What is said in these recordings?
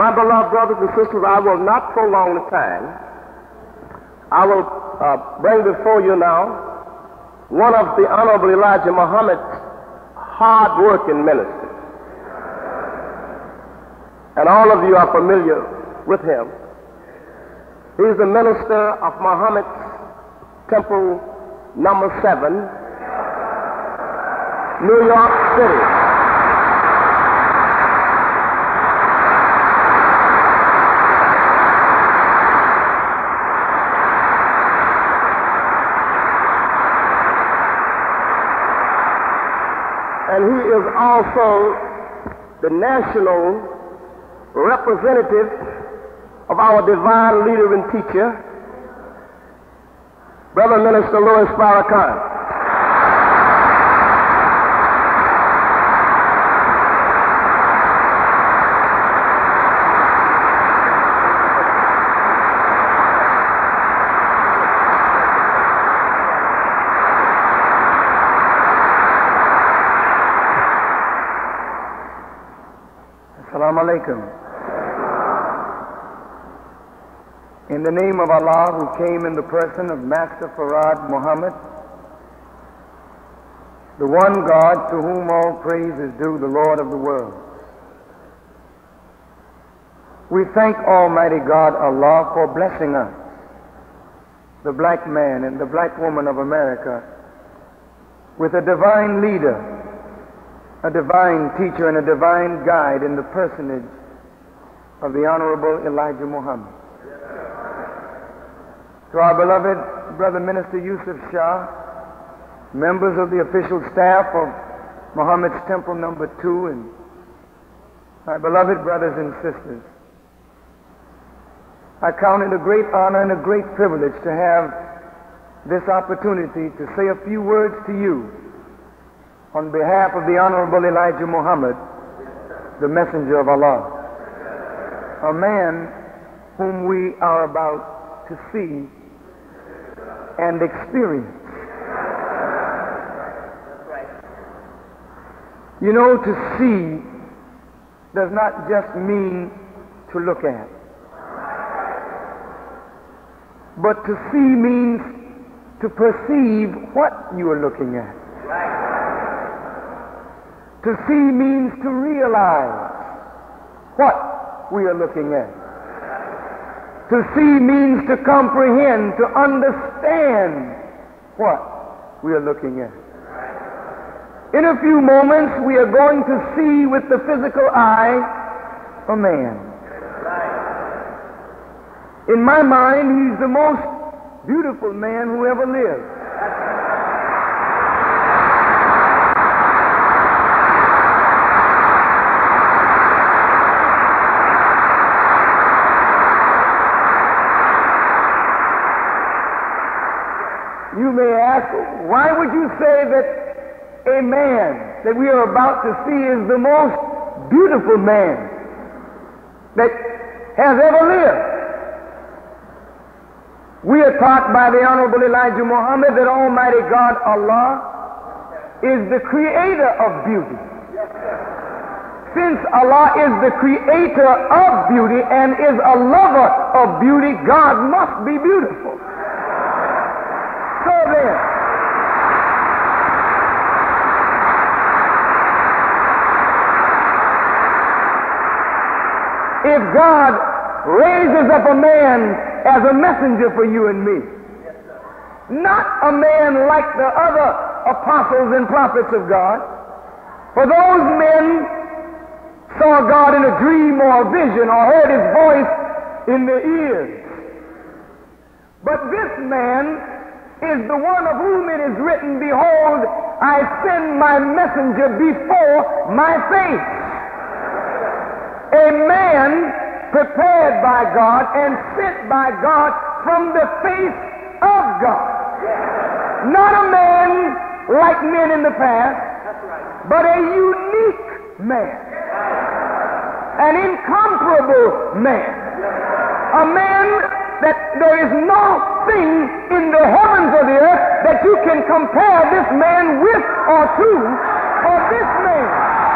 My beloved brothers and sisters, I will not prolong the time. I will uh, bring before you now one of the Honorable Elijah Muhammad's hard-working ministers. And all of you are familiar with him. He's the minister of Muhammad's Temple number seven, New York City. and he is also the national representative of our divine leader and teacher, Brother Minister Louis Farrakhan. Assalamu alaikum. In the name of Allah who came in the person of Master Fard Muhammad, the one God to whom all praise is due, the Lord of the world. We thank Almighty God Allah for blessing us, the black man and the black woman of America, with a divine leader a divine teacher and a divine guide in the personage of the Honorable Elijah Muhammad. To our beloved Brother Minister Yusuf Shah, members of the official staff of Muhammad's Temple number two, and my beloved brothers and sisters, I count it a great honor and a great privilege to have this opportunity to say a few words to you on behalf of the Honorable Elijah Muhammad, the messenger of Allah, a man whom we are about to see and experience. You know, to see does not just mean to look at, but to see means to perceive what you are looking at. To see means to realize what we are looking at. To see means to comprehend, to understand what we are looking at. In a few moments, we are going to see with the physical eye a man. In my mind, he's the most beautiful man who ever lived. You may ask, why would you say that a man that we are about to see is the most beautiful man that has ever lived? We are taught by the Honorable Elijah Muhammad that Almighty God, Allah, is the creator of beauty. Since Allah is the creator of beauty and is a lover of beauty, God must be beautiful. So then, if God raises up a man as a messenger for you and me, not a man like the other apostles and prophets of God, for those men saw God in a dream or a vision or heard his voice in their ears. But this man is the one of whom it is written, Behold, I send my messenger before my face. A man prepared by God and sent by God from the face of God. Not a man like men in the past, but a unique man. An incomparable man. A man that there is no thing in the heavens or the earth that you can compare this man with or to, for this man.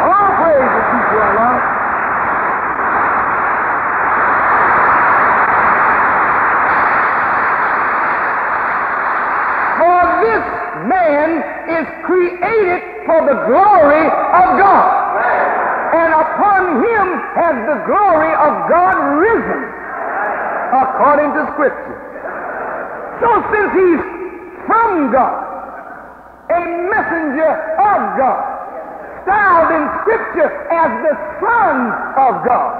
All praise to Allah. Is created for the glory of God. And upon him has the glory of God risen, according to Scripture. So since he's from God, a messenger of God, styled in Scripture as the Son of God.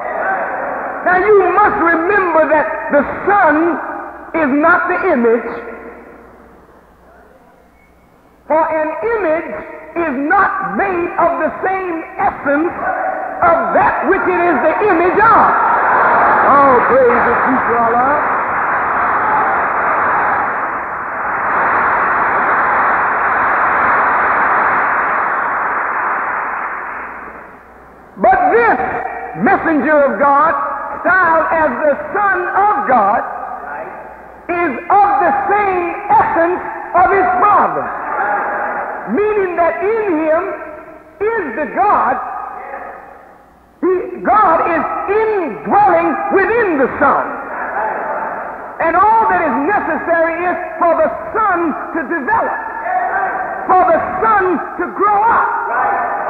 Now you must remember that the Son is not the image, for an image is not made of the same essence of that which it is the image of. Oh, praise the future Allah. But this messenger of God, styled as the Son of God, is of the same essence of his Father. Meaning that in him is the God, he, God is indwelling within the Son. And all that is necessary is for the Son to develop, for the Son to grow up,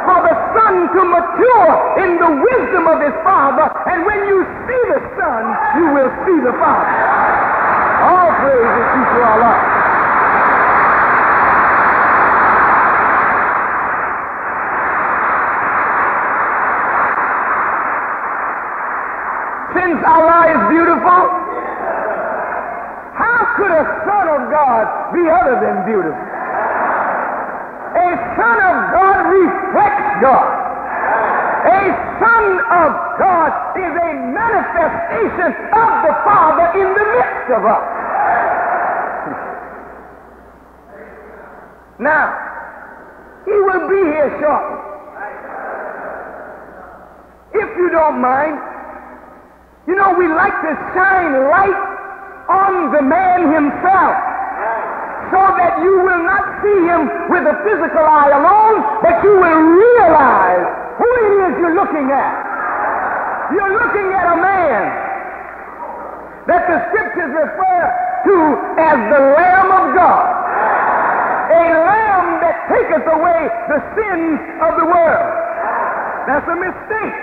for the Son to mature in the wisdom of his Father. And when you see the Son, you will see the Father. All praise is to Allah. Since Allah is beautiful, how could a son of God be other than beautiful? A son of God reflects God. A son of God is a manifestation of the Father in the midst of us. Now, he will be here shortly. If you don't mind, you know, we like to shine light on the man himself you will not see him with the physical eye alone, but you will realize who it is you're looking at. You're looking at a man that the scriptures refer to as the Lamb of God. A lamb that taketh away the sins of the world. That's a mistake.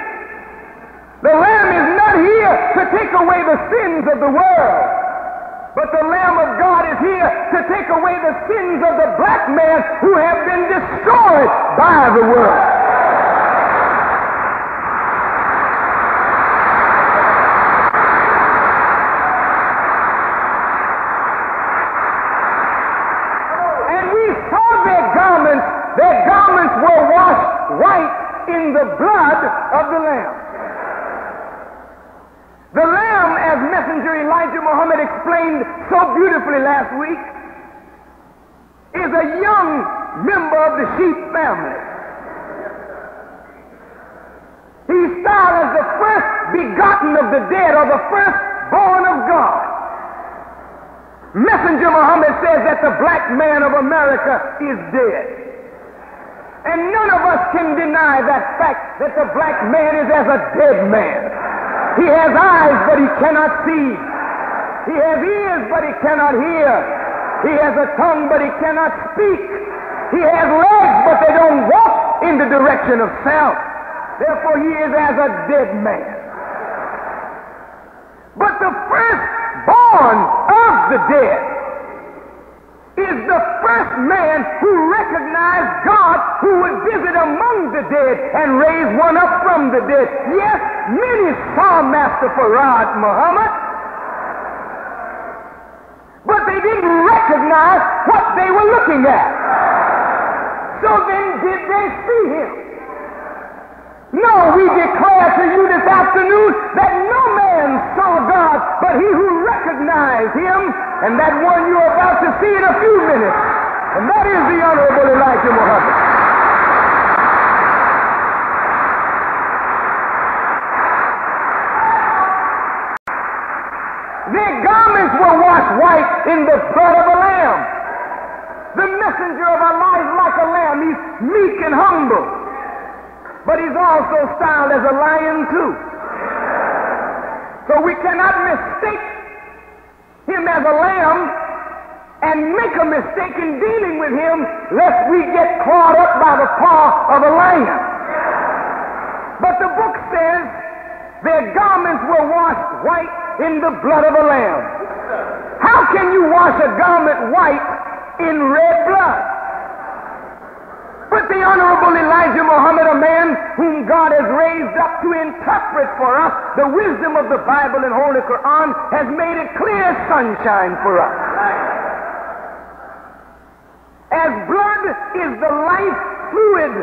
The Lamb is not here to take away the sins of the world. But the Lamb of God is here to take away the sins of the black man who have been destroyed by the world. And we saw their garments, their garments were washed white in the blood of the Lamb. The Lamb, as Messenger Elijah Muhammad explained so beautifully last week, is a young member of the sheep family. He's styled as the first begotten of the dead or the first born of God. Messenger Muhammad says that the black man of America is dead. And none of us can deny that fact man is as a dead man. He has eyes, but he cannot see. He has ears, but he cannot hear. He has a tongue, but he cannot speak. He has legs, but they don't walk in the direction of self. Therefore, he is as a dead man. But the firstborn of the dead first man who recognized God who would visit among the dead and raise one up from the dead. Yes, many saw Master Fard Muhammad, but they didn't recognize what they were looking at. So then, did they see him? No, we declare to you this afternoon that no man saw God but he who recognized him, and that one you're about to see in a few minutes. And that is the Honorable Elijah Muhammad. Their garments were washed white in the blood of a lamb. The messenger of Allah is like a lamb. He's meek and humble. But he's also styled as a lion too. So we cannot mistake him as a lamb and make a mistake in dealing with him lest we get caught up by the paw of a lion. But the book says their garments were washed white in the blood of a lamb. How can you wash a garment white in red blood? But the Honorable Elijah Muhammad, a man whom God has raised up to interpret for us the wisdom of the Bible and Holy Quran, has made it clear sunshine for us. As blood is the life fluid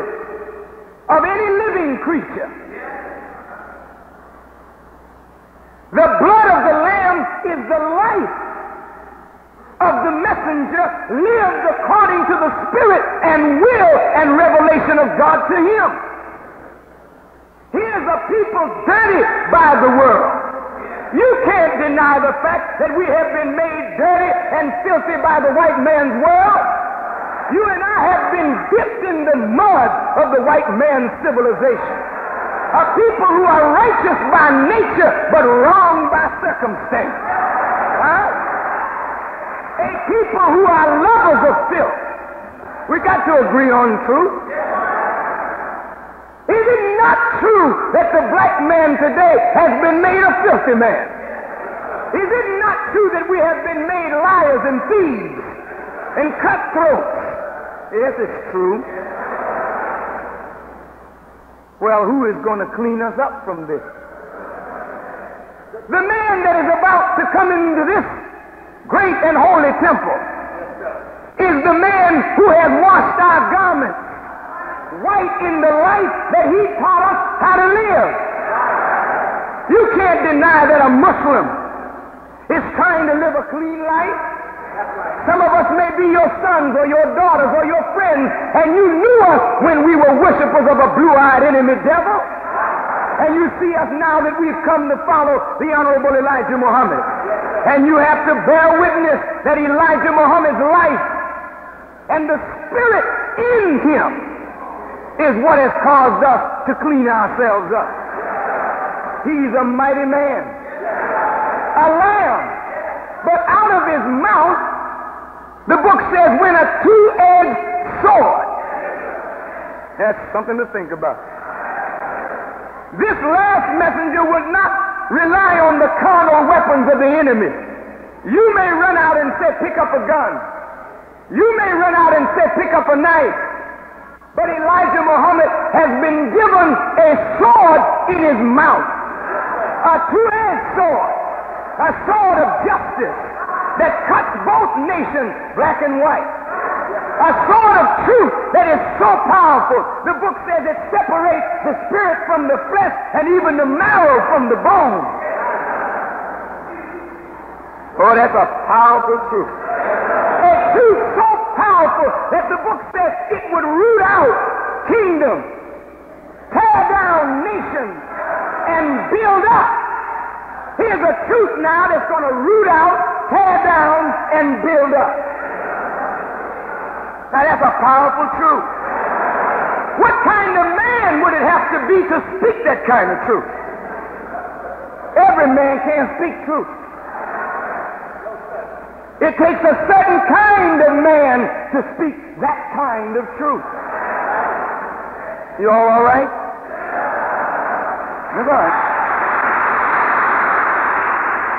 of any living creature, the blood of the Lamb is the life of the messenger lived according to the spirit and will and revelation of God to him. Here's a people dirty by the world. You can't deny the fact that we have been made dirty and filthy by the white man's world. You and I have been dipped in the mud of the white man's civilization. A people who are righteous by nature but wrong by circumstance. Huh? A people who are lovers of filth. We got to agree on truth. Is it not true that the black man today has been made a filthy man? Is it not true that we have been made liars and thieves and cutthroats? Yes, it's true. Well, who is going to clean us up from this? The man that is about to come into this great and holy temple is the man who has washed our garments white in the life that he taught us how to live. You can't deny that a Muslim is trying to live a clean life. Some of us may be your sons or your daughters or your friends, and you knew us when we were worshipers of a blue-eyed enemy devil. And you see us now that we've come to follow the Honorable Elijah Muhammad. And you have to bear witness that Elijah Muhammad's life and the spirit in him is what has caused us to clean ourselves up. He's a mighty man, a lamb. But out of his mouth, the book says, went a two-edged sword. That's something to think about. This last messenger would not rely on the carnal weapons of the enemy. You may run out and say, pick up a gun. You may run out and say, pick up a knife. But Elijah Muhammad has been given a sword in his mouth, a two-edged sword, a sword of justice that cuts both nations, black and white. A sword of truth that is so powerful. The book says it separates the spirit from the flesh and even the marrow from the bone. Oh, that's a powerful truth. A truth so powerful that the book says it would root out kingdoms, tear down nations, and build up. Here's a truth now that's going to root out, tear down, and build up. Now that's a powerful truth. What kind of man would it have to be to speak that kind of truth? Every man can't speak truth. It takes a certain kind of man to speak that kind of truth. You all all right? That's all right.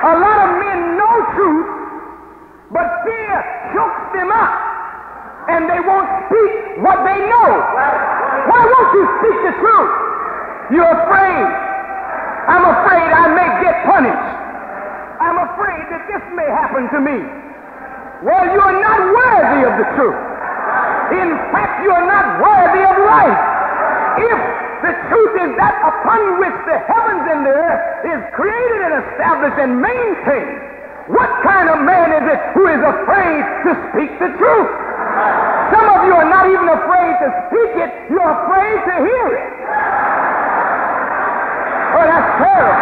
A lot of men know truth, but fear chokes them up, and they won't speak what they know. Why won't you speak the truth? You're afraid. I'm afraid I may get punished. I'm afraid that this may happen to me. Well, you are not worthy of the truth. In fact, you are not worthy of life. If the truth is that upon which the heavens and the earth is created and established and maintained, what kind of man is it who is afraid to speak the truth? Some of you are not even afraid to speak it, you're afraid to hear it. Oh, that's terrible.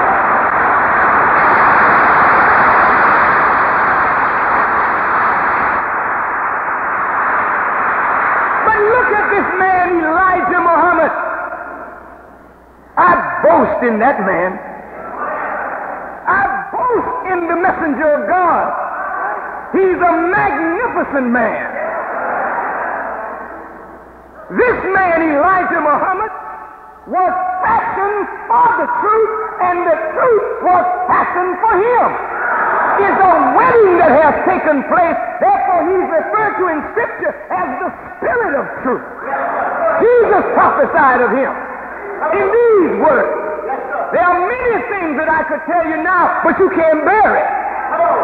But look at this man, Elijah. I boast in that man. I boast in the messenger of God. He's a magnificent man. This man, Elijah Muhammad, was fashioned for the truth, and the truth was fashioned for him. It's a wedding that has taken place. Therefore, he's referred to in Scripture as the Spirit of truth. Jesus prophesied of him in these words. There are many things that I could tell you now, but you can't bear it.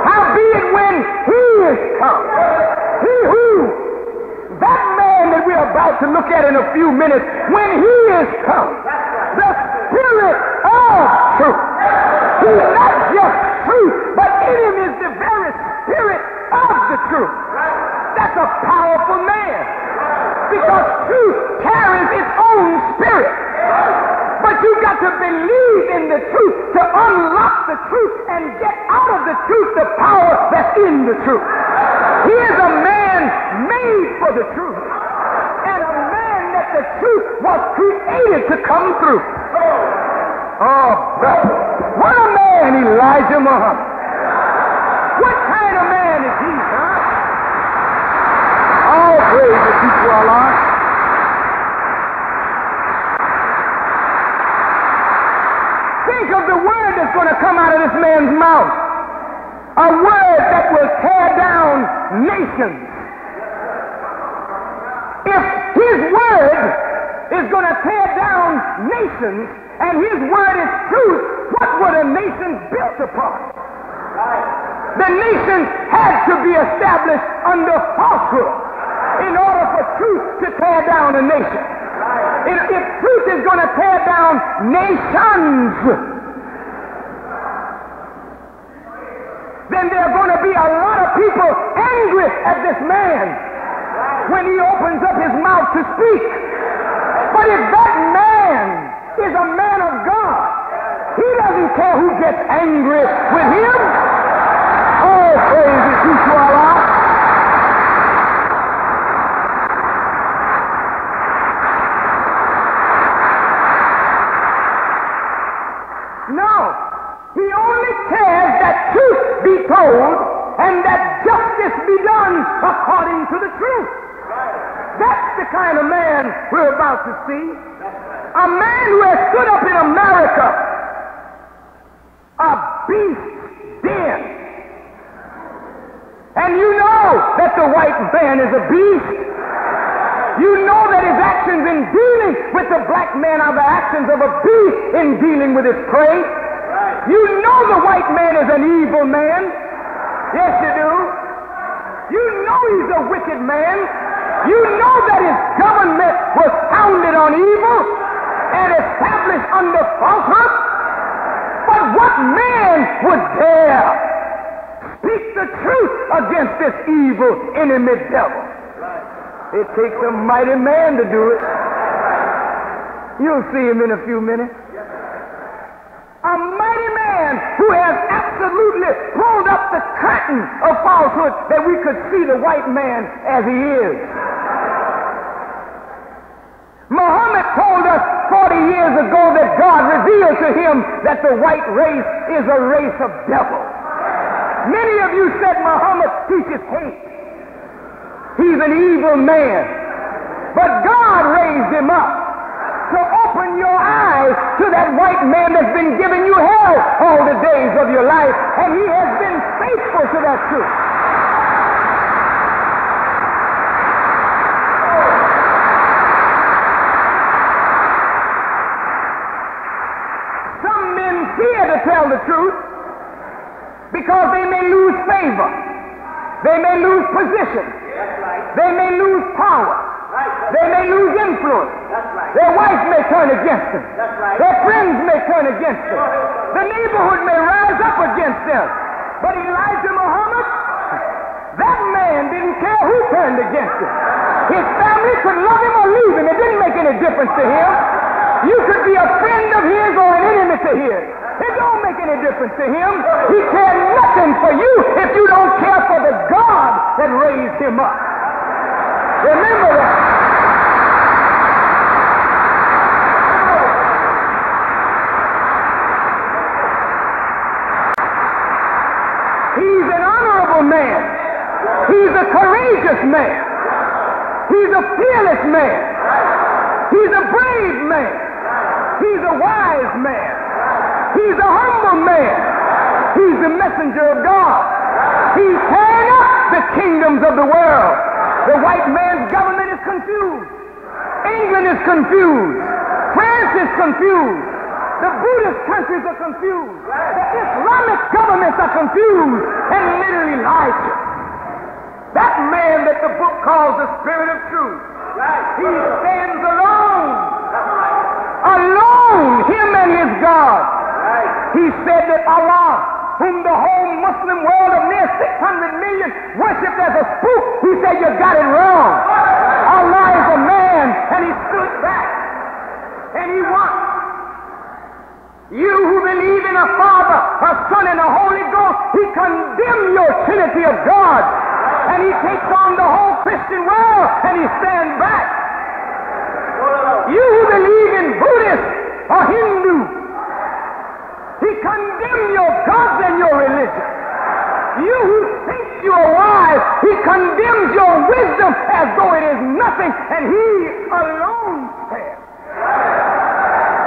Howbeit when he is come, he who, that man that we're about to look at in a few minutes, when he is come, the Spirit of truth. He's not just truth, but in him is the very Spirit of the truth. That's a powerful man. Because truth carries its own spirit. Got to believe in the truth to unlock the truth and get out of the truth the power that's in the truth. He is a man made for the truth. And a man that the truth was created to come through. Oh, brother. What a man, Elijah Muhammad. What kind of man is he, huh? All praise to Allah. Think of the word going to come out of this man's mouth. A word that will tear down nations. If his word is going to tear down nations and his word is truth, what were the nations built upon? The nations had to be established under falsehood in order for truth to tear down a nation. If, if truth is going to tear down nations, then there are going to be a lot of people angry at this man when he opens up his mouth to speak. But if that man is a man of God, he doesn't care who gets angry with him. Oh, praise be to Allah. To see. A man who has stood up in America, a beast den. And you know that the white man is a beast. You know that his actions in dealing with the black man are the actions of a beast in dealing with his prey. You know the white man is an evil man. Yes, you do. You know he's a wicked man. You know that his government was founded on evil and established under falsehood. But what man would dare speak the truth against this evil enemy devil? It takes a mighty man to do it. You'll see him in a few minutes. A mighty man who has absolutely pulled up the curtain of falsehood that we could see the white man as he is. Muhammad told us 40 years ago that God to him that the white race is a race of devils. Many of you said Muhammad teaches hate. He's an evil man. But God raised him up to open your eyes to that white man that's been giving you hell all the days of your life, and he has been faithful to that truth. Some men fear to tell the truth because they may lose favor, they may lose position, they may lose power, they may lose influence. Their wife may turn against them. Their friends may turn against them. The neighborhood may rise up against them. But Elijah Muhammad, that man didn't care who turned against him. His family could love him or leave him. It didn't make any difference to him. You could be a friend of his or an enemy to his. It don't make any difference to him. He cared nothing for you if you don't care for the God that raised him up. Remember that. He's an honorable man. He's a courageous man. He's a fearless man. He's a brave man. He's a wise man. He's a humble man. He's the messenger of God. He's tearing up the kingdoms of the world. The white man's government is confused. England is confused. France is confused. The Buddhist countries are confused. The Islamic governments are confused. And literally Elijah, that man that the book calls the Spirit of Truth, he stands alone. Alone, him and his God. He said that Allah, whom the whole Muslim world of near 600 million worshipped as a spook, he said, You got it wrong. Allah is a man, and he stood back. And he wants you who believe in a Father, a Son, and a Holy Ghost, he condemned your Trinity of God. And he takes on the whole Christian world and he stands back. You who believe in Buddhist or Hindu, he condemns your gods and your religion. You who think you are wise, he condemns your wisdom as though it is nothing, and he alone stands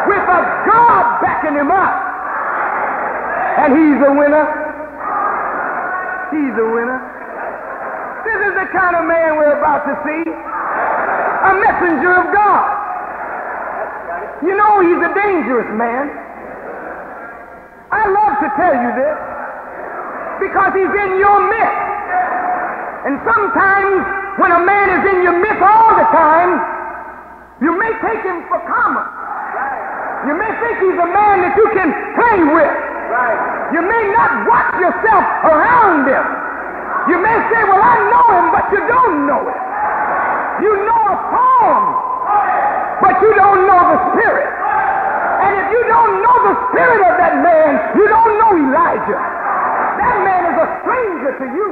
with a God backing him up. And he's a winner. He's a winner. This is the kind of man we're about to see. A messenger of God. You know he's a dangerous man. I love to tell you this because he's in your midst. And sometimes when a man is in your midst all the time, you may take him for common. You may think he's a man that you can play with. You may not watch yourself around him. You may say, Well, I know him, but you don't know him. You know a poem, but you don't know the spirit. And if you don't know the spirit of that man, you don't know Elijah. That man is a stranger to you.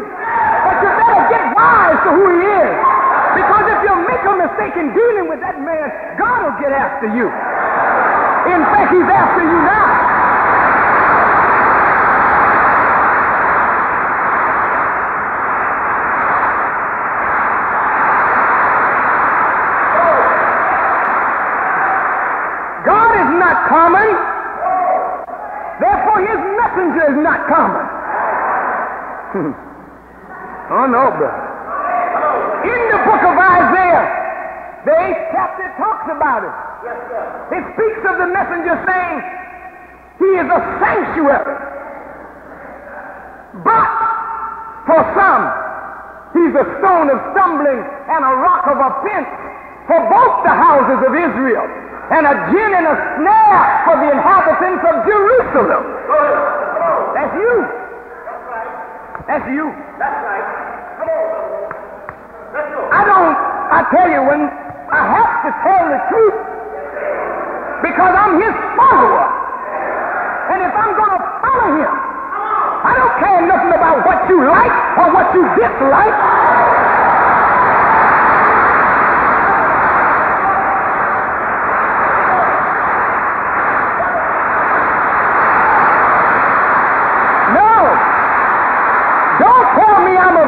But you better get wise to who he is. Because if you make a mistake in dealing with that man, God will get after you. In fact, he's after you now. God is not common. Therefore, his messenger is not common. oh, no, brother. In the book of Isaiah, the eighth chapter talks about it. Yes, It speaks of the messenger saying, He is a sanctuary. But for some, He's a stone of stumbling and a rock of offense for both the houses of Israel, and a gin and a snare for the inhabitants of Jerusalem. That's you. That's you. That's right. Come on. Let's go. I don't, I tell you, when I have to tell the truth because I'm his follower. And if I'm going to follow him, I don't care nothing about what you like or what you dislike. No. Don't tell me I'm a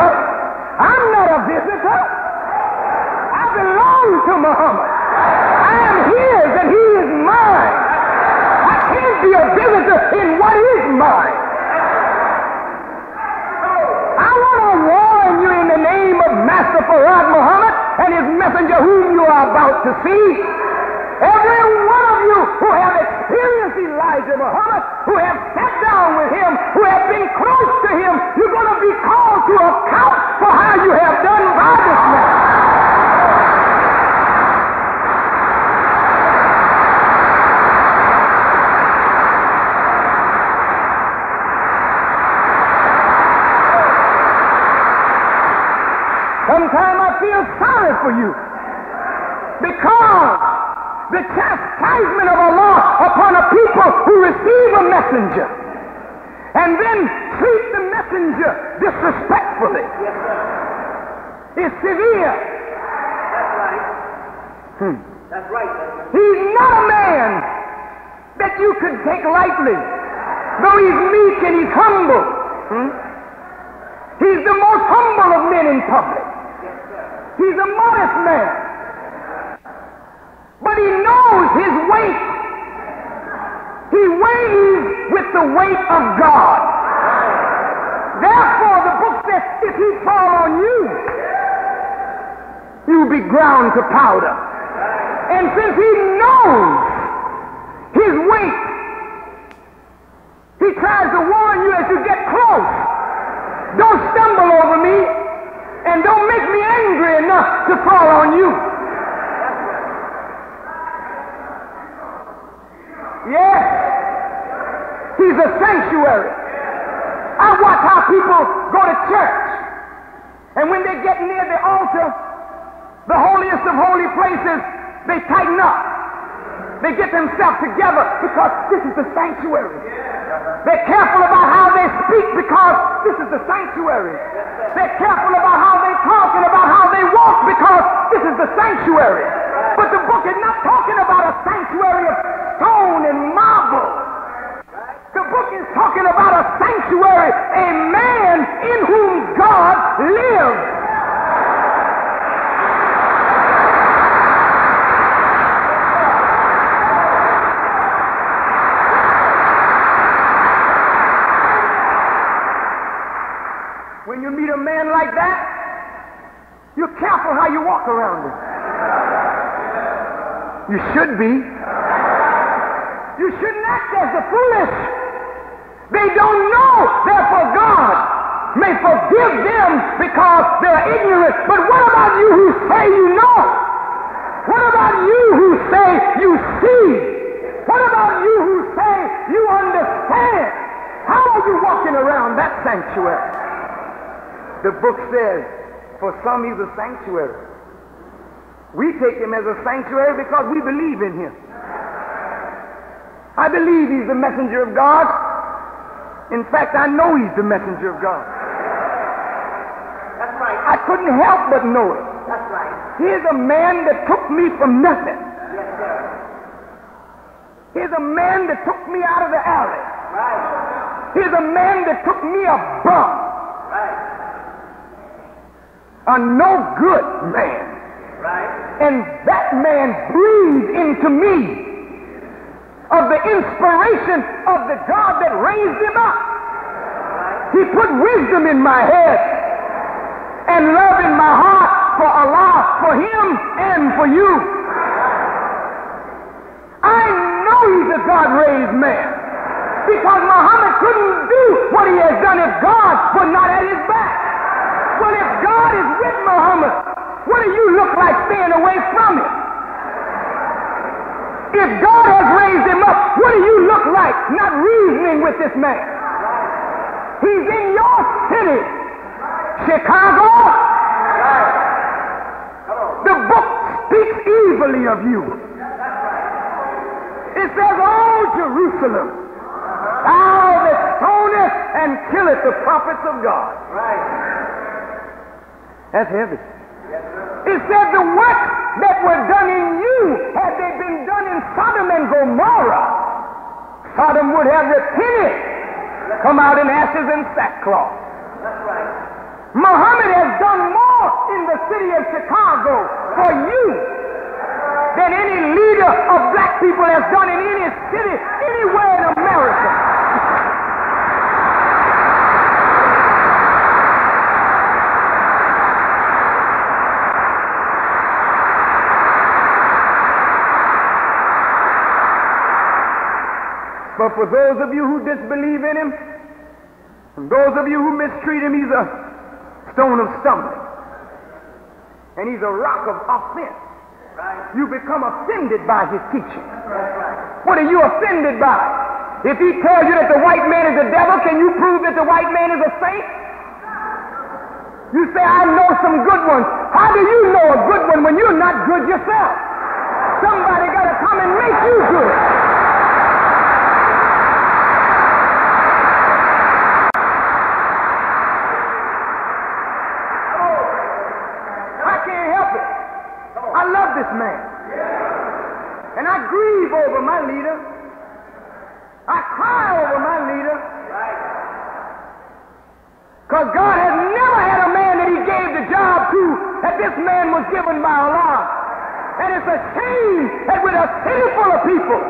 I'm not a visitor. I belong to Muhammad. I am his and he is mine. I can't be a visitor in what is mine. I want to warn you in the name of Master Fard Muhammad and his messenger whom you are about to see. Every one of you who have experienced Elijah Muhammad, who have sat down with him, who have been close to him, you're going to be called to account for how you have done by this man. Sometimes I feel sorry for you because the chastisement of Allah upon a people who receive a messenger and then treat the messenger disrespectfully yes, sir. is severe. That's right. Hmm. That's right. He's not a man that you could take lightly, though he's meek and he's humble. Hmm? He's the most humble of men in public. He's a modest man. But he knows his weight. He weighs with the weight of God. Therefore, the book says, if he fall on you, you'll be ground to powder. And since he knows his weight, he tries to warn you as you get close. Don't stumble over me and don't make me angry enough to fall on you. Yes, he's a sanctuary. I watch how people go to church, and when they get near the altar, the holiest of holy places, they tighten up. They get themselves together because this is the sanctuary. They're careful about how they speak because this is the sanctuary. They're careful about how they talk and about how they walk because this is the sanctuary. But the book is not talking about a sanctuary of stone and marble. Book is talking about a sanctuary, a man in whom God lives. When you meet a man like that, you're careful how you walk around him. You should be. You shouldn't act as the foolish. They don't know, therefore God may forgive them because they're ignorant. But what about you who say you know? What about you who say you see? What about you who say you understand? How are you walking around that sanctuary? The book says, for some he's a sanctuary. We take him as a sanctuary because we believe in him. I believe he's the messenger of God. In fact, I know he's the messenger of God. That's right. I couldn't help but know it. That's right. Here's a man that took me from nothing. Yes, sir. Here's a man that took me out of the alley. Right. Here's a man that took me a bum, Right. a no good man. Right. And that man breathed into me of the inspiration of the God that raised him up. He put wisdom in my head and love in my heart for Allah, for him, and for you. I know he's a God raised man because Muhammad couldn't do what he has done if God was not at his back. Well, if God is with Muhammad, what do you look like staying away from him? If God has raised him up, what do you look like not reasoning with this man? He's in your city, Chicago. The book speaks evilly of you. It says, Oh, Jerusalem, thou that stonest and killeth the prophets of God. Right. That's heavy. It said the work that were done in you, had they been done in Sodom and Gomorrah, Sodom would have repented, come out in ashes and sackcloth. That's right. Muhammad has done more in the city of Chicago for you than any leader of black people has done in any city anywhere in America. But for those of you who disbelieve in him, and those of you who mistreat him, he's a stone of stumbling. And he's a rock of offense. Right. You become offended by his teaching. Right. What are you offended by? If he tells you that the white man is a devil, can you prove that the white man is a saint? You say, I know some good ones. How do you know a good one when you're not good yourself? Somebody got to come and make you good. I can't help it. I love this man. And I grieve over my leader. I cry over my leader. Right. Because God has never had a man that he gave the job to that this man was given by Allah. And it's a shame that with a city full of people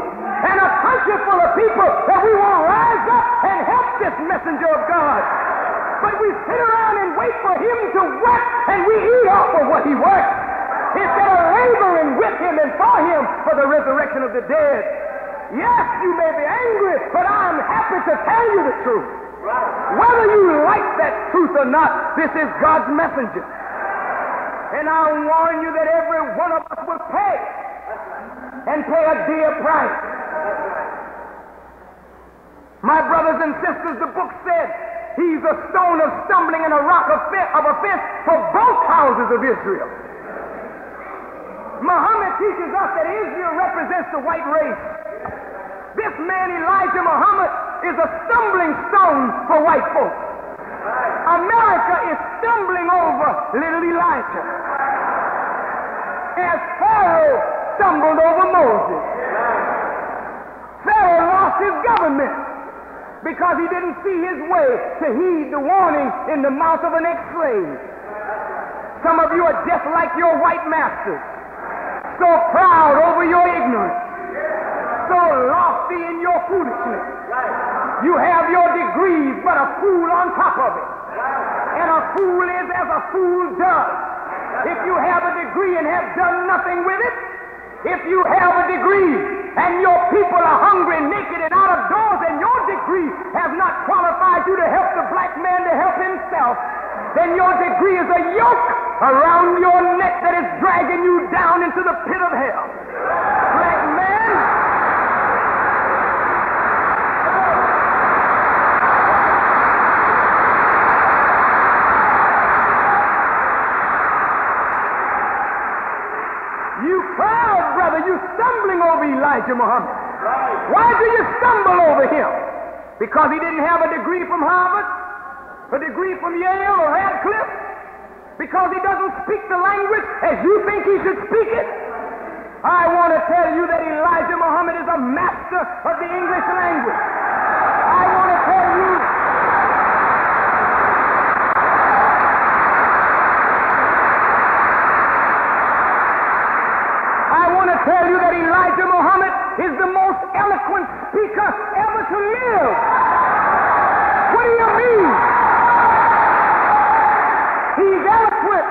and a country full of people that we won't rise up and help this messenger of God. But we sit around and wait for him to work and we eat off of what he works. Instead of laboring with him and for him for the resurrection of the dead. Yes, you may be angry, but I'm happy to tell you the truth. Whether you like that truth or not, this is God's messenger. And I warn you that every one of us will pay and pay a dear price. My brothers and sisters, the book said he's a stone of stumbling and a rock of, of offense for both houses of Israel. Muhammad teaches us that Israel represents the white race. This man, Elijah Muhammad, is a stumbling stone for white folks. America is stumbling over little Elijah. As Pharaoh stumbled over Moses. Pharaoh lost his government because he didn't see his way to heed the warning in the mouth of an ex-slave. Some of you are just like your white masters, so proud over your ignorance, so lofty in your foolishness. You have your degrees, but a fool on top of it. And a fool is as a fool does. If you have a degree and have done nothing with it, if you have a degree and your people are hungry, naked, and out of doors, and your degree has not qualified you to help the black man to help himself, then your degree is a yoke around your neck that is dragging you down into the pit of hell. Black man, You proud, brother, you stumbling over Elijah Muhammad. Why do you stumble over him? Because he didn't have a degree from Harvard, a degree from Yale or Radcliffe? Because he doesn't speak the language as you think he should speak it? I want to tell you that Elijah Muhammad is a master of the English language. I want to tell you I want to tell you that Elijah Muhammad is the most eloquent speaker ever to live. What do you mean? He's eloquent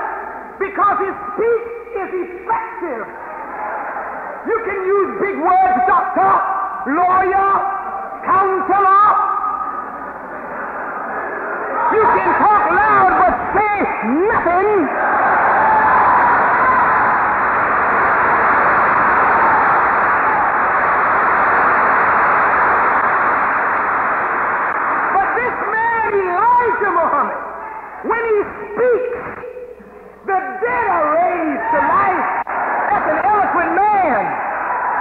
because his speech is effective. You can use big words, doctor, lawyer, counselor. You can talk loud but say nothing. But this man, Elijah Muhammad, when he speaks, the dead are raised to life. That's an eloquent man.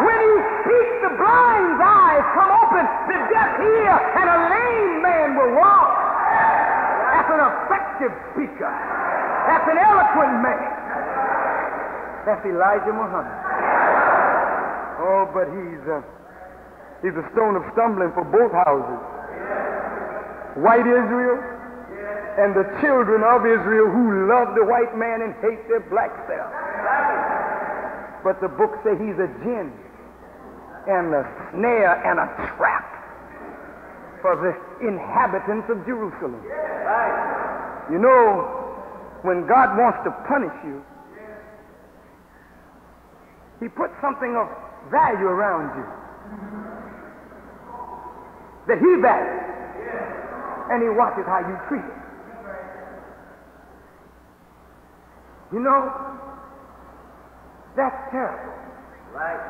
When he speaks, the blind's eyes come open, the deaf hear, and a lame man will walk. That's an effective speaker. That's an eloquent man. Elijah Muhammad. Oh, but he's a, he's a stone of stumbling for both houses white Israel and the children of Israel who love the white man and hate their black self. But the book says he's a gin and a snare and a trap for the inhabitants of Jerusalem. You know, when God wants to punish you, he puts something of value around you that he values and he watches how you treat it. You know, that's terrible. Right.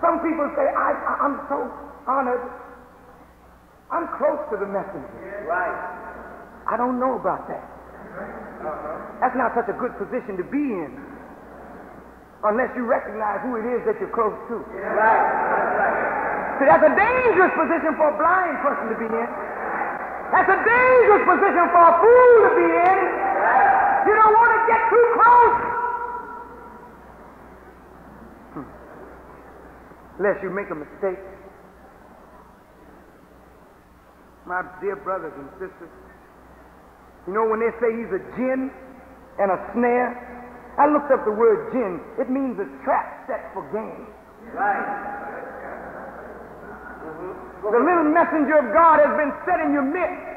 Some people say, I, I, I'm so honored. I'm close to the messenger. Right. I don't know about that. Uh-huh. That's not such a good position to be in unless you recognize who it is that you're close to. Right. See, that's a dangerous position for a blind person to be in. That's a dangerous position for a fool to be in. You don't want to get too close. Hmm. Unless you make a mistake. My dear brothers and sisters, you know when they say he's a gin and a snare I looked up the word gin. It means a trap set for game. Right. Mm-hmm. The little messenger of God has been set in your midst.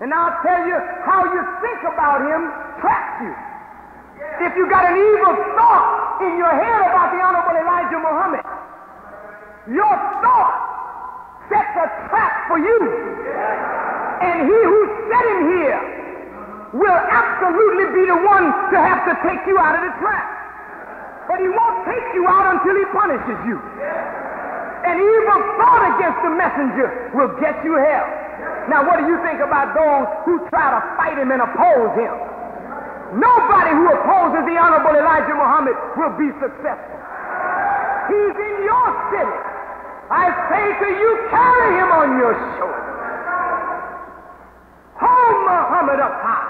And I'll tell you how you think about him traps you. If you got an evil thought in your head about the Honorable Elijah Muhammad, your thought sets a trap for you. And he who set him here will absolutely the one to have to take you out of the trap. But he won't take you out until he punishes you. An evil thought against the messenger will get you hell. Now, what do you think about those who try to fight him and oppose him? Nobody who opposes the Honorable Elijah Muhammad will be successful. He's in your city. I say to you, carry him on your shoulder. Hold Muhammad up high.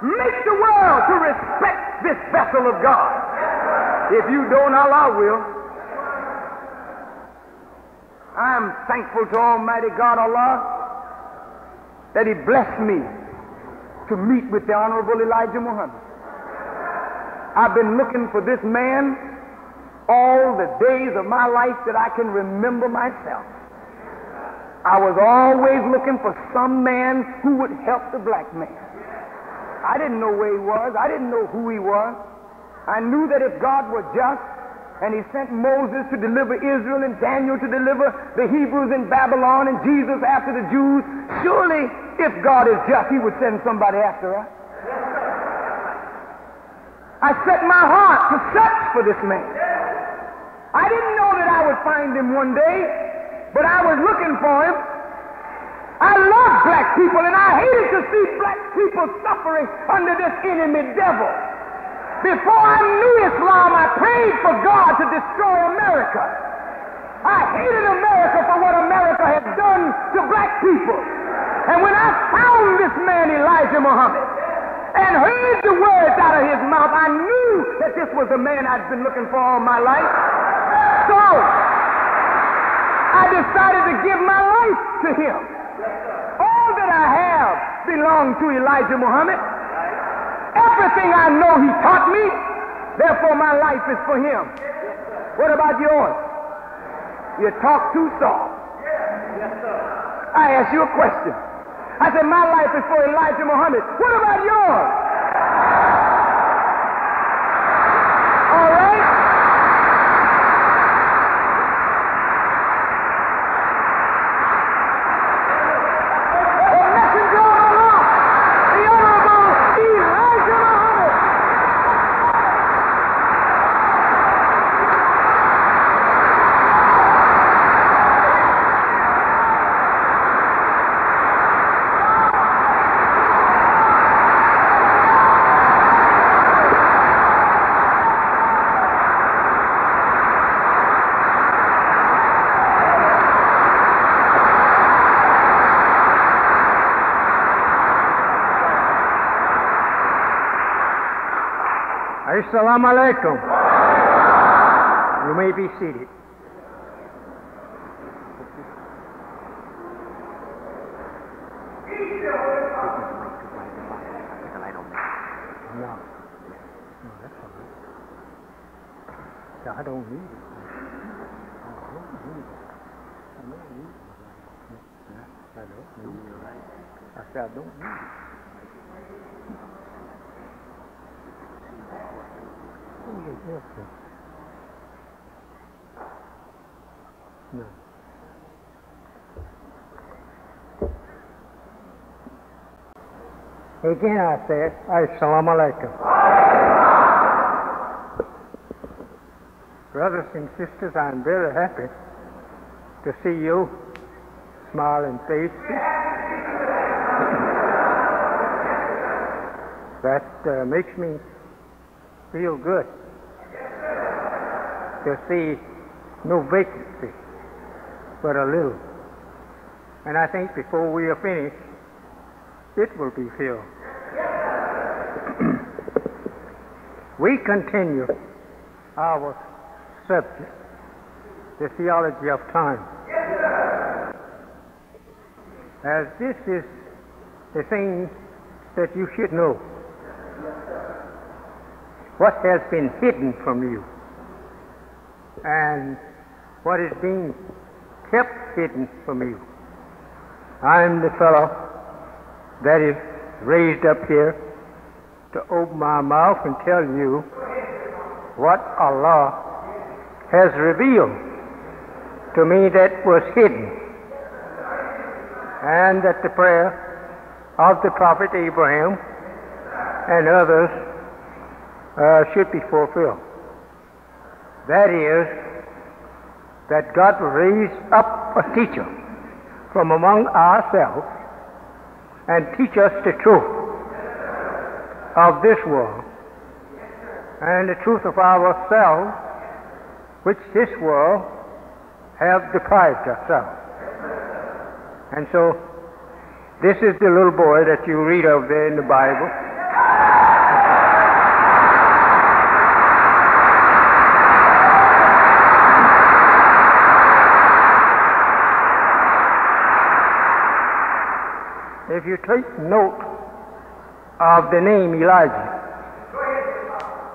Make the world to respect this vessel of God. If you don't, Allah will. I am thankful to Almighty God Allah that He blessed me to meet with the Honorable Elijah Muhammad. I've been looking for this man all the days of my life that I can remember myself. I was always looking for some man who would help the black man. I didn't know where he was. I didn't know who he was. I knew that if God were just, and he sent Moses to deliver Israel and Daniel to deliver the Hebrews in Babylon and Jesus after the Jews. Surely, if God is just, he would send somebody after us. I set my heart to search for this man. I didn't know that I would find him one day, but I was looking for him. I love black people, and I hated to see black people suffering under this enemy devil. Before I knew Islam, I prayed for God to destroy America. I hated America for what America had done to black people. And when I found this man, Elijah Muhammad, and heard the words out of his mouth, I knew that this was the man I'd been looking for all my life. So, I decided to give my life to him. I have belonged to Elijah Muhammad. Everything I know he taught me, therefore my life is for him. What about yours? You talk too soft. I ask you a question. I said, my life is for Elijah Muhammad. What about yours? Assalamu alaikum. You may be seated. No. No, that's all right. Yeah, I don't need it. I don't need it. I don't need it. Yeah, I don't need it. I said I don't need it. No. Again, I said, Assalamu alaikum. Brothers and sisters, I'm very happy to see you smiling faces. That uh, makes me feel good to see no vacancy, but a little. And I think before we are finished, it will be filled. We continue our subject, the theology of time. As this is the thing that you should know. what has been hidden from you and what is being kept hidden from you. I'm the fellow that is raised up here to open my mouth and tell you what Allah has revealed to me that was hidden, and that the prayer of the prophet Abraham and others uh, should be fulfilled. That is, that God raise up a teacher from among ourselves and teach us the truth of this world and the truth of ourselves, which this world have deprived us of. And so, this is the little boy that you read of there in the Bible. If you take note of the name Elijah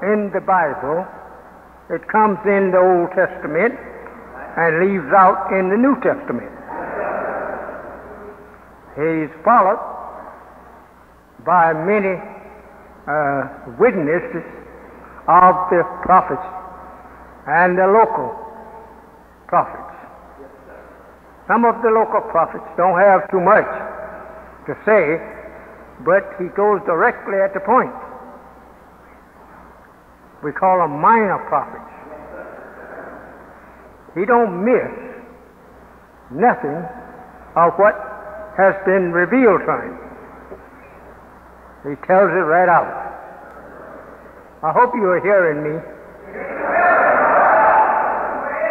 in the Bible, it comes in the Old Testament and leaves out in the New Testament. He's followed by many uh, witnesses of the prophets and the local prophets. Some of the local prophets don't have too much to say, but he goes directly at the point. We call them minor prophets. He don't miss nothing of what has been revealed to him. He tells it right out. I hope you are hearing me.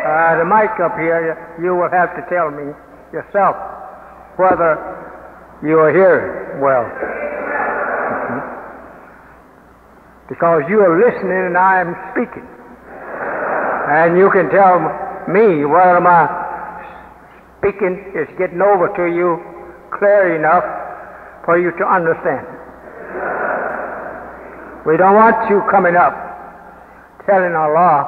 Uh, the mic up here, you will have to tell me yourself whether you are hearing well. Because you are listening and I am speaking. And you can tell me whether my speaking is getting over to you clear enough for you to understand. We don't want you coming up telling Allah,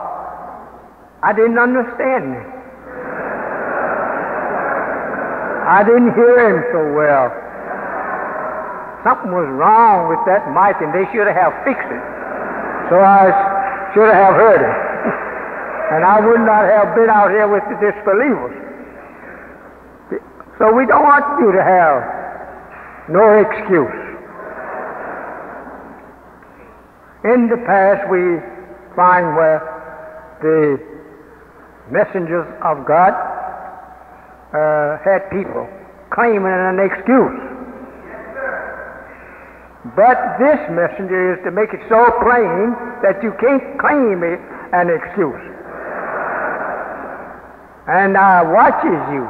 I didn't understand him. I didn't hear him so well. Something was wrong with that mic and they should have fixed it. So I should have heard it. and I would not have been out here with the disbelievers. So we don't want you to have no excuse. In the past, we find where the messengers of God uh, had people claiming an excuse. But this messenger is to make it so plain that you can't claim it an excuse. And I watches you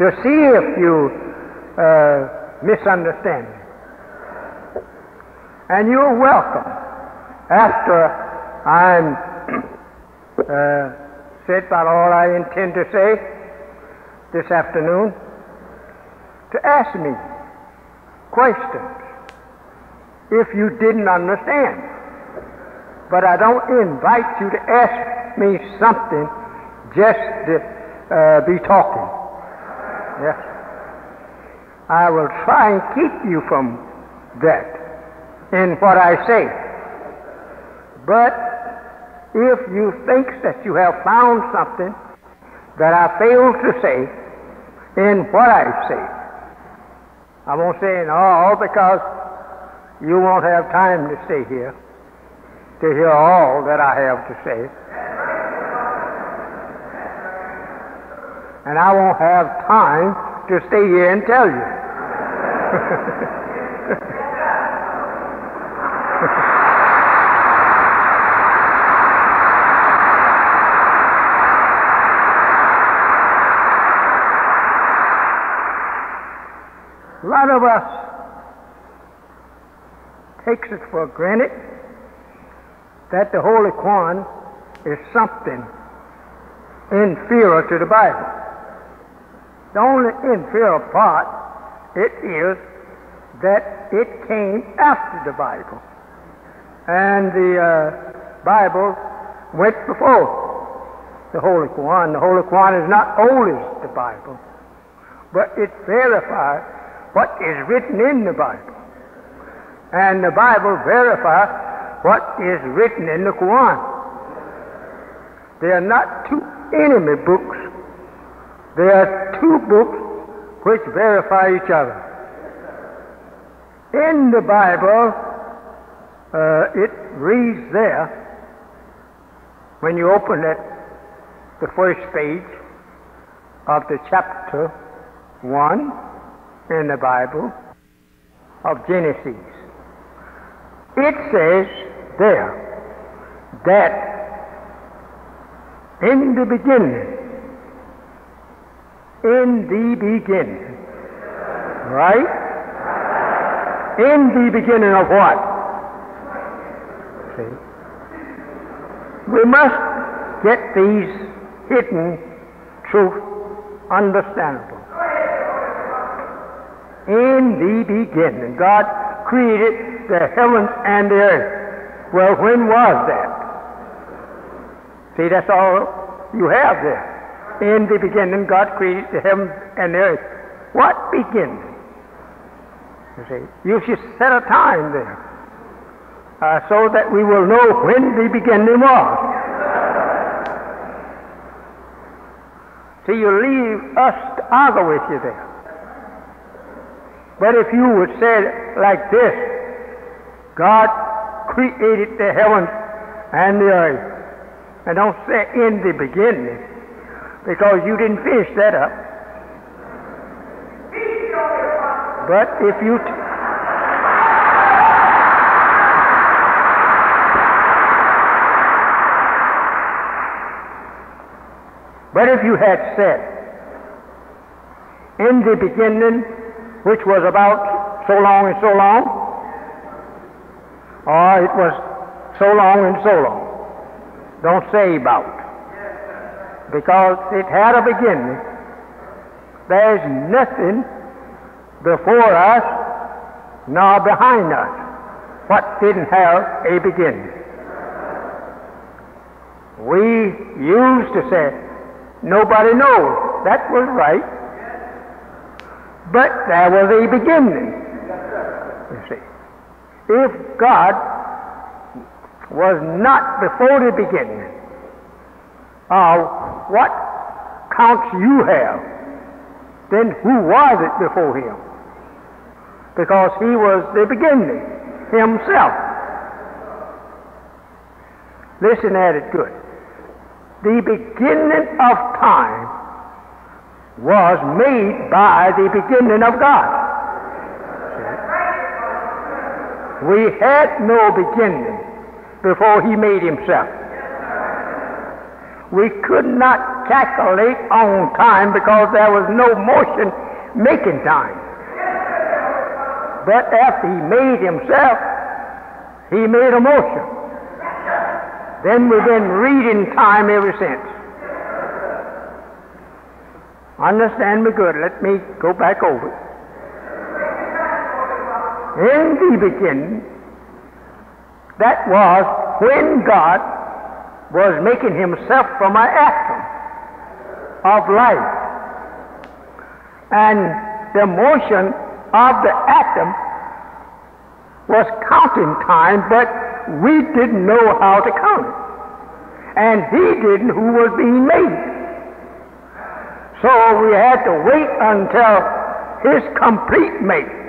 to see if you uh, misunderstand me. And you're welcome after I'm uh, said about all I intend to say this afternoon to ask me questions if you didn't understand. But I don't invite you to ask me something just to uh, be talking. Yes. I will try and keep you from that in what I say. But if you think that you have found something that I failed to say in what I say, I won't say in all because you won't have time to stay here to hear all that I have to say. And I won't have time to stay here and tell you. A lot of us takes it for granted that the Holy Quran is something inferior to the Bible. The only inferior part it is that it came after the Bible. And the uh, Bible went before the Holy Quran. The Holy Quran is not old as the Bible, but it verifies what is written in the Bible. And the Bible verifies what is written in the Quran. They are not two enemy books. They are two books which verify each other. In the Bible, uh, it reads there, when you open it, the first page of the chapter 1 in the Bible of Genesis. It says there that in the beginning, in the beginning, right? In the beginning of what? See? We must get these hidden truths understandable. In the beginning, God created the heavens and the earth. Well, when was that? See, that's all you have there. In the beginning, God created the heavens and the earth. What beginning? You see, you should set a time there uh, so that we will know when the beginning was. See, you leave us to argue with you there. But if you would say like this, God created the heavens and the earth. And don't say in the beginning, because you didn't finish that up. But if you. T- but if you had said, in the beginning, which was about so long and so long, or it was so long and so long, don't say about, because it had a beginning. There's nothing before us nor behind us what didn't have a beginning. We used to say, nobody knows. That was right. But there was a beginning. If God was not before the beginning of what counts you have, then who was it before him? Because he was the beginning himself. Listen at it good. The beginning of time was made by the beginning of God. We had no beginning before he made himself. We could not calculate on time because there was no motion making time. But after he made himself, he made a motion. Then we've been reading time ever since. Understand me good. Let me go back over it. In the beginning, that was when God was making himself from an atom of life. And the motion of the atom was counting time, but we didn't know how to count it. And he didn't who was being made. So we had to wait until his complete make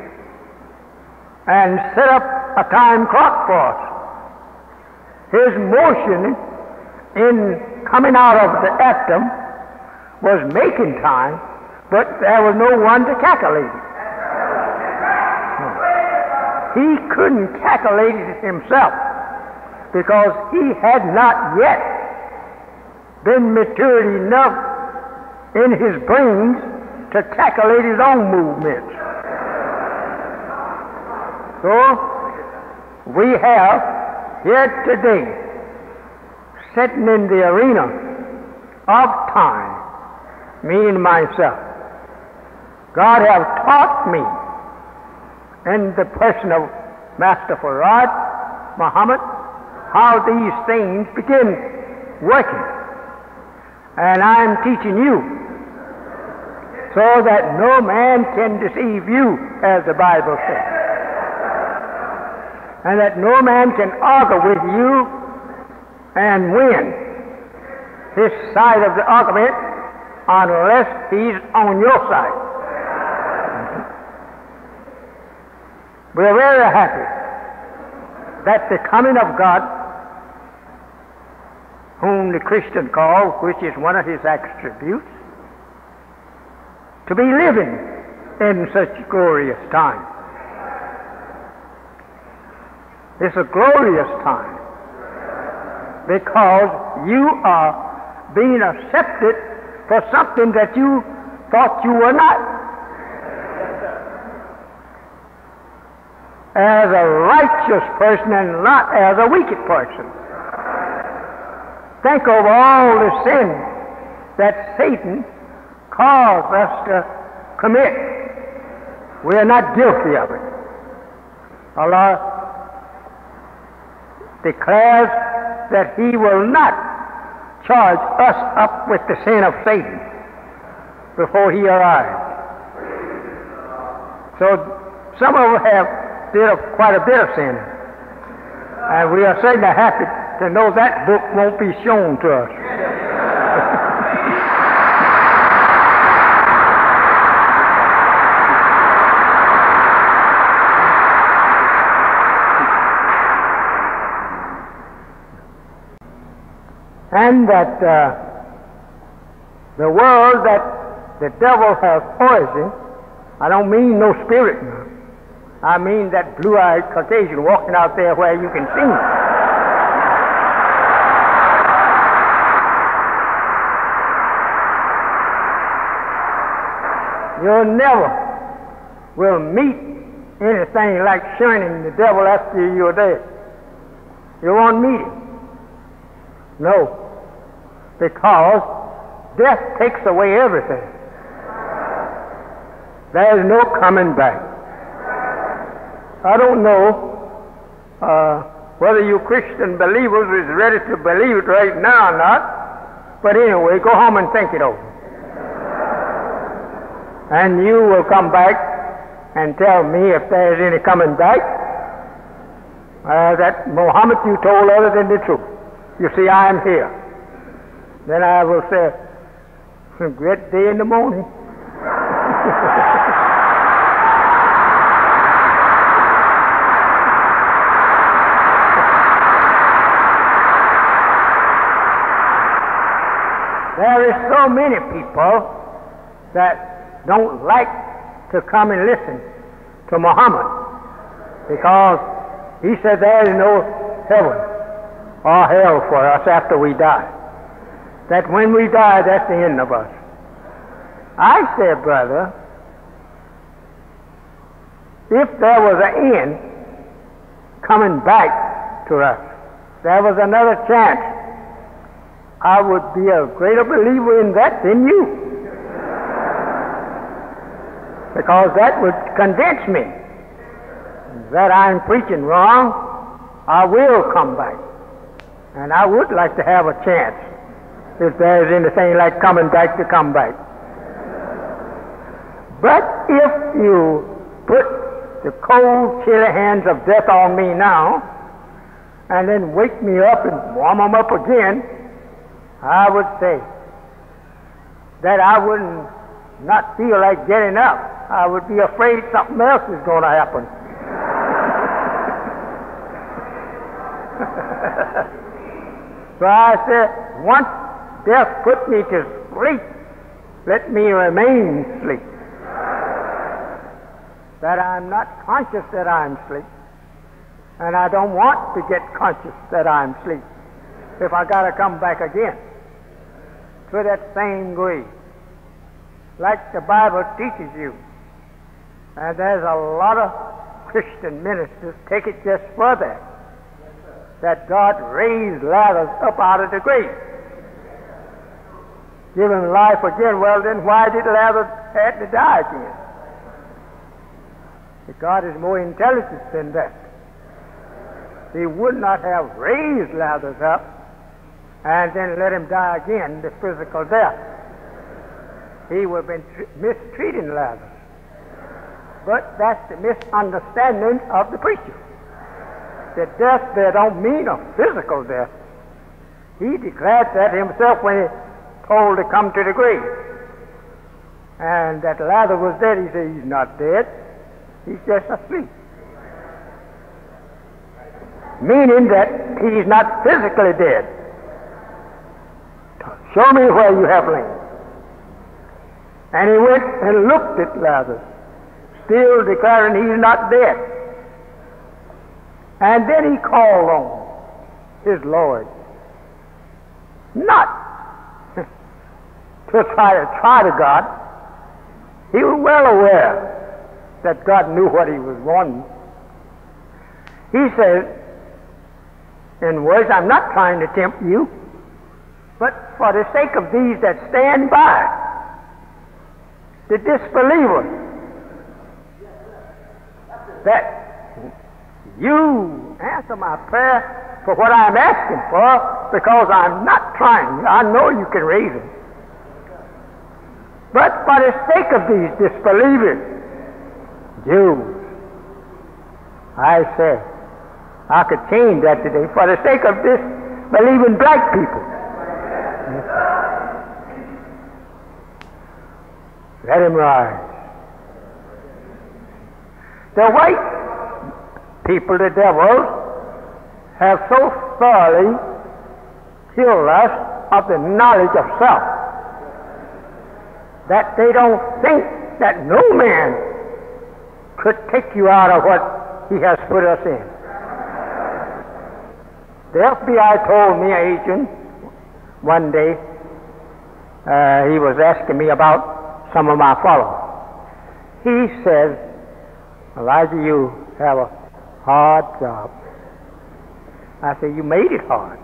and set up a time clock for us. His motion in coming out of the atom was making time, but there was no one to calculate it. He couldn't calculate it himself because he had not yet been matured enough in his brains to calculate his own movements. So we have here today, sitting in the arena of time, me and myself, God have taught me in the person of Master Fard Muhammad, how these things begin working. And I'm teaching you so that no man can deceive you, as the Bible says. And that no man can argue with you and win his side of the argument unless he's on your side. We're very happy that the coming of God, whom the Christian calls, which is one of his attributes, to be living in such glorious time. It's a glorious time because you are being accepted for something that you thought you were not. as a righteous person and not as a wicked person. Think of all the sin that Satan caused us to commit. We are not guilty of it. Allah declares that He will not charge us up with the sin of Satan before He arrives. So some of us have did a, quite a bit of sin. And we are certainly happy to know that book won't be shown to us. And that uh, the world that the devil has poisoned, I don't mean no spirit I mean that blue-eyed Caucasian walking out there where you can see. him. You'll never will meet anything like shining the devil after you're dead. You won't meet him. No. Because death takes away everything. There is no coming back. I don't know uh, whether you Christian believers is ready to believe it right now or not. But anyway, go home and think it over. And you will come back and tell me if there is any coming back. Uh, that Muhammad you told other than the truth. You see, I am here. Then I will say, it's a great day in the morning. There is so many people that don't like to come and listen to Muhammad because he said there is no heaven or hell for us after we die. That when we die, that's the end of us. I said, brother, if there was an end coming back to us, there was another chance I would be a greater believer in that than you. Because that would convince me that I'm preaching wrong. I will come back. And I would like to have a chance if there's anything like coming back to come back. But if you put the cold, chilly hands of death on me now, and then wake me up and warm them up again, I would say that I wouldn't not feel like getting up. I would be afraid something else is going to happen. so I said, once death put me to sleep, let me remain asleep. That I'm not conscious that I'm asleep. And I don't want to get conscious that I'm asleep if I got to come back again to that same grave, like the Bible teaches you. And there's a lot of Christian ministers take it just further that God raised Lazarus up out of the grave. Give him life again. Well, then why did Lazarus have to die again? But God is more intelligent than that. he would not have raised Lazarus up and then let him die again, the physical death. He would have been tr- mistreating Lazarus. But that's the misunderstanding of the preacher. The death there don't mean a physical death. He declared that himself when he told to come to the grave. And that Lazarus was dead. He said, He's not dead. He's just asleep. Meaning that he's not physically dead. Show me where you have lain. And he went and looked at Lazarus, still declaring he's not dead. And then he called on his Lord. Not to try to try to God. He was well aware that God knew what he was wanting. He said, in words, I'm not trying to tempt you, but for the sake of these that stand by, the disbelievers, that you answer my prayer for what I'm asking for because I'm not trying. I know you can raise him. But for the sake of these disbelievers, Jews, I say, I could change that today for the sake of this believing black people. Let him rise. The white people, the devils, have so thoroughly killed us of the knowledge of self that they don't think that no man could take you out of what he has put us in. The FBI told me, an agent, one day, uh, he was asking me about some of my followers. He said, Elijah, you have a hard job. I said, You made it hard.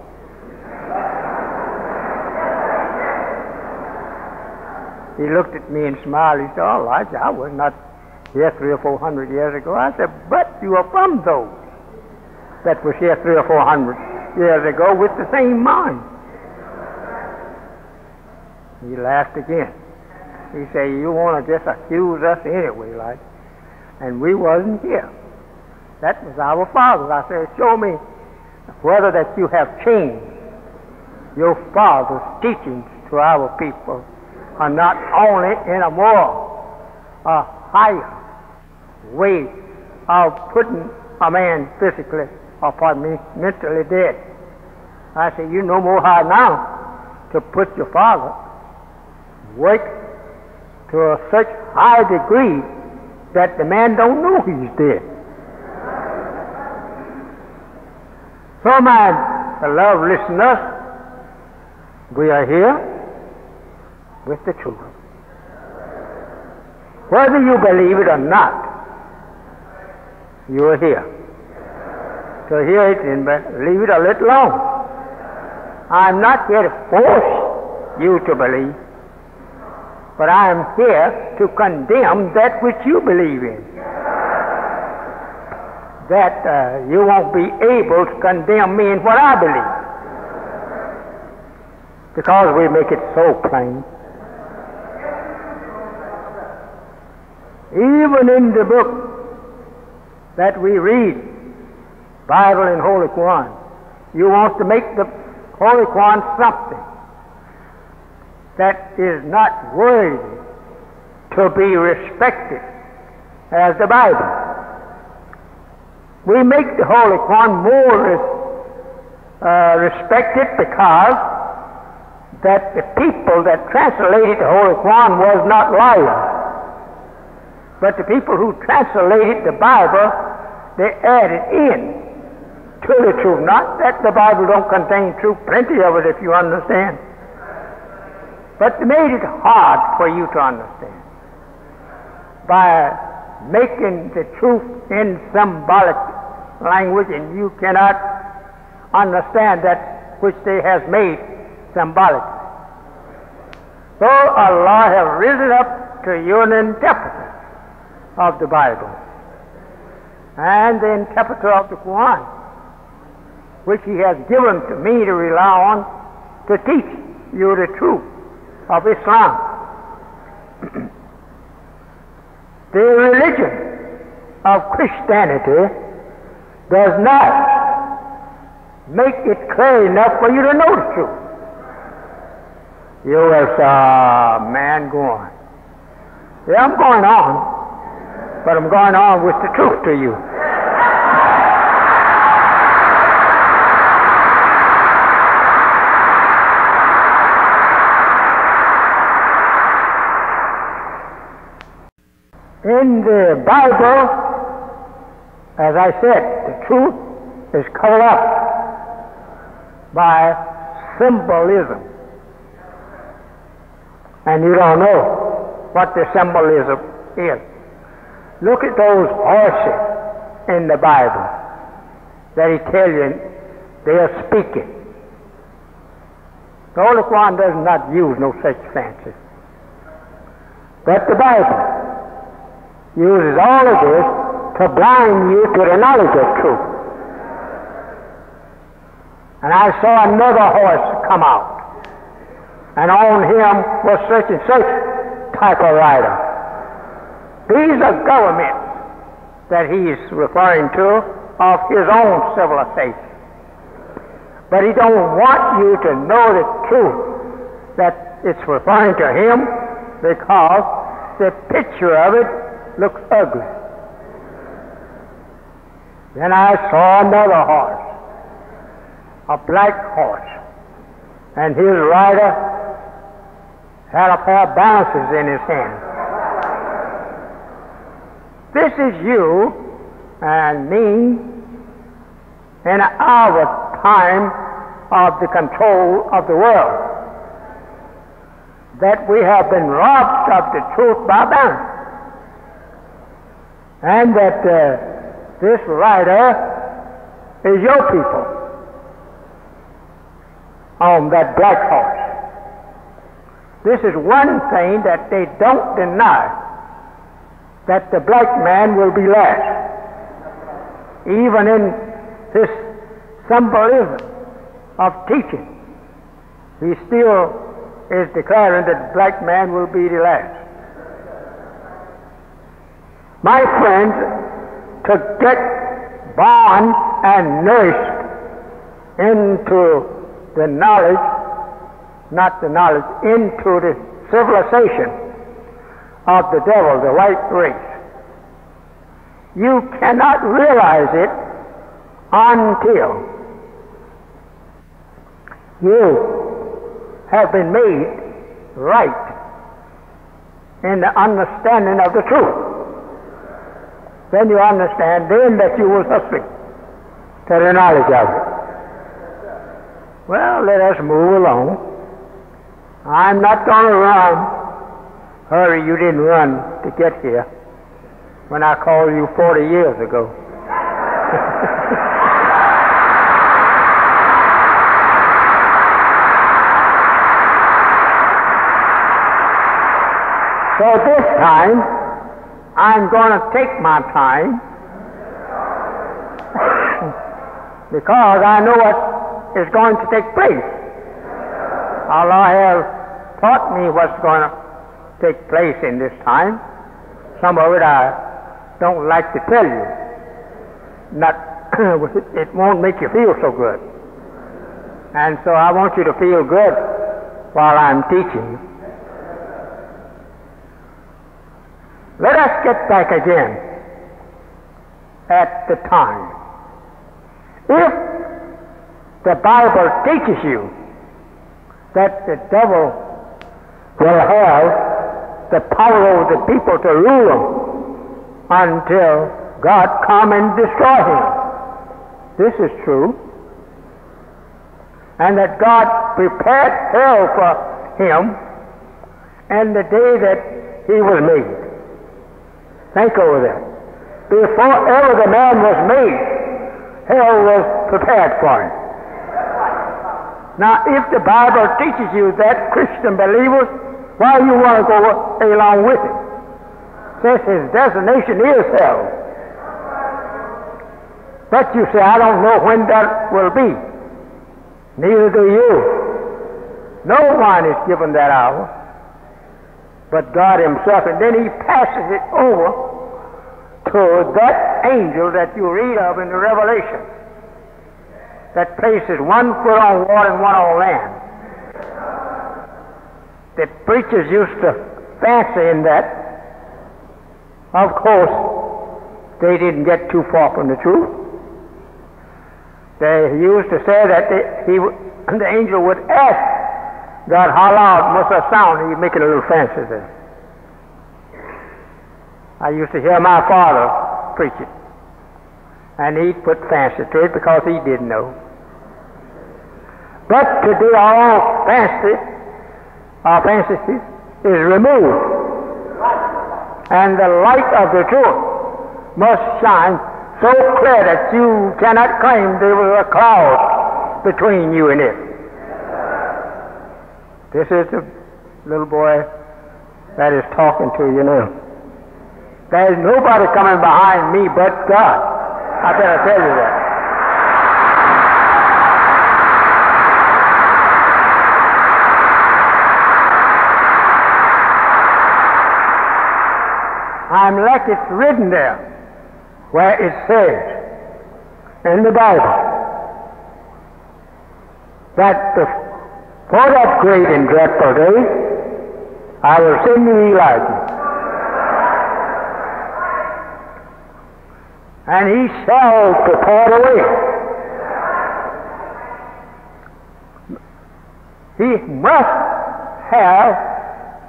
He looked at me and smiled. He said, Oh, Elijah, I was not here three or four hundred years ago. I said, But you are from those that was here three or four hundred years ago with the same mind. He laughed again. He said, You want to just accuse us anyway, like, and we wasn't here. That was our fathers. I said, Show me whether that you have changed your father's teachings to our people are not only in a more a higher way of putting a man physically or pardon me, mentally dead. I say, you know more how now to put your father work to a such high degree that the man don't know he's dead. So my beloved listeners, we are here with the truth. Whether you believe it or not, you are here. To hear it and leave it a little long. I'm not here to force you to believe, but I am here to condemn that which you believe in. That uh, you won't be able to condemn me in what I believe. Because we make it so plain. Even in the book that we read, Bible and Holy Quran, you want to make the Holy Quran something that is not worthy to be respected as the Bible. We make the Holy Quran more uh, respected because that the people that translated the Holy Quran was not liars. But the people who translated the Bible, they added in to the truth. Not that the Bible don't contain truth, plenty of it if you understand. But they made it hard for you to understand by making the truth in symbolic language, and you cannot understand that which they has made symbolic. So Allah has risen up to you an interpreter of the Bible and the interpreter of the Quran. which He has given to me to rely on to teach you the truth of Islam. the religion of Christianity does not make it clear enough for you to know the truth. You will say, ah, man, go on. Yeah, I'm going on, but I'm going on with the truth to you. In the Bible, as I said, the truth is covered up by symbolism. And you don't know what the symbolism is. Look at those horses in the Bible that he tells you they are speaking. The Holy Quran does not use no such fancy. But the Bible uses all of this to blind you to the knowledge of truth. And I saw another horse come out, and on him was such and such type of rider. These are governments that he's referring to of his own civilization. But he don't want you to know the truth that it's referring to him because the picture of it looks ugly. Then I saw another horse, a black horse, and his rider had a pair of balances in his hand. This is you and me in our time of the control of the world. That we have been robbed of the truth by them. and that uh, this rider is your people on that black horse. This is one thing that they don't deny that the black man will be last. Even in this symbolism of teaching, he still is declaring that the black man will be the last. My friends, to get born and nourished into the knowledge, not the knowledge, into the civilization of the devil, the white race. You cannot realize it until you have been made right in the understanding of the truth then you understand then that you will submit to the knowledge of it. Well, let us move along. I'm not going to run. Hurry, you didn't run to get here when I called you 40 years ago. so this time, I'm going to take my time because I know what is going to take place. Allah has taught me what's going to take place in this time. Some of it I don't like to tell you. Not it won't make you feel so good. And so I want you to feel good while I'm teaching. Let us get back again at the time. If the Bible teaches you that the devil will have the power over the people to rule them until God come and destroy him. This is true. And that God prepared hell for him and the day that he was made. Think over that. Before ever the man was made, hell was prepared for him. Now, if the Bible teaches you that, Christian believers, why you want to go along with it? Since his destination is hell. But you say, I don't know when that will be. Neither do you. No one is given that hour but God Himself. And then He passes it over to that angel that you read of in the Revelation that places one foot on water and one on land. The preachers used to fancy in that. Of course, they didn't get too far from the truth. They used to say that the, he, the angel would ask God, how loud must I sound? He's making a little fancy there. I used to hear my father preach it. And he'd put fancy to it because he didn't know. But today all fancy, our fantasies is removed. And the light of the truth must shine so clear that you cannot claim there was a cloud between you and it. This is the little boy that is talking to you now. There's nobody coming behind me but God. I better tell you that. I'm like it's written there, where it says in the Bible that the, for that great and dreadful day, I will send you Elijah. And he shall prepare the way. He must have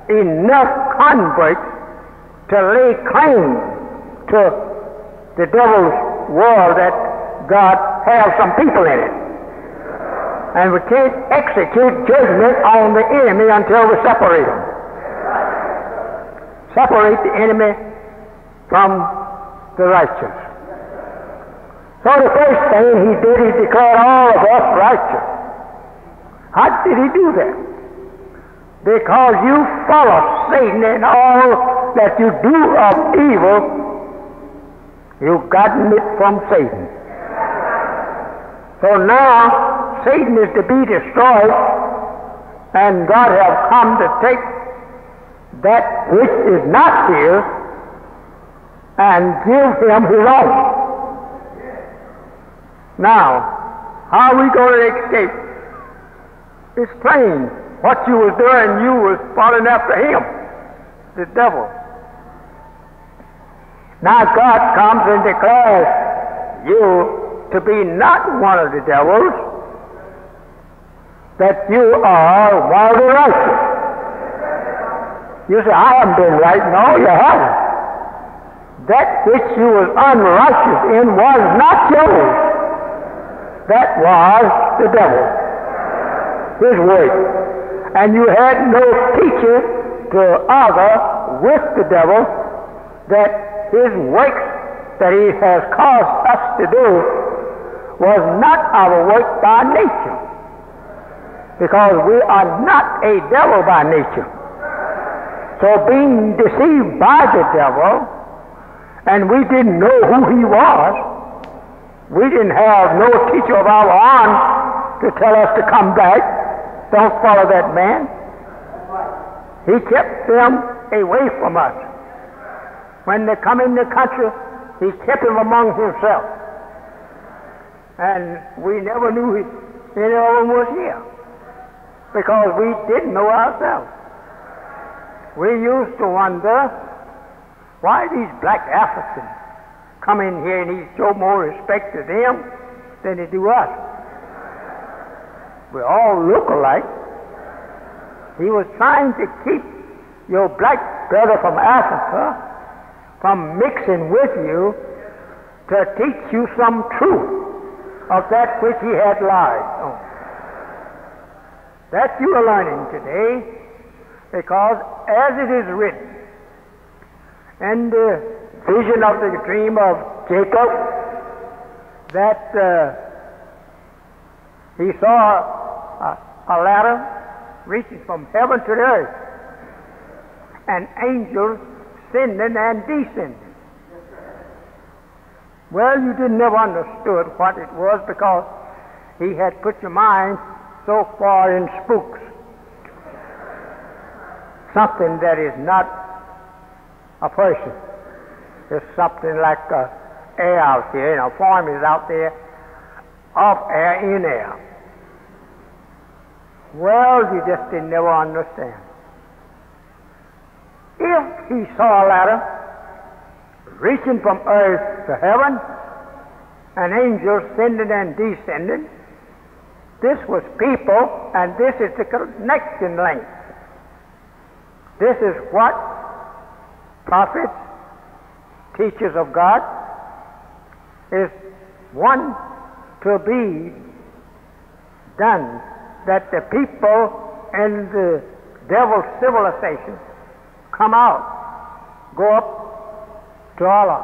enough converts to lay claim to the devil's world that God has some people in it. And we can't execute judgment on the enemy until we separate them. Separate the enemy from the righteous. So the first thing he did, he declared all of us righteous. How did he do that? Because you follow Satan and all that you do of evil, you've gotten it from Satan. So now Satan is to be destroyed, and God has come to take that which is not his and give him his own. Now, how are we going to escape? It's plain. What you was doing, you was following after him, the devil. Now God comes and declares you to be not one of the devils, that you are one of the righteous. You say, I haven't been right. No, you haven't. That which you was unrighteous in was not yours. That was the devil. His work. And you had no teacher to argue with the devil that his works that he has caused us to do was not our work by nature. Because we are not a devil by nature. So being deceived by the devil, and we didn't know who he was, we didn't have no teacher of our own to tell us to come back. Don't follow that man. He kept them away from us. When they come in the country, he kept them among himself. And we never knew he, any of them was here because we didn't know ourselves. We used to wonder why these black Africans come in here and he show more respect to them than they do us. We all look alike. He was trying to keep your black brother from Africa from mixing with you to teach you some truth of that which he had lied on. That you are learning today because as it is written in the vision of the dream of Jacob that uh, he saw a, a ladder reaching from heaven to the earth and angels ascending and descending. Well, you didn't never understood what it was because he had put your mind so far in spooks. Something that is not a person. It's something like a air out there, and a form is out there of air in air. Well, you just didn't never understand. If he saw a ladder reaching from earth to heaven, an angel ascending and descending, this was people, and this is the connection link. This is what prophets, teachers of God, is one to be done that the people in the devil's civilization come out, go up to Allah,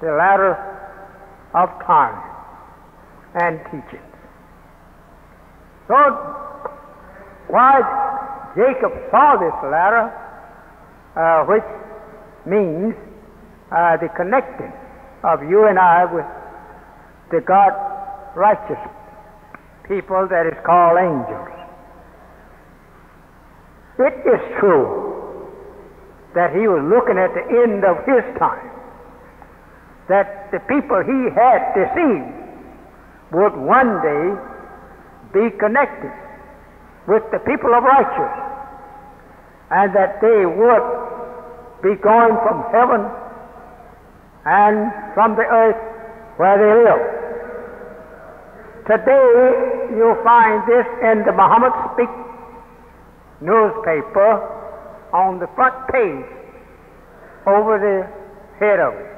the ladder of time and teaching. So, why Jacob saw this ladder, uh, which means uh, the connecting of you and I with the God righteous people that is called angels. It is true that he was looking at the end of his time, that the people he had deceived would one day be connected with the people of righteousness, and that they would be going from heaven and from the earth where they live. Today, you'll find this in the Muhammad Speak newspaper on the front page over the head of it.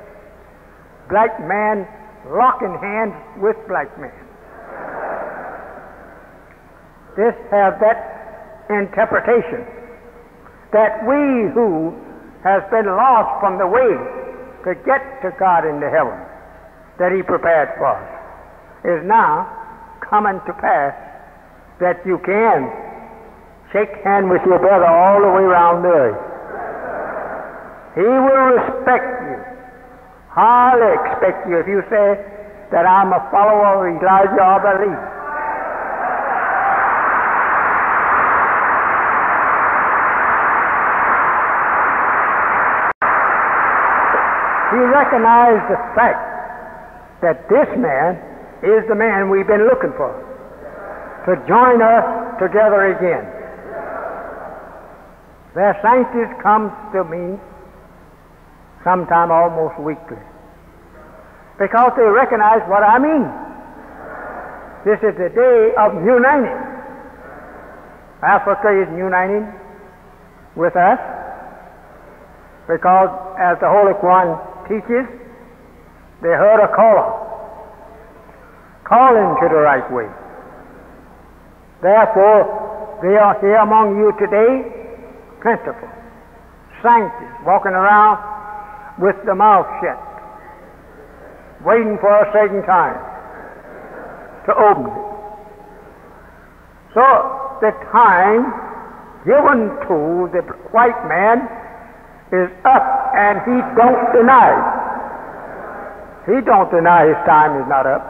Black man locking hands with black man. This have that interpretation that we who has been lost from the way to get to God in the heaven that He prepared for us is now coming to pass that you can shake hand with your brother all the way around the earth. He will respect you, highly expect you if you say that I'm a follower of Elijah or believe. He recognized the fact that this man is the man we've been looking for to join us together again. Their sanctity comes to me sometime almost weekly because they recognize what I mean. This is the day of uniting. Africa is uniting with us because, as the Holy One teaches, they heard a caller calling to the right way. Therefore, they are here among you today, plentiful, sanctity, walking around with the mouth shut, waiting for a certain time to open it. So, the time given to the white man is up and he don't deny it. He don't deny his time is not up.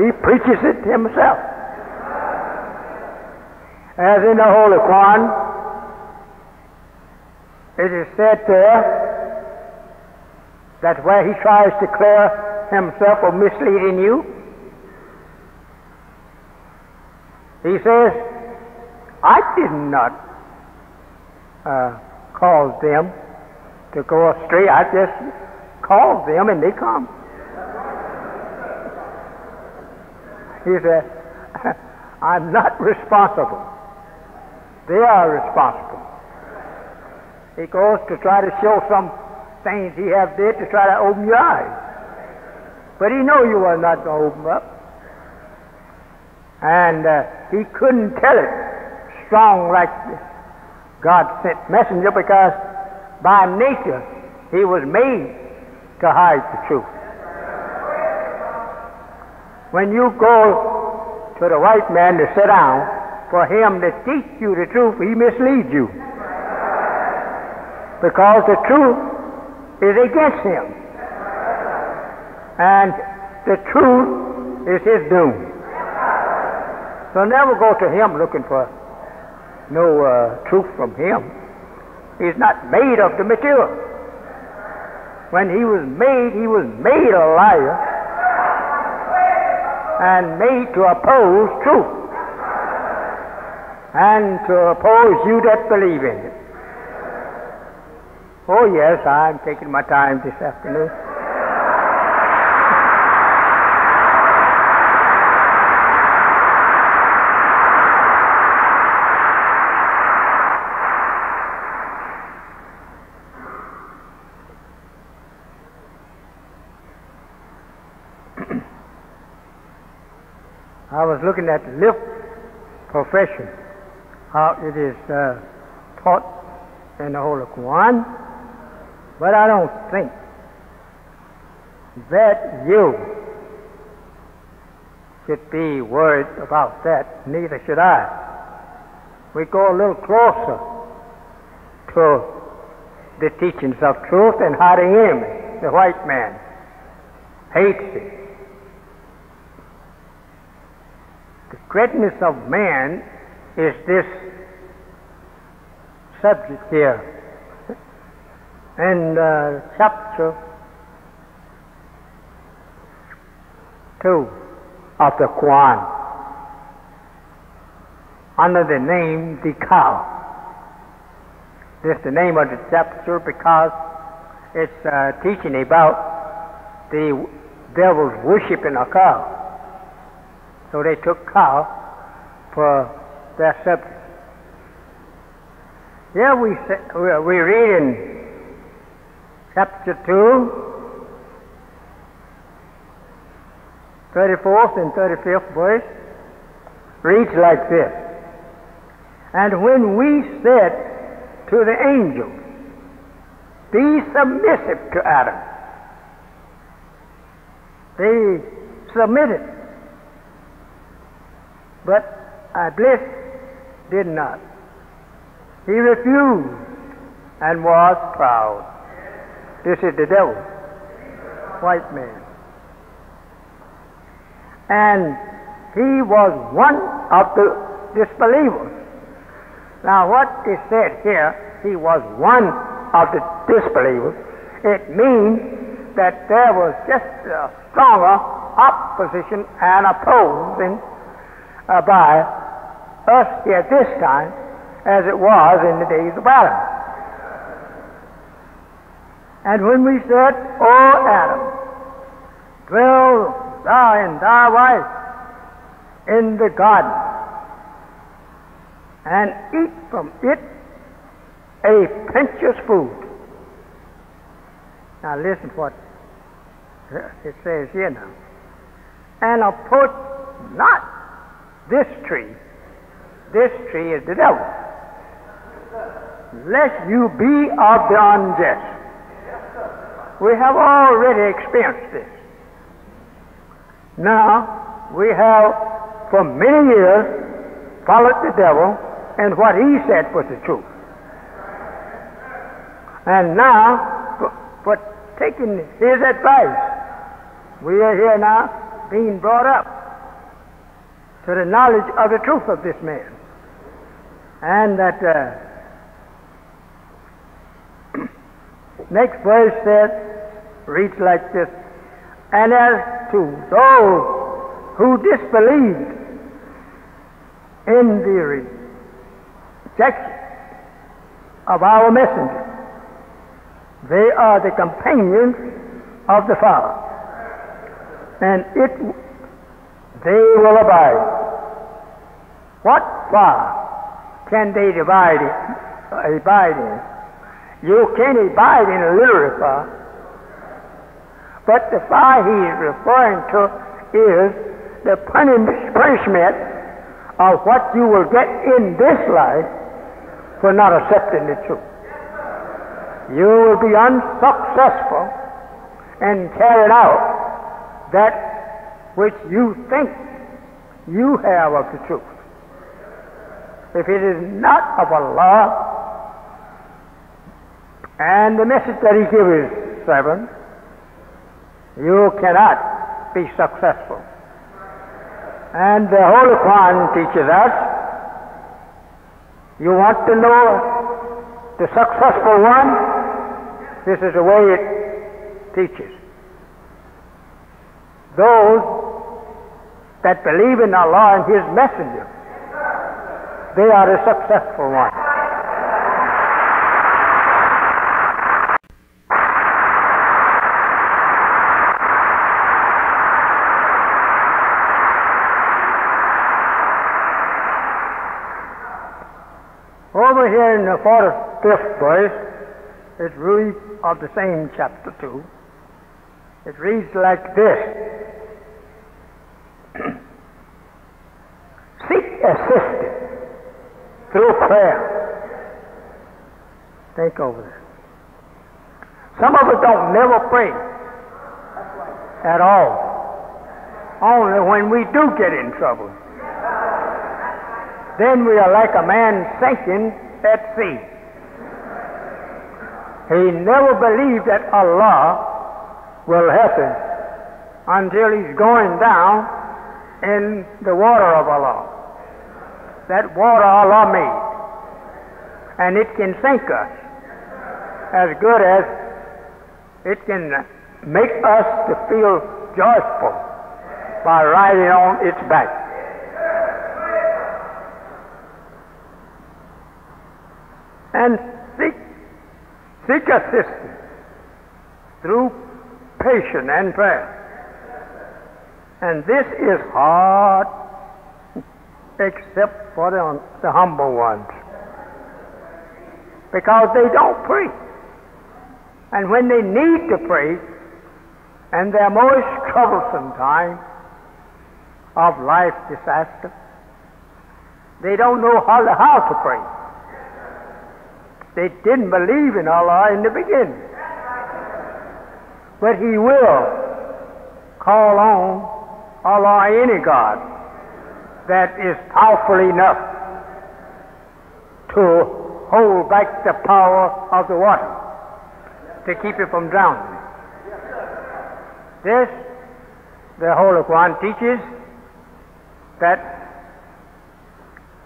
He preaches it himself. As in the Holy Quran, it is said there that where he tries to clear himself of misleading you, he says, I did not uh, cause them to go astray. I just called them and they come. He said, I'm not responsible. They are responsible. He goes to try to show some things he have did to try to open your eyes. But he know you are not going to open up. And uh, he couldn't tell it strong like God sent messenger because by nature he was made to hide the truth. When you go to the white man to sit down, for him to teach you the truth, he misleads you. Because the truth is against him. and the truth is his doom. So never go to him looking for no uh, truth from him. He's not made of the material. When he was made, he was made a liar and made to oppose truth and to oppose you that believe in it. Oh, yes, I'm taking my time this afternoon. I was looking at the lift profession, how it is uh, taught in the Holy Quran, but I don't think that you should be worried about that, neither should I. We go a little closer to the teachings of truth and hiding image. The white man hates it. The greatness of man is this subject here. In uh, chapter 2 of the Quran, under the name the cow. This is the name of the chapter because it's uh, teaching about the devil's worshiping a cow. So they took cow for their subject. Here we, we read chapter 2, 34th and 35th verse, reads like this. And when we said to the angel, Be submissive to Adam, they submitted. But Iblis did not. He refused and was proud. This is the devil, white man. And he was one of the disbelievers. Now, what is said here, he was one of the disbelievers, it means that there was just a stronger opposition and opposing uh, by us here at this time as it was in the days of Adam. And when we said, O Adam, dwell thou and thy wife in the garden, and eat from it a plenteous food. Now listen what it says here now. And approach not this tree. This tree is the devil. Lest you be of the unjust. We have already experienced this. Now, we have for many years followed the devil, and what he said was the truth. And now, for, for taking his advice, we are here now being brought up to the knowledge of the truth of this man. And that uh, next verse says, reads like this And as to those who disbelieved in the rejection of our messenger, they are the companions of the Father. And it they will abide. What fire can they divide abide in? You can't abide in a literal fire. But the fire he is referring to is the punishment of what you will get in this life for not accepting the truth. You will be unsuccessful in carrying out that which you think you have of the truth. If it is not of Allah and the message that He gives is seven, you cannot be successful. And the Holy Quran teaches us you want to know the successful one? This is the way it teaches. Those that believe in Allah and His Messenger, they are the successful ones. Here in the 45th verse, it reads of the same chapter 2. It reads like this Seek assistance through prayer. Think over this. Some of us don't never pray at all. Only when we do get in trouble. Then we are like a man sinking at sea. He never believed that Allah will help him until he's going down in the water of Allah. That water Allah made. And it can sink us as good as it can make us to feel joyful by riding on its back. and seek, seek assistance through patience and prayer. And this is hard except for the, the humble ones because they don't pray. And when they need to pray, and their most troublesome time of life disaster, they don't know how to, how to pray. They didn't believe in Allah in the beginning. But He will call on Allah, any God, that is powerful enough to hold back the power of the water to keep it from drowning. This, the Holy Quran teaches that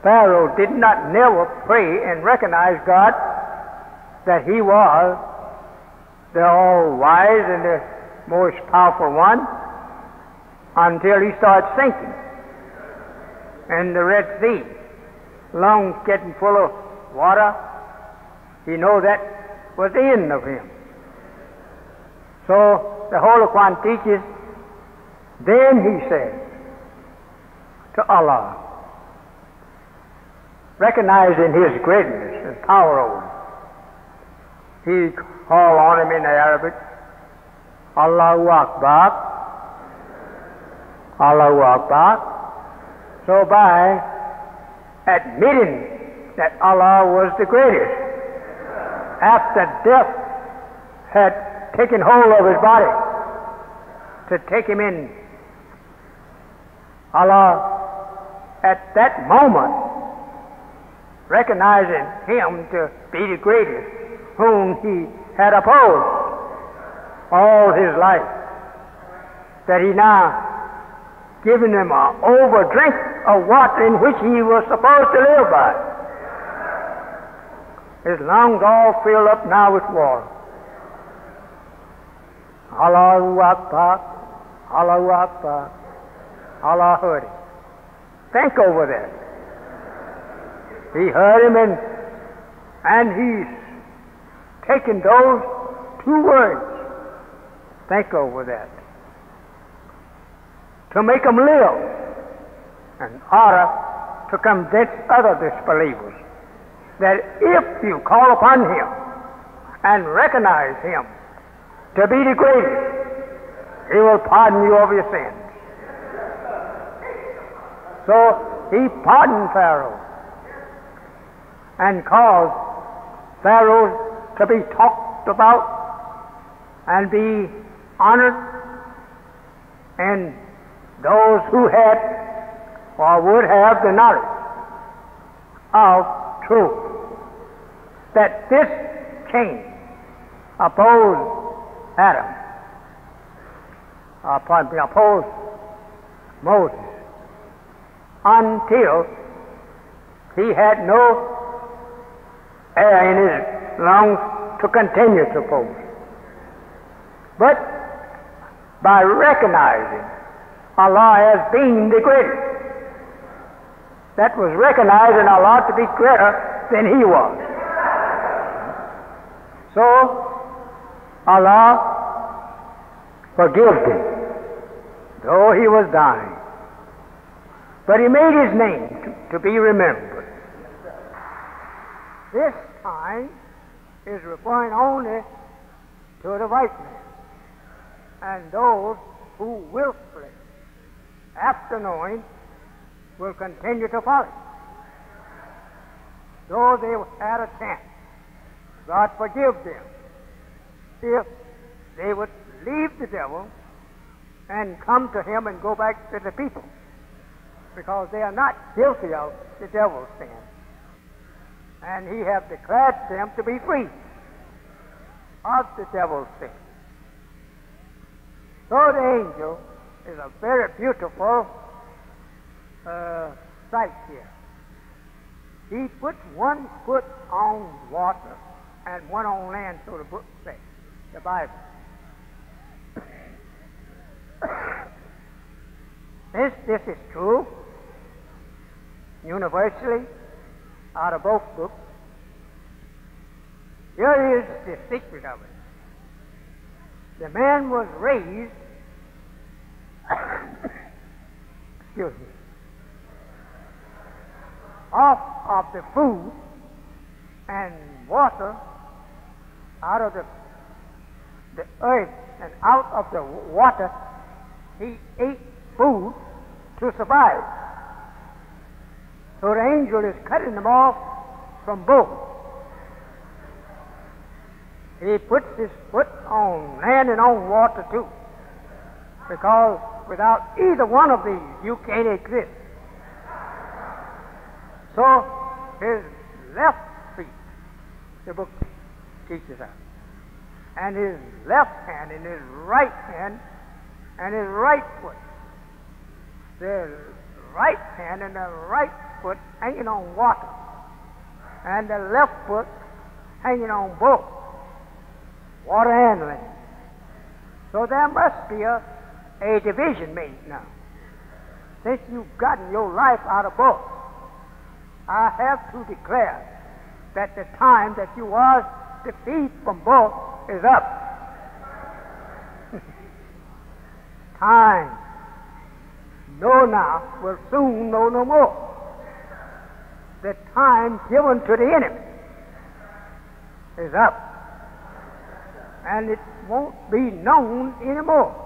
Pharaoh did not never pray and recognize God that he was the all wise and the most powerful one until he started sinking in the Red Sea. Lungs getting full of water. He know that was the end of him. So the Holy Quran teaches, then he said to Allah, recognizing his greatness and power over him, he called on him in Arabic, Allahu Akbar, Allahu Akbar. So by admitting that Allah was the greatest, after death had taken hold of his body to take him in, Allah at that moment recognizing him to be the greatest, whom he had opposed all his life, that he now given him an over drink of water in which he was supposed to live by. His lungs all filled up now with water. Allahu Akbar, Allahu Akbar, Allah heard him. Think over that. He heard him and, and he's taken those two words, think over that, to make them live. In order to convince other disbelievers. That if you call upon Him and recognize Him to be the greatest, He will pardon you of your sins. So He pardoned Pharaoh and caused Pharaoh's to be talked about and be honored, and those who had or would have the knowledge of truth that this king opposed Adam uh, upon opposed Moses until he had no air in his lungs to continue to oppose. But by recognizing Allah as being the greatest, that was recognizing Allah to be greater than he was. So Allah forgave him, though he was dying. But he made his name to, to be remembered. This time is referring only to the white man and those who willfully, after knowing, will continue to follow. Though they had a chance, God forgive them if they would leave the devil and come to him and go back to the people because they are not guilty of the devil's sin. And he have declared them to be free of the devil's sin. So the angel is a very beautiful uh, sight here. He puts one foot on water and one on land, so the book says, the Bible. this, this is true universally out of both books. Here is the secret of it. The man was raised, excuse me, off of the food and water out of the, the earth and out of the water, he ate food to survive. So the angel is cutting them off from both. He puts his foot on land and on water too. Because without either one of these, you can't exist. So his left feet, the book teaches us, and his left hand and his right hand and his right foot. The right hand and the right foot hanging on water, and the left foot hanging on both water and land. So there must be a, a division made now. Since you've gotten your life out of both, I have to declare that the time that you was defeated from both is up. time, know now, will soon know no more the time given to the enemy is up. And it won't be known anymore.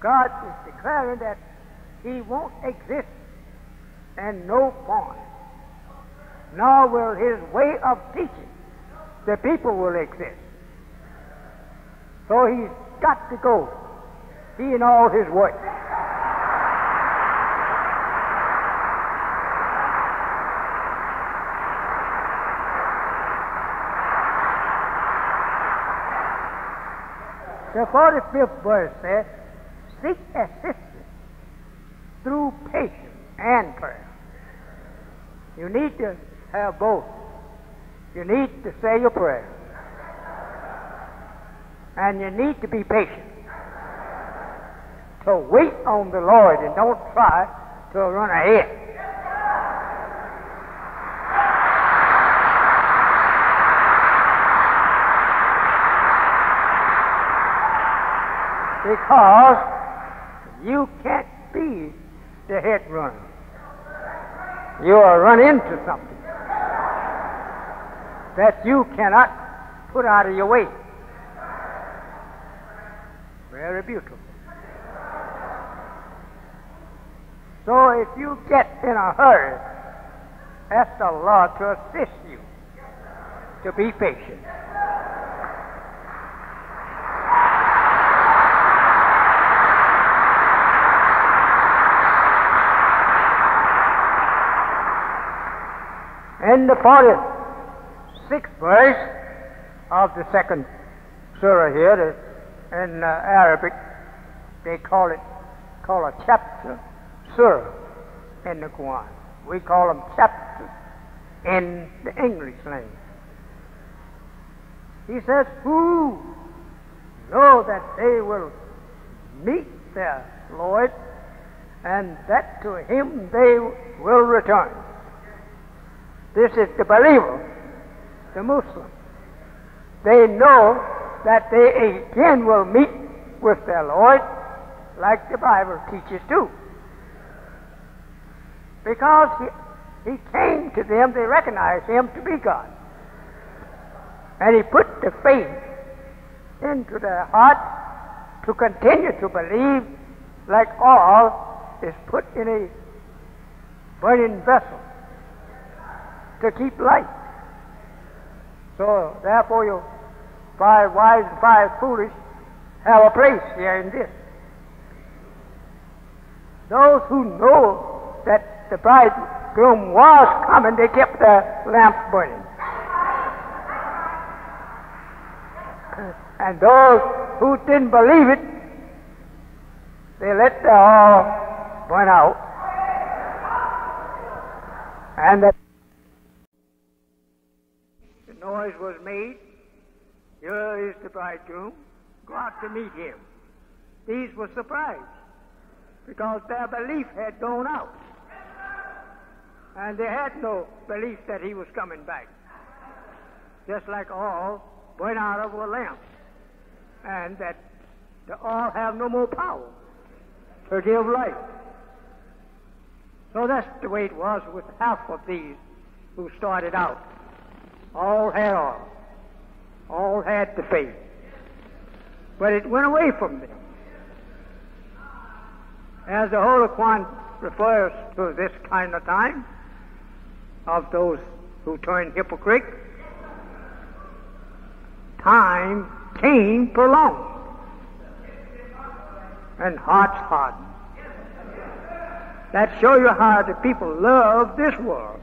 God is declaring that He won't exist and no point, nor will His way of teaching the people will exist. So He's got to go, He and all His works. The 45th verse says, Seek assistance through patience and prayer. You need to have both. You need to say your prayer. And you need to be patient. To wait on the Lord and don't try to run ahead. because you can't be the head runner. You will run into something that you cannot put out of your way. Very beautiful. So if you get in a hurry, ask the Lord to assist you to be patient. In the 46th verse of the second surah here, in uh, Arabic, they call it call a chapter surah in the Quran. We call them chapters in the English language. He says, Who know that they will meet their Lord, and that to him they will return. This is the believer, the Muslim. They know that they again will meet with their Lord, like the Bible teaches too. Because he, he came to them, they recognized him to be God. And he put the faith into their heart to continue to believe like oil is put in a burning vessel to keep light. So therefore you five wise and five foolish have a place here in this. Those who know that the bridegroom was coming, they kept their lamp burning. And those who didn't believe it, they let the oil burn out. And the noise was made. Here is the bridegroom. Go out to meet him. These were surprised because their belief had gone out. And they had no belief that he was coming back. Just like all burn out of a lamp. And that the all have no more power to give light. So that's the way it was with half of these who started out. All had all. All had the faith. But it went away from them. As the Holy Quran refers to this kind of time of those who turn hypocrite, time came prolonged and hearts hardened. That show you how the people love this world.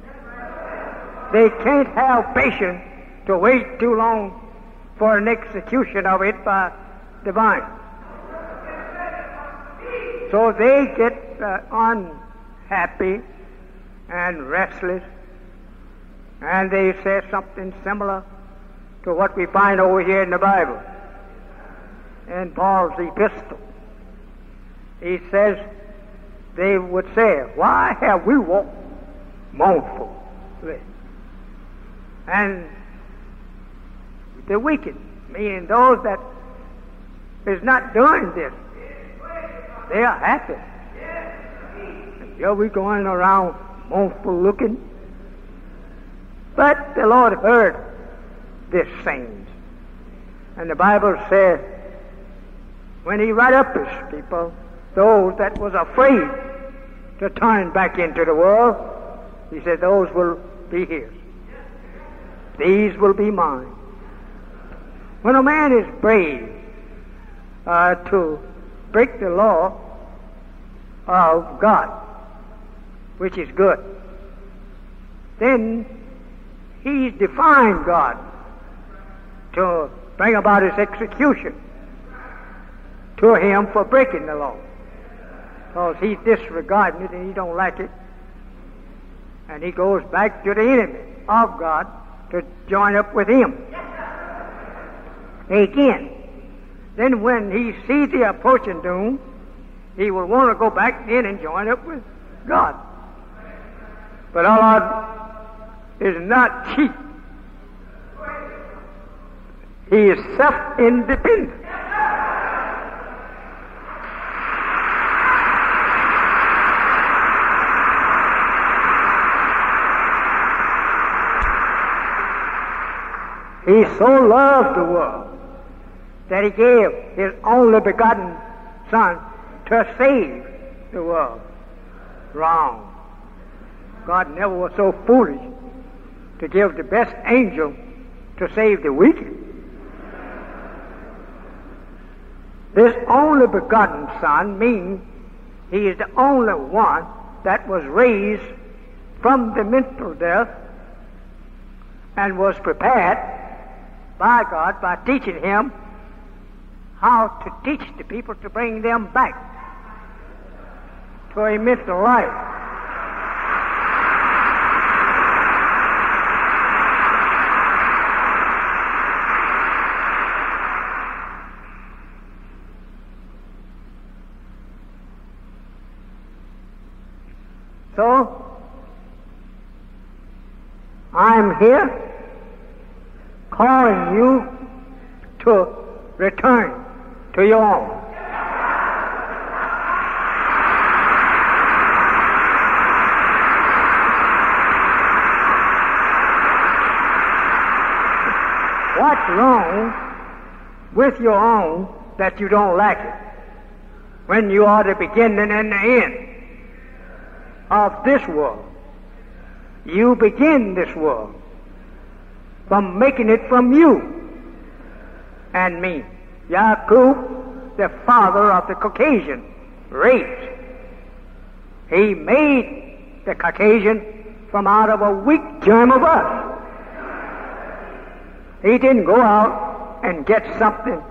They can't have patience to wait too long for an execution of it by divine. So they get uh, unhappy and restless, and they say something similar to what we find over here in the Bible. In Paul's epistle, he says, they would say, Why have we walked mournfully? And the wicked, meaning those that is not doing this, they are happy. And here we going around mournful looking. But the Lord heard this saying. And the Bible says, when he write up his people, those that was afraid to turn back into the world, he said, those will be his. These will be mine. When a man is brave uh, to break the law of God, which is good, then he's defying God to bring about his execution to him for breaking the law. Because he's disregarding it and he don't like it. And he goes back to the enemy of God to join up with him. Again. Then when he sees the approaching doom, he will want to go back in and join up with God. But Allah is not cheap. He is self-independent. He so loved the world that he gave his only begotten Son to save the world. Wrong. God never was so foolish to give the best angel to save the wicked. This only begotten Son means he is the only one that was raised from the mental death and was prepared by God by teaching him how to teach the people to bring them back to a mental life. So, I'm here calling you to return to your own. What's wrong with your own that you don't like it when you are the beginning and the end of this world? You begin this world from making it from you and me. Yakub, the father of the Caucasian race. He made the Caucasian from out of a weak germ of us. He didn't go out and get something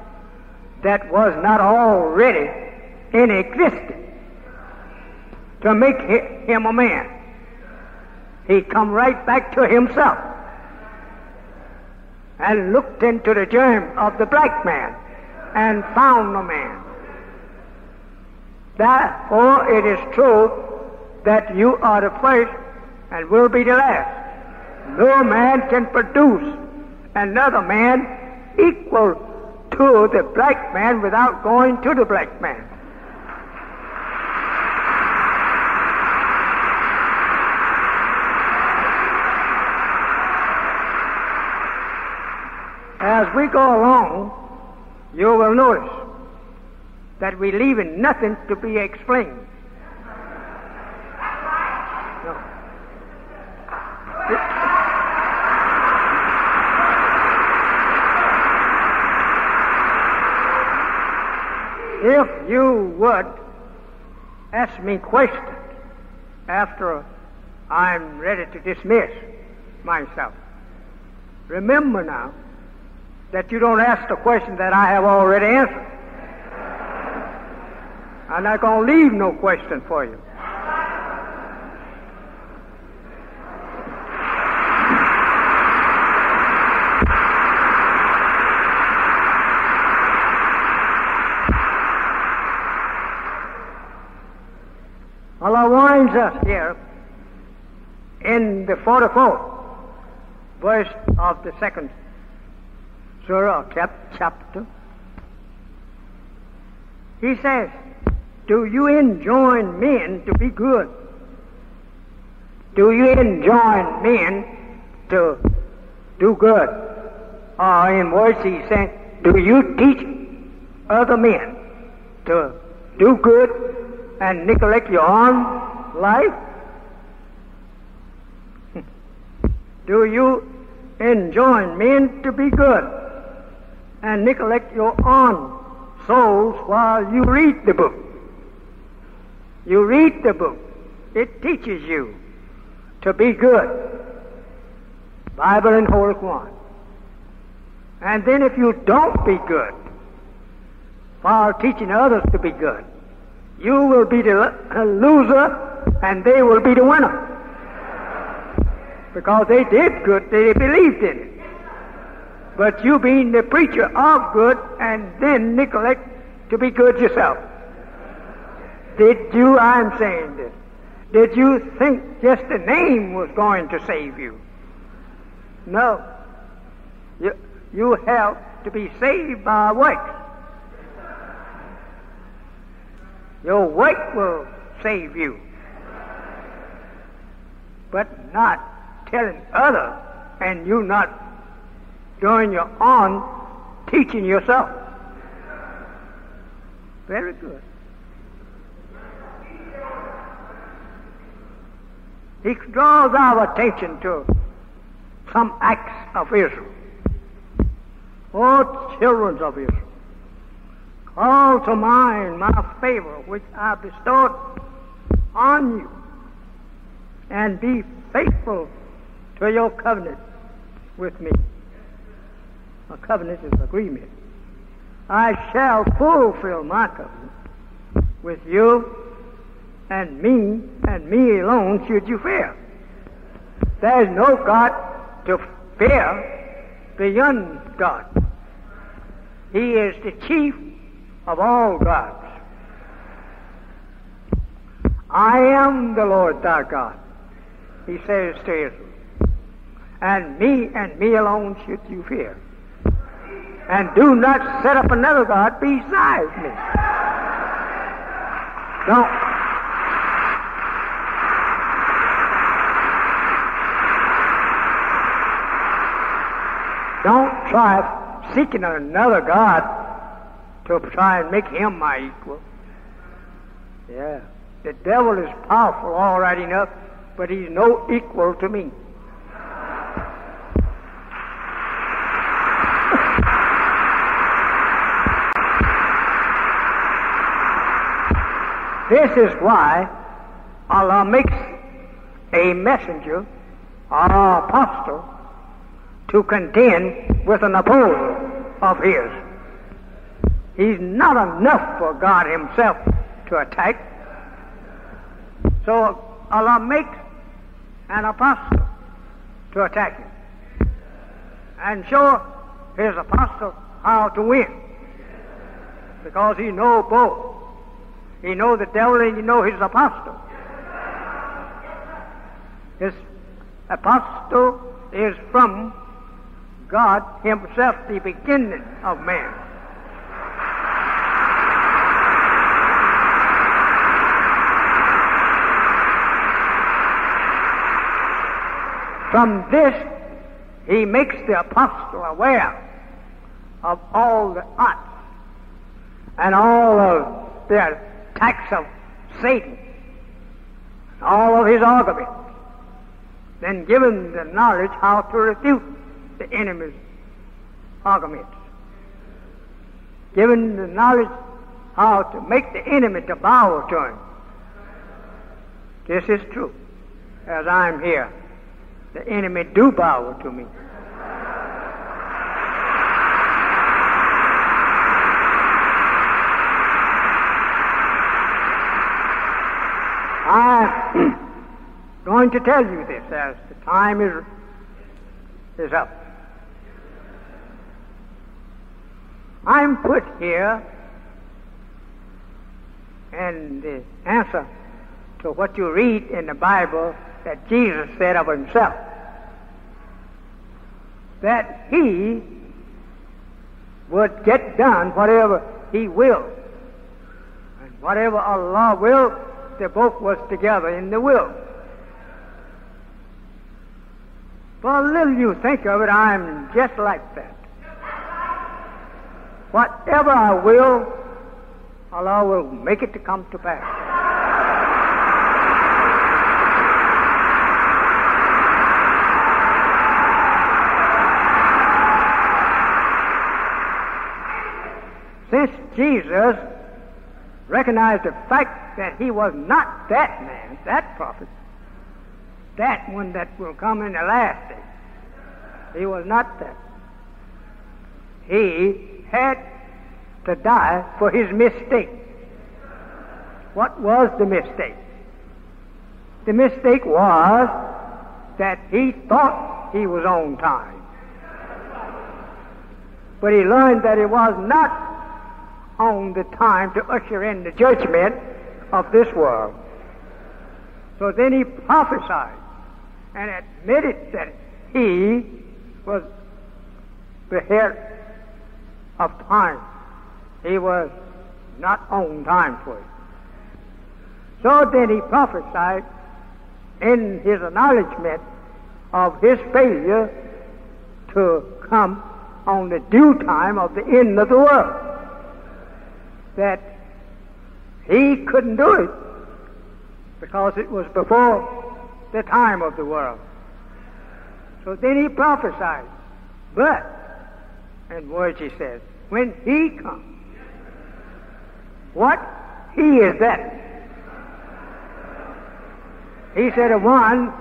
that was not already in existence to make him a man. He come right back to himself and looked into the germ of the black man and found the man. Therefore, oh, it is true that you are the first and will be the last. No man can produce another man equal to the black man without going to the black man. As we go along, you will notice that we're leaving nothing to be explained. No. If you would ask me questions after I'm ready to dismiss myself, remember now that you don't ask the question that I have already answered. I'm not going to leave no question for you. Allah warns us here in the 44th verse of the second surah cap- chapter. He says, Do you enjoin men to be good? Do you enjoin men to do good? Or in words he said, Do you teach other men to do good and neglect your own life? Do you enjoin men to be good and neglect your own souls while you read the book? You read the book. It teaches you to be good. Bible and Holy Quran. And then if you don't be good, while teaching others to be good, you will be the loser and they will be the winner. Because they did good, they believed in it. But you being the preacher of good and then neglect to be good yourself. Did you, I'm saying this, did you think just the name was going to save you? No. You, you have to be saved by works. Your work will save you. But not telling others and you not doing your own teaching yourself. Very good. He draws our attention to some acts of Israel. O children of Israel, call to mind my favor which I bestowed on you, and be faithful to your covenant with me. A covenant is agreement. I shall fulfill my covenant with you and me and me alone should you fear. There is no God to fear beyond God. He is the chief of all gods. I am the Lord thy God, he says to Israel. And me and me alone should you fear. And do not set up another God besides me. Don't. Don't try seeking another God to try and make him my equal. Yeah. The devil is powerful all right enough, but he's no equal to me. This is why Allah makes a messenger or apostle to contend with an opposer of his. He's not enough for God Himself to attack. So Allah makes an apostle to attack him and show his apostle how to win. Because he know both. He know the devil and he know his apostle. His apostle is from God himself, the beginning of man. From this, he makes the apostle aware of all the arts and all of the attacks of Satan, and all of his arguments, then given the knowledge how to refute the enemy's arguments, given the knowledge how to make the enemy to bow to him. This is true, as I'm here the enemy do bow to me. I'm going to tell you this as the time is, is up. I'm put here and the answer to what you read in the Bible that Jesus said of himself that he would get done whatever he will. And whatever Allah will, they both was together in the will. For a little you think of it, I'm just like that. Whatever I will, Allah will make it to come to pass. Since Jesus recognized the fact that he was not that man, that prophet, that one that will come in the last day, he was not that. He had to die for his mistake. What was the mistake? The mistake was that he thought he was on time. But he learned that he was not on the time to usher in the judgment of this world. So then he prophesied and admitted that he was the head of time. He was not on time for it. So then he prophesied in his acknowledgement of his failure to come on the due time of the end of the world that he couldn't do it because it was before the time of the world. So then he prophesied. But, in words he says, when he comes, what? He is that. He said of one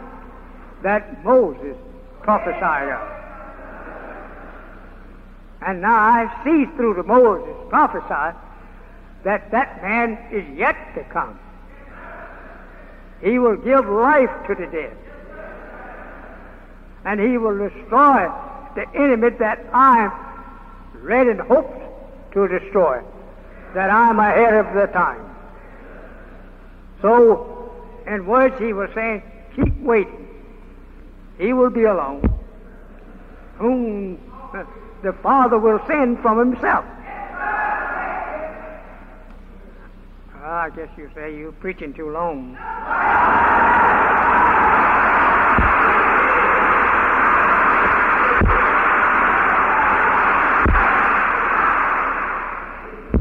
that Moses prophesied of. And now I see through the Moses prophesied that that man is yet to come. He will give life to the dead. And he will destroy the enemy that I am ready and hoped to destroy, that I am ahead of the time. So, in words, he was saying, keep waiting. He will be alone, whom the Father will send from himself. Ah, I guess you say you're preaching too long.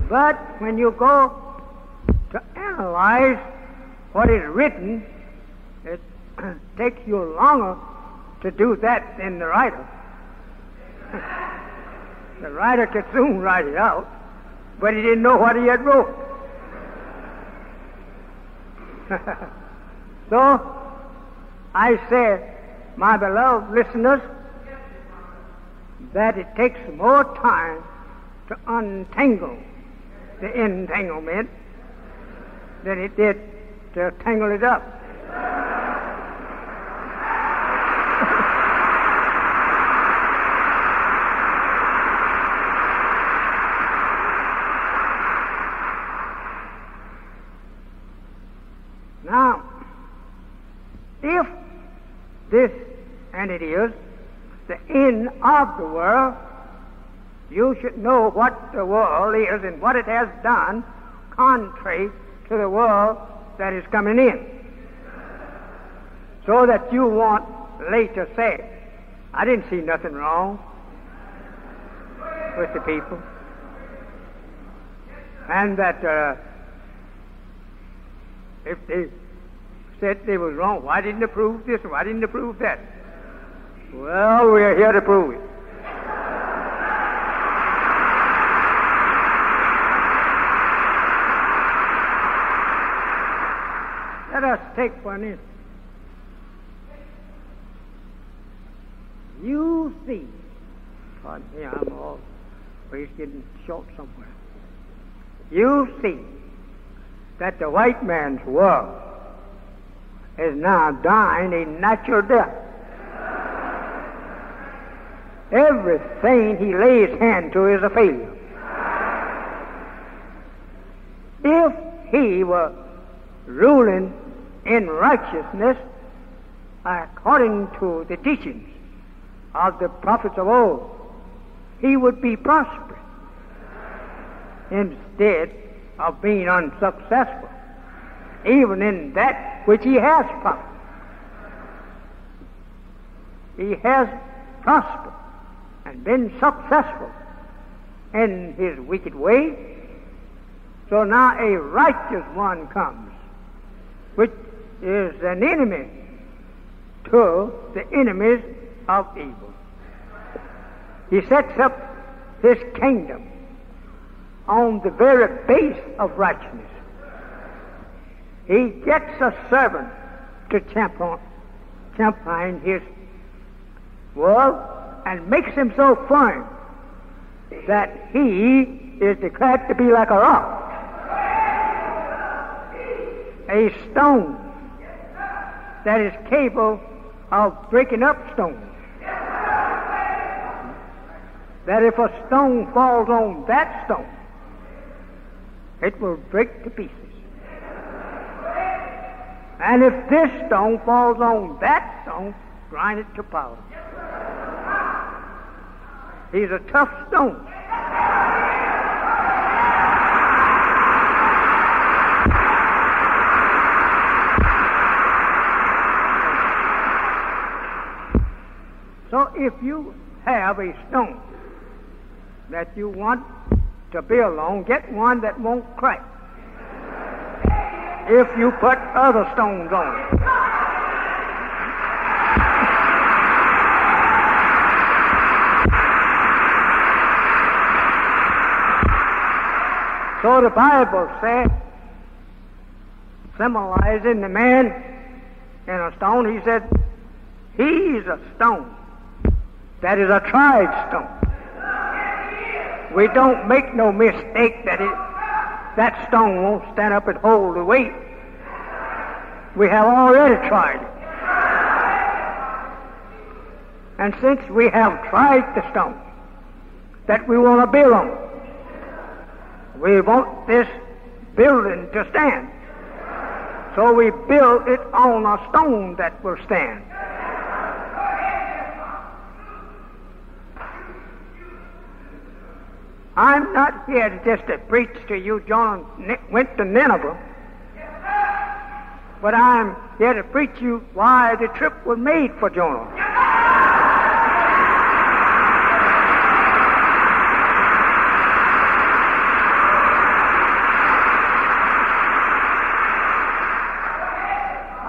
But when you go to analyze what is written, it takes you longer to do that than the writer. the writer could soon write it out, but he didn't know what he had wrote. so, I say, my beloved listeners, that it takes more time to untangle the entanglement than it did to tangle it up. now, if this, and it is, the end of the world, you should know what the world is and what it has done contrary to the world that is coming in. So that you won't later say, I didn't see nothing wrong with the people. And that uh, if they said they was wrong, why didn't they prove this? Why didn't they prove that? Well, we're here to prove it. Let us take one in. You see, pardon me, I'm all, he's getting short somewhere. You see that the white man's world is now dying a natural death. Everything he lays hand to is a failure. If he were ruling in righteousness according to the teachings of the prophets of old, he would be prosperous instead of being unsuccessful, even in that which he has prospered. He has prospered and been successful in his wicked way. So now a righteous one comes, which is an enemy to the enemies of evil. He sets up his kingdom on the very base of righteousness. He gets a servant to champion his world and makes him so firm that he is declared to be like a rock, a stone that is capable of breaking up stones. That if a stone falls on that stone, it will break to pieces. And if this stone falls on that stone, grind it to powder. He's a tough stone. So if you have a stone that you want to build on, get one that won't crack. If you put other stones on it. So the Bible says, symbolizing the man in a stone, he said, He's a stone that is a tried stone. we don't make no mistake that it, that stone won't stand up and hold the weight. We have already tried it. And since we have tried the stone that we want to build on, we want this building to stand. So we build it on a stone that will stand. I'm not here just to preach to you. Jonah went to Nineveh, but I'm here to preach you why the trip was made for Jonah.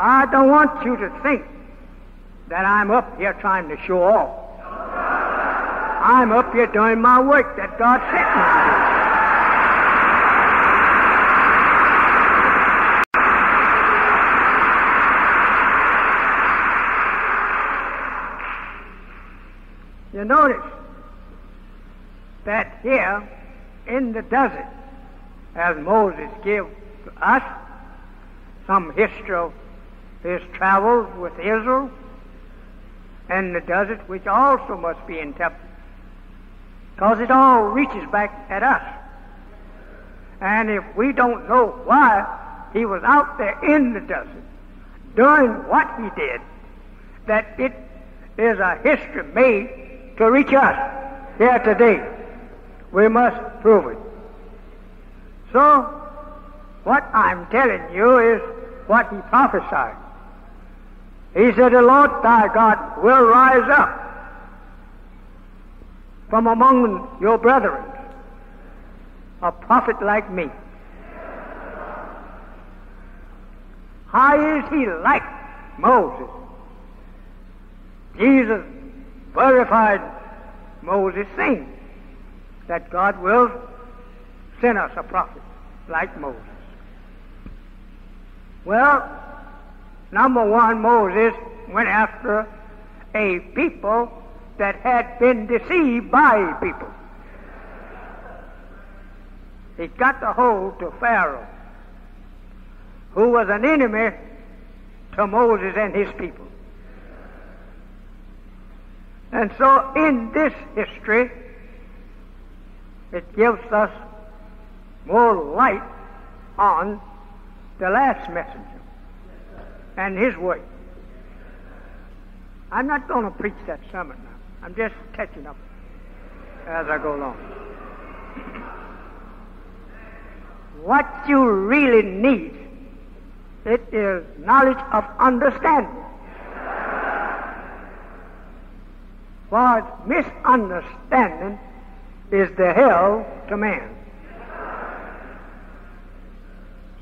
I don't want you to think that I'm up here trying to show off. I'm up here doing my work that God sent me to do. You notice that here in the desert, as Moses gave to us some history of his travels with Israel and the desert, which also must be interpreted because it all reaches back at us. And if we don't know why he was out there in the desert doing what he did, that it is a history made to reach us here today. We must prove it. So, what I'm telling you is what he prophesied. He said, The Lord thy God will rise up from among your brethren, a prophet like me. How is he like Moses? Jesus verified Moses' saying that God will send us a prophet like Moses. Well, number one, Moses went after a people that had been deceived by people. He got the hold to Pharaoh, who was an enemy to Moses and his people. And so in this history, it gives us more light on the last messenger and his work. I'm not going to preach that sermon. I'm just catching up as I go along. What you really need, it is knowledge of understanding. For misunderstanding is the hell to man.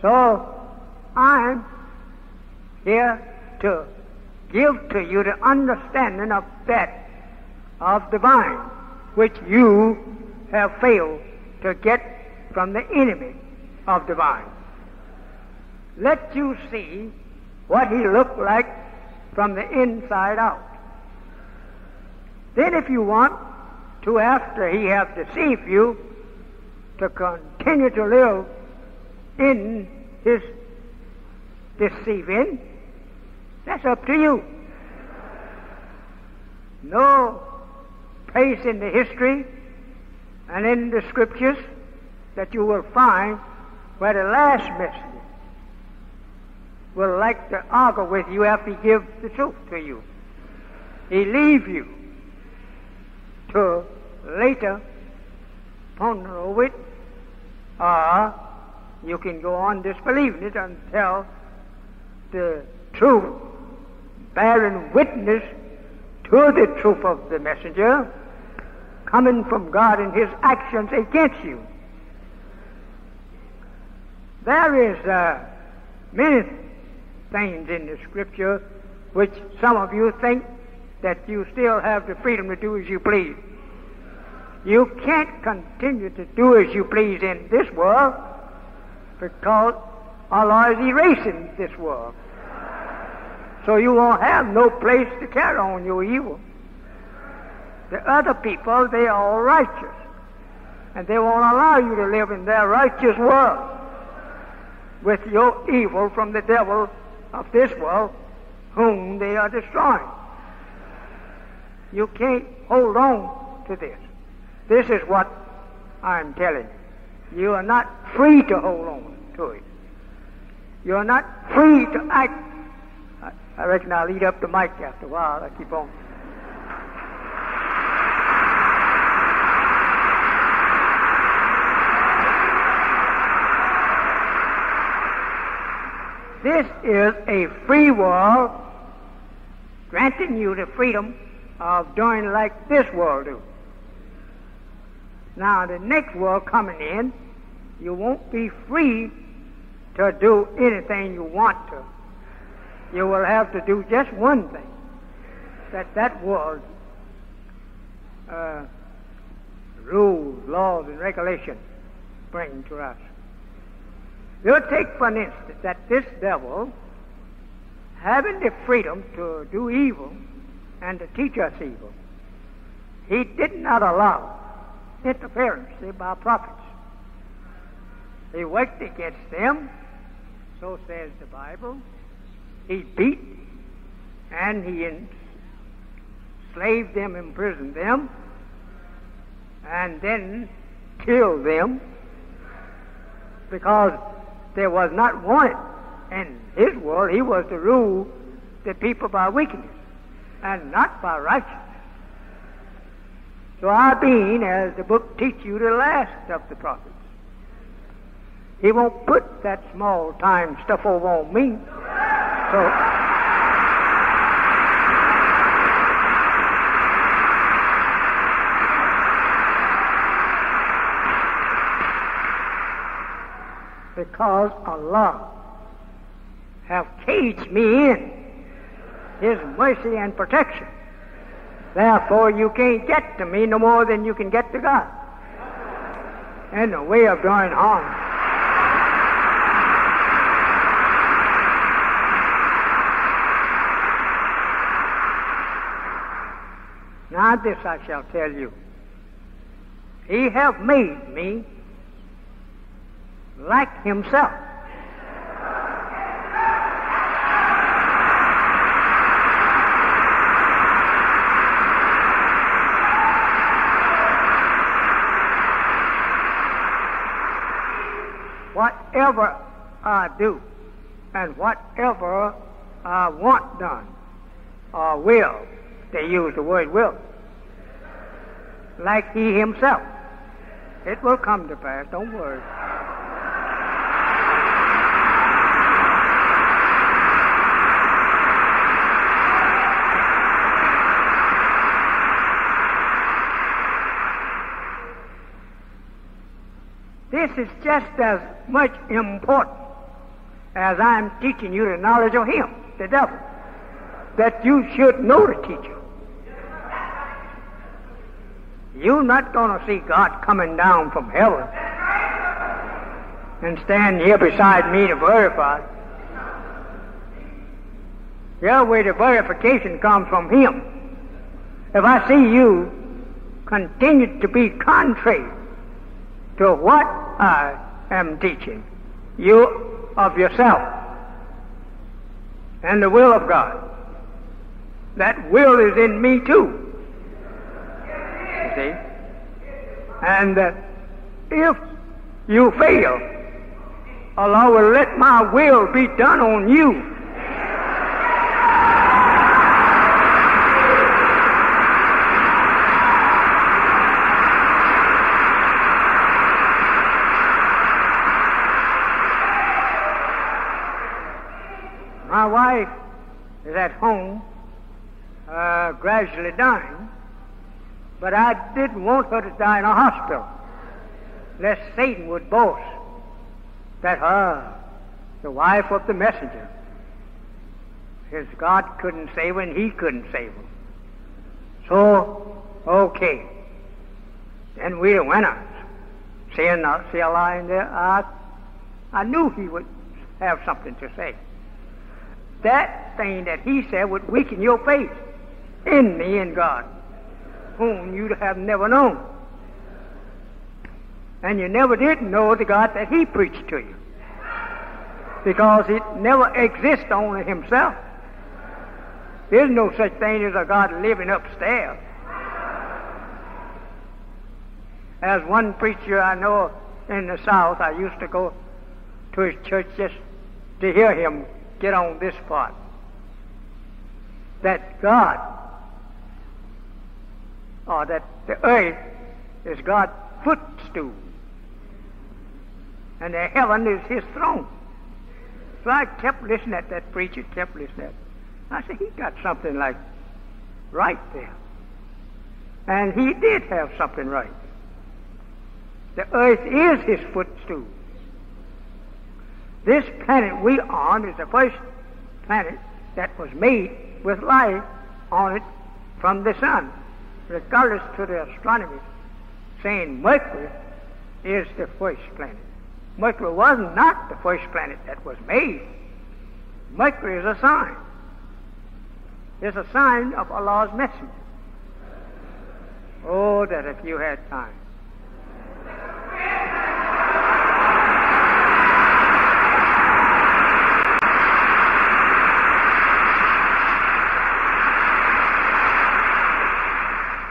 So I'm here to give to you the understanding of that of divine, which you have failed to get from the enemy of divine. Let you see what he looked like from the inside out. Then if you want to, after he have deceived you, to continue to live in his deceiving, that's up to you. No place in the history and in the scriptures that you will find where the last messenger will like to argue with you after he gives the truth to you. He leave you to later ponder it, or you can go on disbelieving it until the truth bearing witness to the truth of the messenger coming from God in his actions against you. There is uh, many things in the scripture which some of you think that you still have the freedom to do as you please. You can't continue to do as you please in this world because Allah is erasing this world. So you won't have no place to carry on your evil. The other people, they are all righteous. And they won't allow you to live in their righteous world with your evil from the devil of this world, whom they are destroying. You can't hold on to this. This is what I'm telling you. You are not free to hold on to it. You are not free to act. I reckon I'll eat up the mic after a while. I keep on. This is a free world granting you the freedom of doing like this world do. Now, the next world coming in, you won't be free to do anything you want to. You will have to do just one thing that that world uh, rules, laws, and regulations bring to us. You'll take for an instance that this devil, having the freedom to do evil and to teach us evil, he did not allow interference by prophets. He worked against them, so says the Bible. He beat and he enslaved them, imprisoned them, and then killed them because there was not one in his world. He was to rule the people by wickedness and not by righteousness. So I being, as the book teach you, the last of the prophets. He won't put that small time stuff over on me. So because Allah have caged me in His mercy and protection. Therefore, you can't get to me no more than you can get to God. And the way of doing harm. This I shall tell you. He have made me like himself. Whatever I do and whatever I want done or will, they use the word will, like he himself, it will come to pass, don't worry. This is just as much important as I'm teaching you the knowledge of Him, the devil, that you should know the teacher. You're not going to see God coming down from heaven and stand here beside me to verify. Yeah, where the verification comes from Him. If I see you continue to be contrary to what I am teaching you of yourself and the will of God. That will is in me too. You see? And that if you fail, Allah will let my will be done on you. My wife is at home, uh, gradually dying, but I didn't want her to die in a hospital, lest Satan would boast that her, the wife of the messenger, his God couldn't save her and he couldn't save her. So, okay. Then we the winners. Seeing, see a line there, I, I knew he would have something to say that thing that he said would weaken your faith in me and God, whom you have never known. And you never did know the God that He preached to you. Because it never exists only Himself. There's no such thing as a God living upstairs. As one preacher I know in the South, I used to go to his church just to hear him get on this part. That God, or that the earth is God's footstool, and the heaven is his throne. So I kept listening at that preacher, kept listening. I said, he got something like right there. And he did have something right. The earth is his footstool. This planet we on is the first planet that was made with life on it from the sun, regardless to the astronomers saying Mercury is the first planet. Mercury was not the first planet that was made. Mercury is a sign. It's a sign of Allah's messenger. Oh, that if you had time.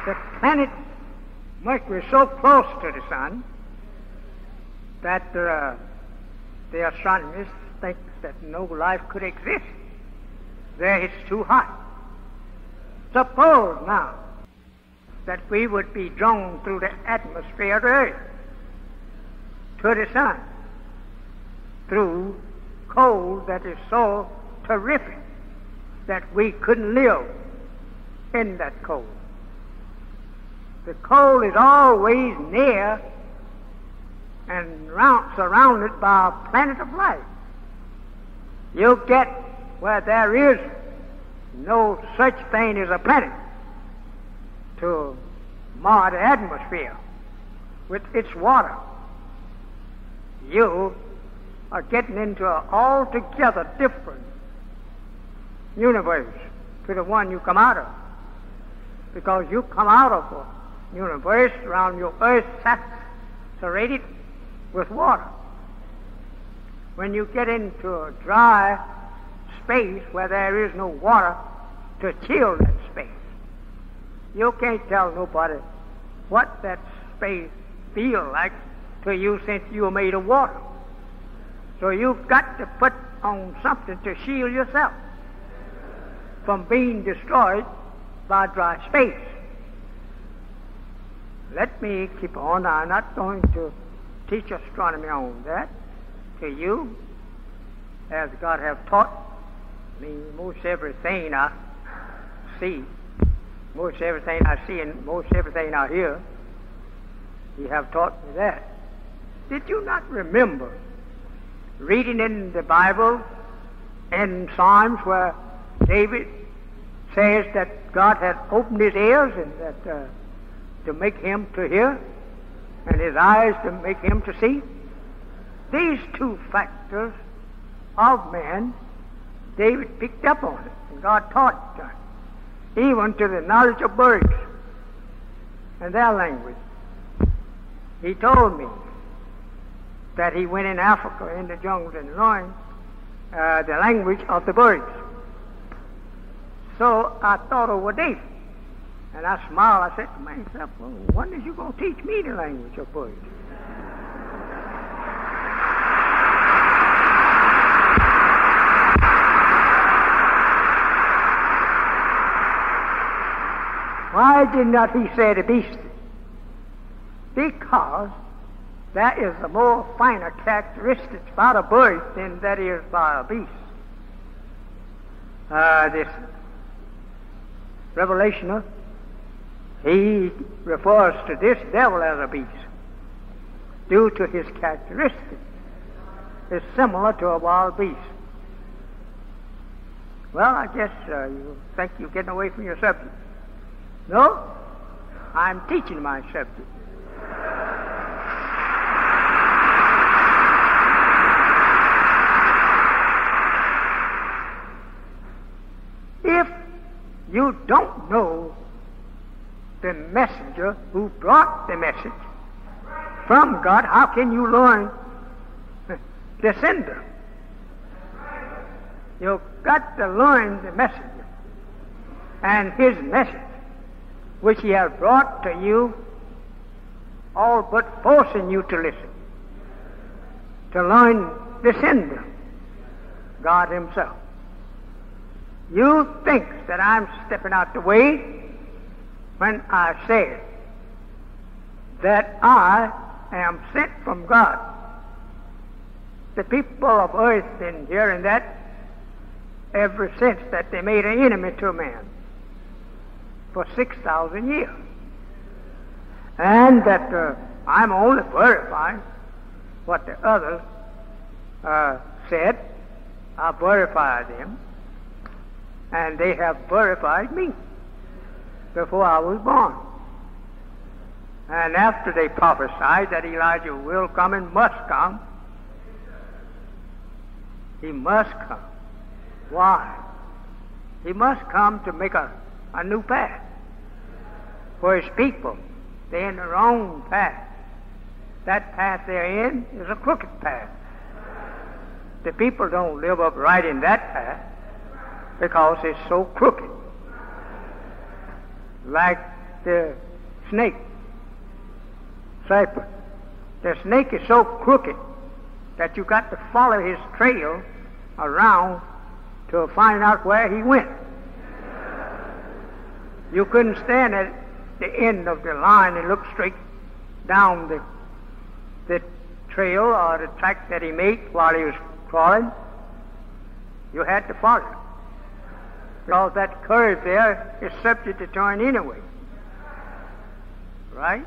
The planet Mercury is so close to the sun that uh, the astronomers think that no life could exist. There it's too hot. Suppose now that we would be drawn through the atmosphere of earth to the sun through cold that is so terrific that we couldn't live in that cold. The cold is always near and round, surrounded by a planet of light. You get where there is no such thing as a planet to mar the atmosphere with its water. You are getting into an altogether different universe to the one you come out of. Because you come out of universe around your earth saturated with water. When you get into a dry space where there is no water to chill that space, you can't tell nobody what that space feels like to you since you are made of water. So you've got to put on something to shield yourself from being destroyed by dry space. Let me keep on. I'm not going to teach astronomy on that to you, as God have taught me most everything I see, most everything I see, and most everything I hear. He have taught me that. Did you not remember reading in the Bible in Psalms where David says that God had opened his ears and that uh, to make him to hear and his eyes to make him to see? These two factors of man, David picked up on it, and God taught it, even to the knowledge of birds and their language. He told me that he went in Africa in the jungles and learned uh, the language of the birds. So I thought over David. And I smiled. I said to myself, well, when is you going to teach me the language of birds? Why did not he say the beast? Because that is a more finer characteristic about a bird than that is by a beast. Uh, this Revelation, he refers to this devil as a beast due to his characteristics. It's similar to a wild beast. Well, I guess uh, you think you're getting away from your subject. No, I'm teaching my subject. If you don't know the messenger who brought the message, from God, how can you learn the sender? You've got to learn the messenger and his message, which he has brought to you, all but forcing you to listen, to learn the sender, God himself. You think that I'm stepping out the way when I say that I am sent from God. The people of earth been hearing that ever since that they made an enemy to man for 6,000 years. And that uh, I'm only verifying what the others uh, said. I verify them and they have verified me before I was born. And after they prophesied that Elijah will come and must come, he must come. Why? He must come to make a, a new path for his people. They're in the wrong path. That path they're in is a crooked path. The people don't live upright in that path because it's so crooked. Like the snake, serpent. The snake is so crooked that you got to follow his trail around to find out where he went. You couldn't stand at the end of the line and look straight down the, the trail or the track that he made while he was crawling. You had to follow. Because that curve there is subject to turn anyway. Right?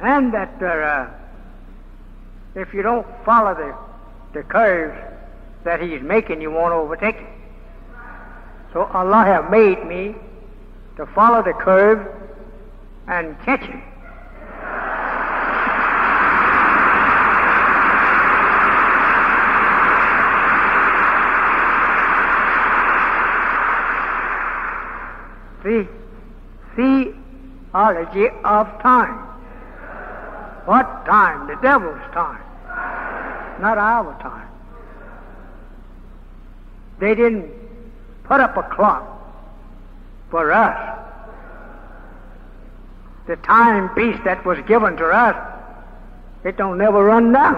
and that uh, if you don't follow the, the curves that he's making, you won't overtake him. So Allah have made me to follow the curve and catch him. The theology of time. What time? The devil's time. Not our time. They didn't put up a clock for us. The timepiece that was given to us, it don't never run down.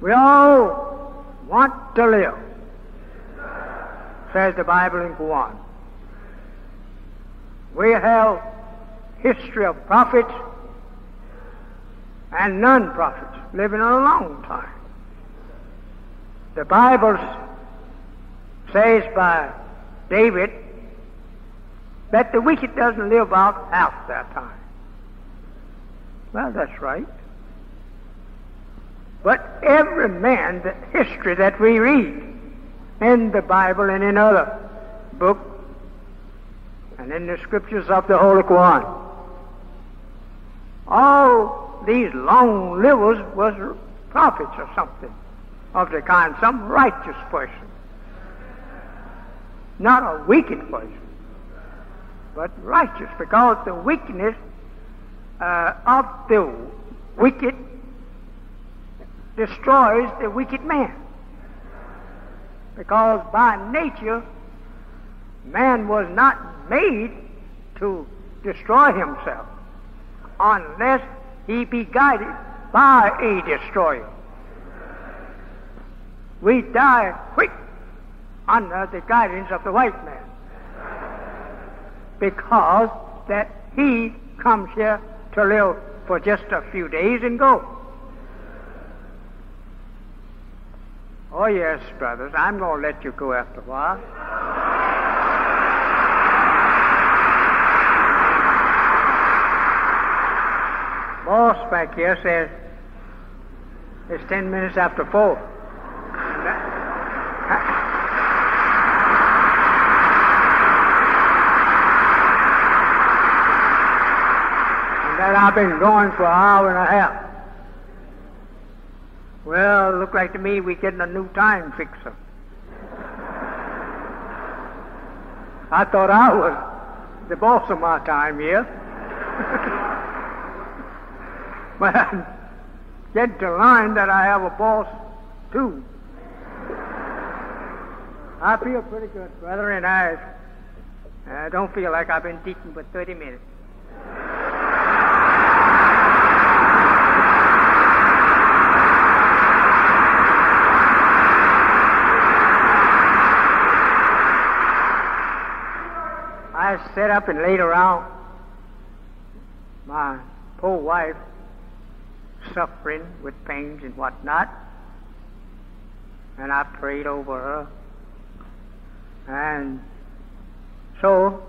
We all want to live, says the Bible in Quran. We have history of prophets and non prophets living a long time. The Bible says by David that the wicked doesn't live out half their time. Well, that's right. But every man, the history that we read in the Bible and in other books and in the scriptures of the Holy Quran, all these long livers was prophets or something of the kind, some righteous person. Not a wicked person, but righteous, because the wickedness uh, of the wicked destroys the wicked man. Because by nature, man was not made to destroy himself unless he be guided by a destroyer. We die quick under the guidance of the white man because that he comes here to live for just a few days and go. Oh, yes, brothers, I'm going to let you go after a while. boss back here says it's ten minutes after four. And that I've been going for an hour and a half. Well, look like to me we're getting a new time fixer. I thought I was the boss of my time here. but I'm getting to learn that I have a boss too. I feel pretty good, brother, and I, I don't feel like I've been teaching for 30 minutes. I sat up and laid around my poor wife suffering with pains and whatnot. And I prayed over her. And so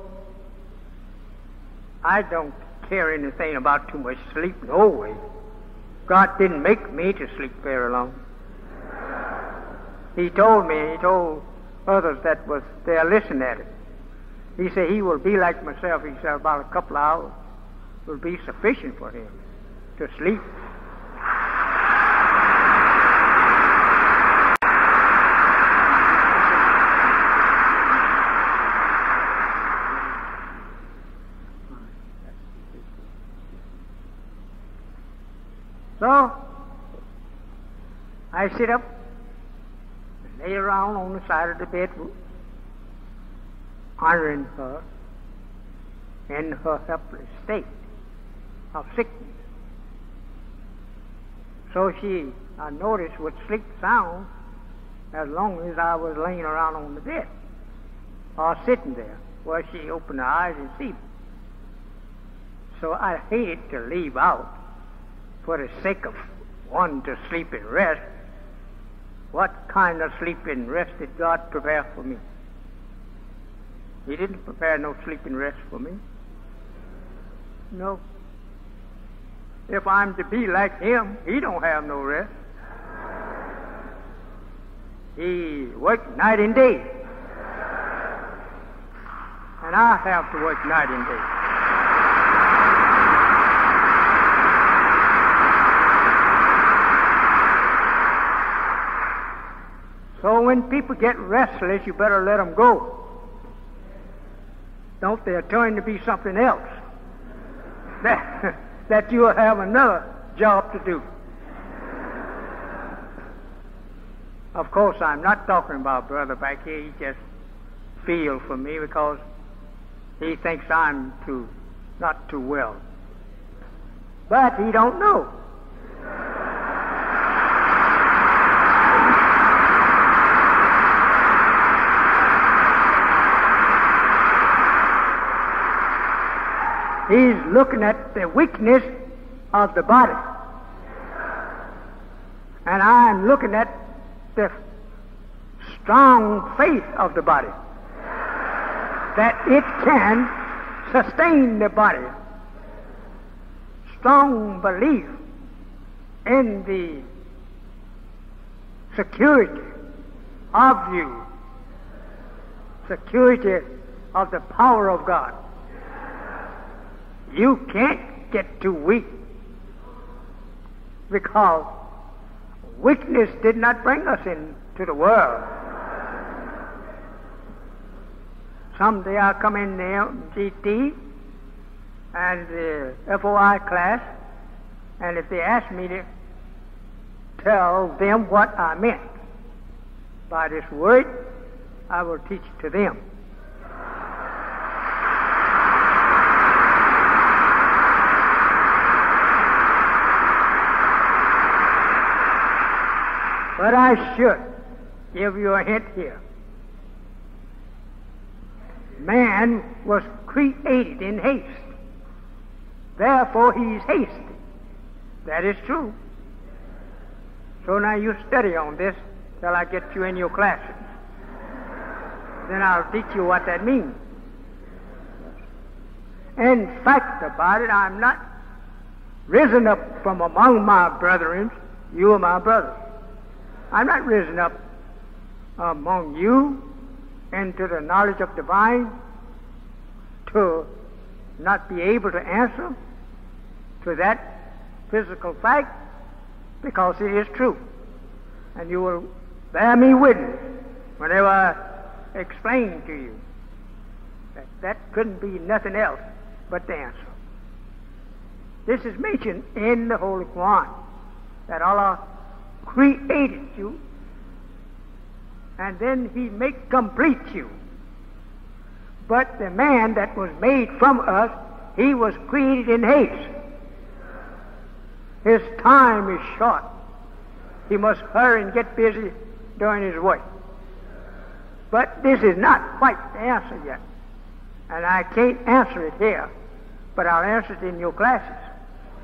I don't care anything about too much sleep, no way. God didn't make me to sleep very long. He told me, he told others that was there listening at it. He said he will be like myself. He said about a couple of hours will be sufficient for him to sleep. So I sit up lay around on the side of the bedroom honoring her in her helpless state of sickness. So she, I noticed, would sleep sound as long as I was laying around on the bed or sitting there where she opened her eyes and see me. So I hated to leave out for the sake of one to sleep and rest. What kind of sleep and rest did God prepare for me? He didn't prepare no sleeping rest for me. No. If I'm to be like him, he don't have no rest. He worked night and day. And I have to work night and day. So when people get restless, you better let them go. Don't they turn to be something else? That, you'll have another job to do. Of course, I'm not talking about brother back here. He just feels for me because he thinks I'm too not too well. But he don't know. He's looking at the weakness of the body. And I'm looking at the strong faith of the body. That it can sustain the body. Strong belief in the security of you, security of the power of God. You can't get too weak because weakness did not bring us into the world. Someday I'll come in the GT and the FOI class, and if they ask me to tell them what I meant by this word, I will teach it to them. But I should give you a hint here. Man was created in haste. Therefore, he's hasty. That is true. So now you study on this till I get you in your classes. Then I'll teach you what that means. In fact about it, I'm not risen up from among my brethren. You are my brothers. I'm not risen up among you into the knowledge of divine to not be able to answer to that physical fact because it is true. And you will bear me witness whenever I explain to you that that couldn't be nothing else but the answer. This is mentioned in the Holy Quran that Allah created you and then He make complete you. But the man that was made from us, he was created in haste. His time is short. He must hurry and get busy doing his work. But this is not quite the answer yet. And I can't answer it here, but I'll answer it in your classes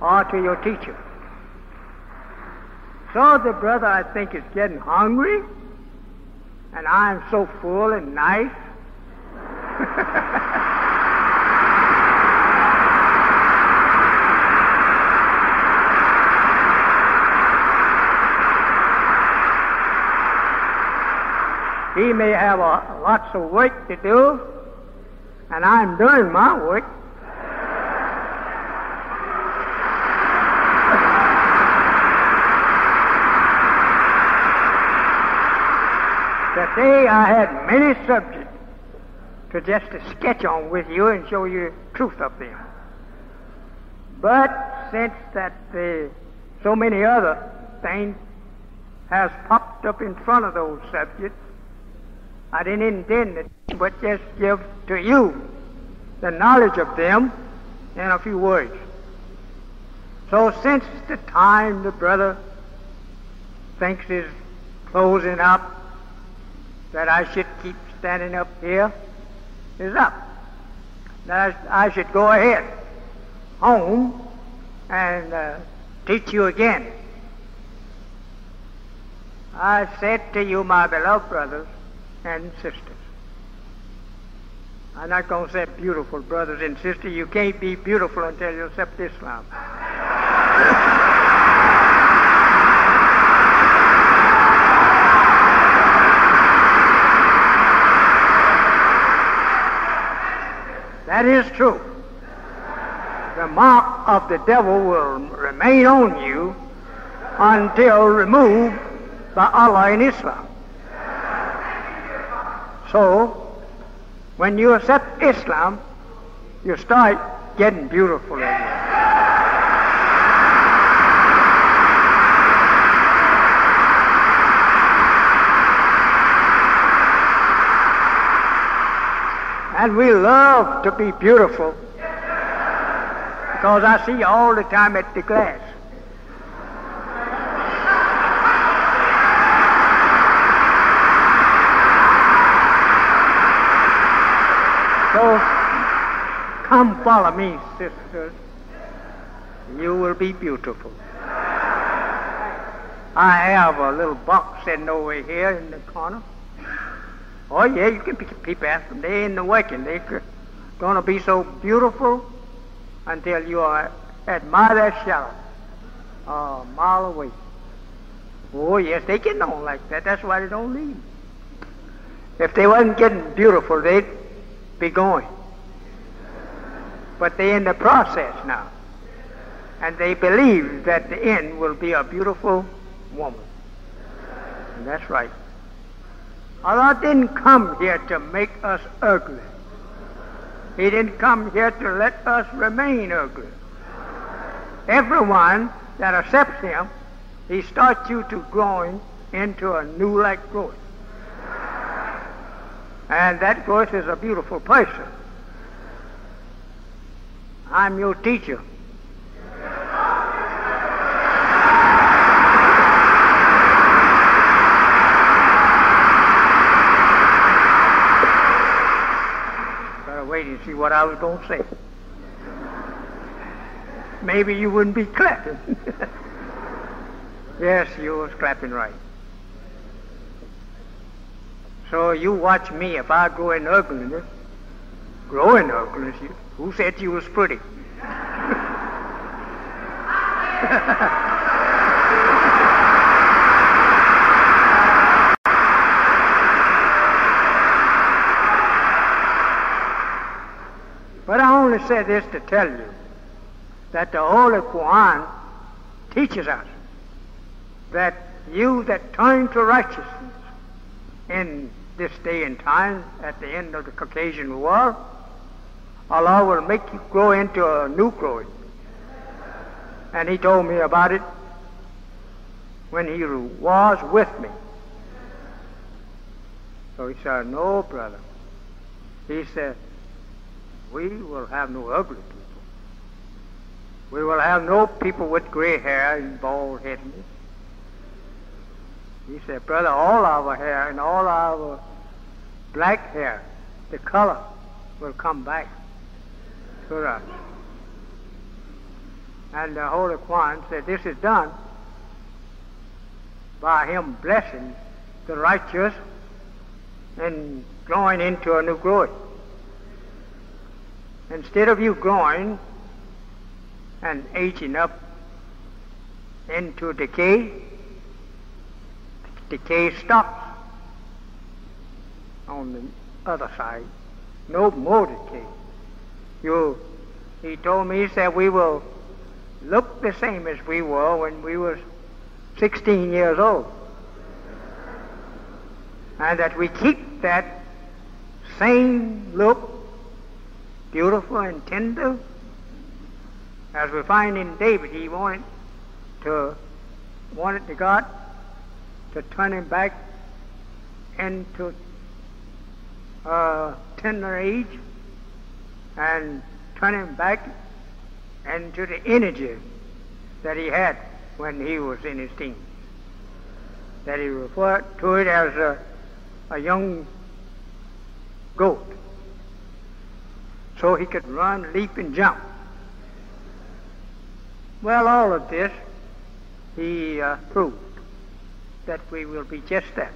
or to your teacher. So the brother, I think, is getting hungry, and I'm so full and nice. he may have a, lots of work to do, and I'm doing my work. Today I had many subjects to just to sketch on with you and show you the truth of them. But since that uh, so many other things has popped up in front of those subjects, I didn't intend it, but just give to you the knowledge of them in a few words. So since the time the brother thinks is closing up, that I should keep standing up here is up. That I should go ahead home and uh, teach you again. I said to you, my beloved brothers and sisters, I'm not going to say beautiful brothers and sisters. You can't be beautiful until you accept Islam. That is true. The mark of the devil will remain on you until removed by Allah in Islam. So, when you accept Islam, you start getting beautiful again. We love to be beautiful because I see you all the time at the glass. So come follow me, sisters. You will be beautiful. I have a little box sitting over here in the corner. Oh, yeah, you can after them. They in the working. They're going to be so beautiful until you are admire that shadow a mile away. Oh, yes, they get on like that. That's why they don't leave. If they wasn't getting beautiful, they'd be going. But they're in the process now. And they believe that the end will be a beautiful woman. And that's right. Allah didn't come here to make us ugly. He didn't come here to let us remain ugly. Everyone that accepts Him, He starts you to growing into a new like growth. And that growth is a beautiful person. I'm your teacher. See what I was going to say. Maybe you wouldn't be clapping. yes, you was clapping right. So you watch me if I grow in ugliness. Grow in ugliness. Who said you was pretty? but I only say this to tell you that the Holy Quran teaches us that you that turn to righteousness in this day and time at the end of the Caucasian War, Allah will make you grow into a new growth. And he told me about it when he was with me. So he said, No, brother. He said, We will have no ugly people. We will have no people with gray hair and bald headedness. He said, Brother, all our hair and all our black hair, the color will come back to us. And the Holy Quran said, This is done by Him blessing the righteous and growing into a new growth. Instead of you growing and aging up into decay, decay stops on the other side. No more decay. You, he told me, said, we will look the same as we were when we were 16 years old. And that we keep that same look, beautiful and tender, as we find in David, he wanted to wanted to God to turn him back into uh, tender age and turn him back into the energy that he had when he was in his teens. That he referred to it as a, a young goat. So he could run, leap, and jump. Well, all of this he uh, proved that we will be just that.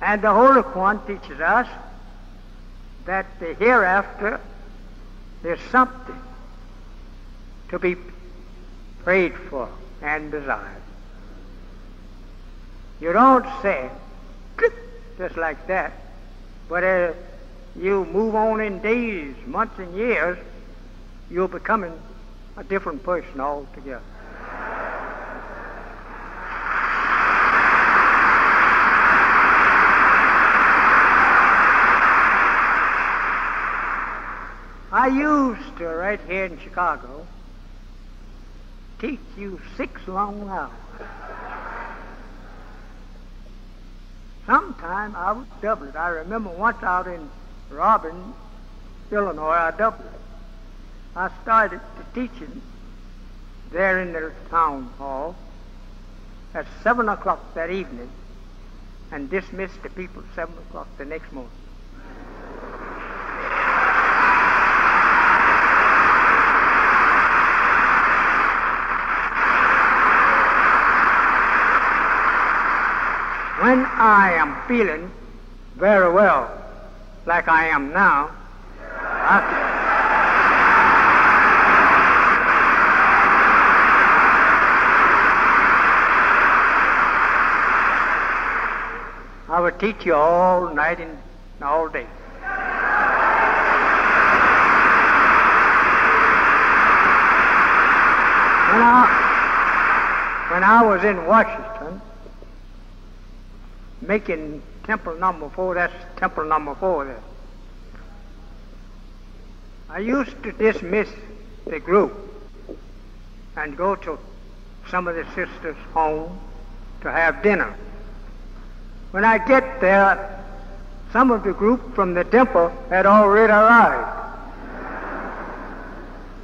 And the Holy Quran teaches us that the hereafter there's something to be prayed for and desired. You don't say, just like that, but as you move on in days, months, and years, you're becoming a different person altogether. I used to, right here in Chicago, teach you six long hours. Sometime I would double it. I remember once out in Robin, Illinois, I doubled. I started teaching there in the town hall at 7 o'clock that evening and dismissed the people at 7 o'clock the next morning. when I am feeling very well, like I am now, I, would teach you all night and all day. When I, when I was in Washington, making temple number four, that's temple number four there. I used to dismiss the group and go to some of the sisters' home to have dinner. When I get there, some of the group from the temple had already arrived.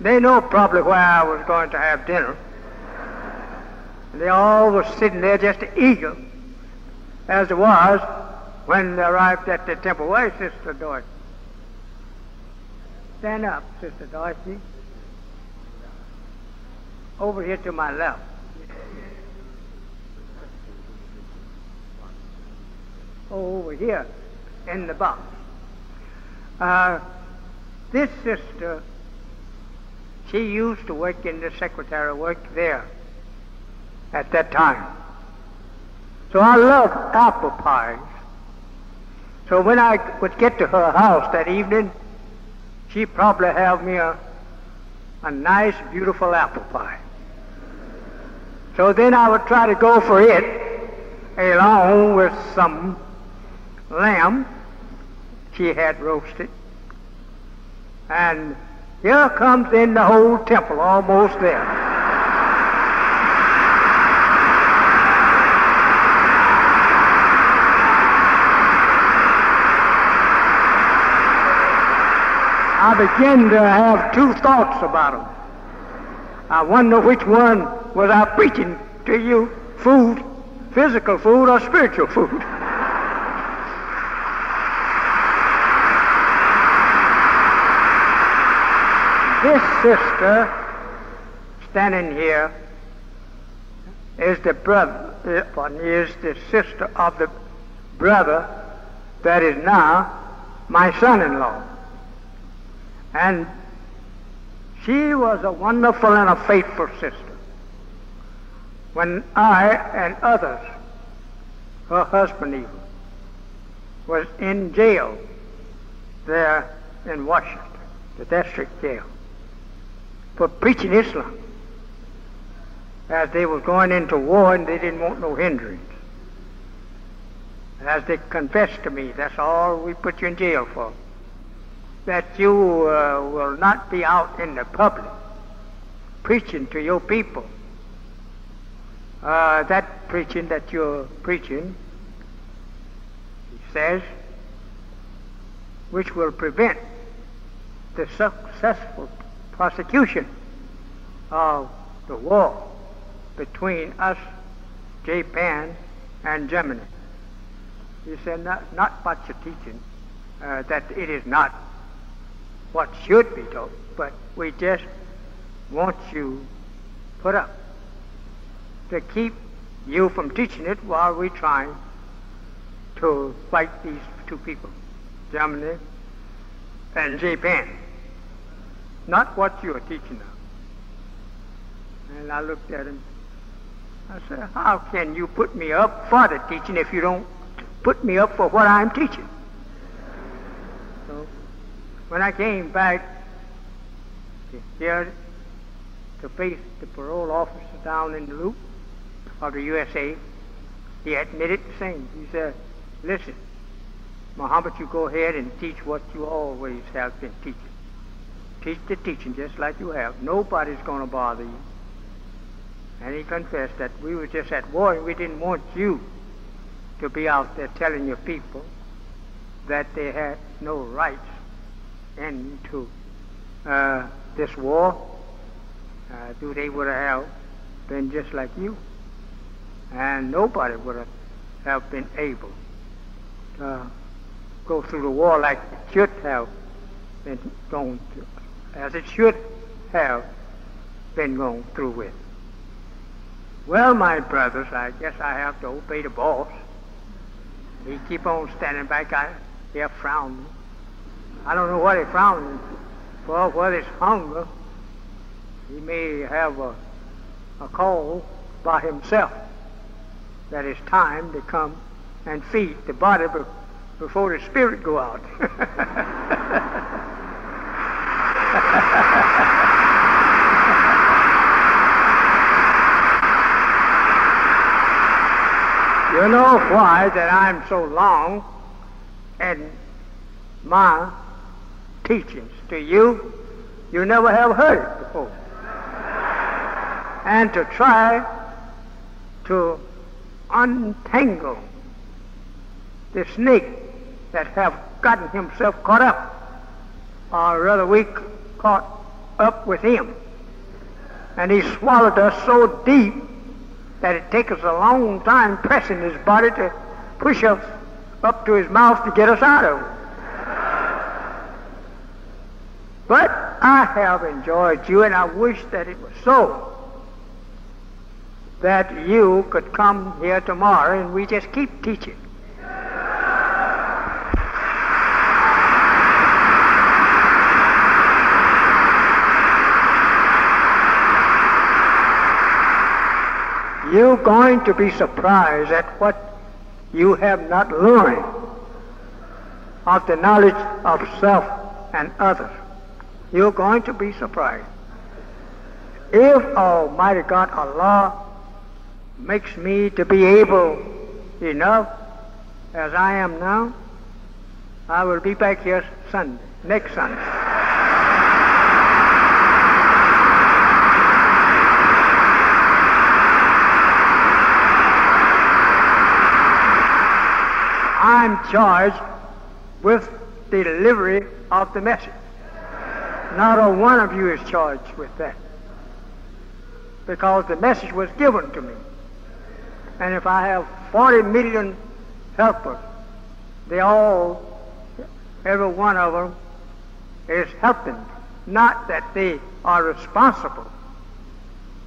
They know probably where I was going to have dinner. They all were sitting there just eager as it was when they arrived at the temple. Where's Sister Dorothy? Stand up, Sister Dorothy. Over here to my left. Over here in the box. Uh, this sister, she used to work in the secretary work there at that time. So I love apple pies. So when I would get to her house that evening, she'd probably have me a a nice, beautiful apple pie. So then I would try to go for it along with some lamb she had roasted. And here comes in the whole temple, almost there. I began to have two thoughts about them. I wonder which one was I preaching to you food, physical food, or spiritual food. this sister standing here is the brother, is the sister of the brother that is now my son-in-law. And she was a wonderful and a faithful sister. When I and others, her husband even, was in jail there in Washington, the district jail, for preaching Islam. As they were going into war and they didn't want no hindrance. And As they confessed to me, that's all we put you in jail for that you uh, will not be out in the public preaching to your people. Uh, that preaching that you're preaching, he says, which will prevent the successful prosecution of the war between us, Japan, and Germany. He said, not, not what you're teaching, uh, that it is not what should be taught, but we just want you put up to keep you from teaching it while we're trying to fight these two people, Germany and Japan. Not what you are teaching them. And I looked at him. I said, How can you put me up for the teaching if you don't put me up for what I'm teaching? When I came back here to face the parole officer down in the loop of the USA, he admitted the same. He said, listen, Muhammad, you go ahead and teach what you always have been teaching. Teach the teaching just like you have. Nobody's going to bother you. And he confessed that we were just at war and we didn't want you to be out there telling your people that they had no rights into uh, this war, uh, they would have been just like you. And nobody would have been able to go through the war like it should have been going through, as it should have been going through with. Well, my brothers, I guess I have to obey the boss. He keep on standing back. I frowning. I don't know what he found for, whether it's hunger. He may have a, a call by himself that it's time to come and feed the body before the spirit go out. you know why that I'm so long and my teachings to you. You never have heard before. And to try to untangle the snake that have gotten himself caught up, or rather we caught up with him. And he swallowed us so deep that it takes us a long time pressing his body to push us up to his mouth to get us out of it. But I have enjoyed you, and I wish that it was so. That you could come here tomorrow and we just keep teaching. You're going to be surprised at what you have not learned of the knowledge of self and others you're going to be surprised. if Almighty God Allah makes me to be able enough as I am now, I will be back here Sunday, next Sunday. I'm charged with delivery of the message. Not a one of you is charged with that. Because the message was given to me. And if I have 40 million helpers, they all, every one of them, is helping. Not that they are responsible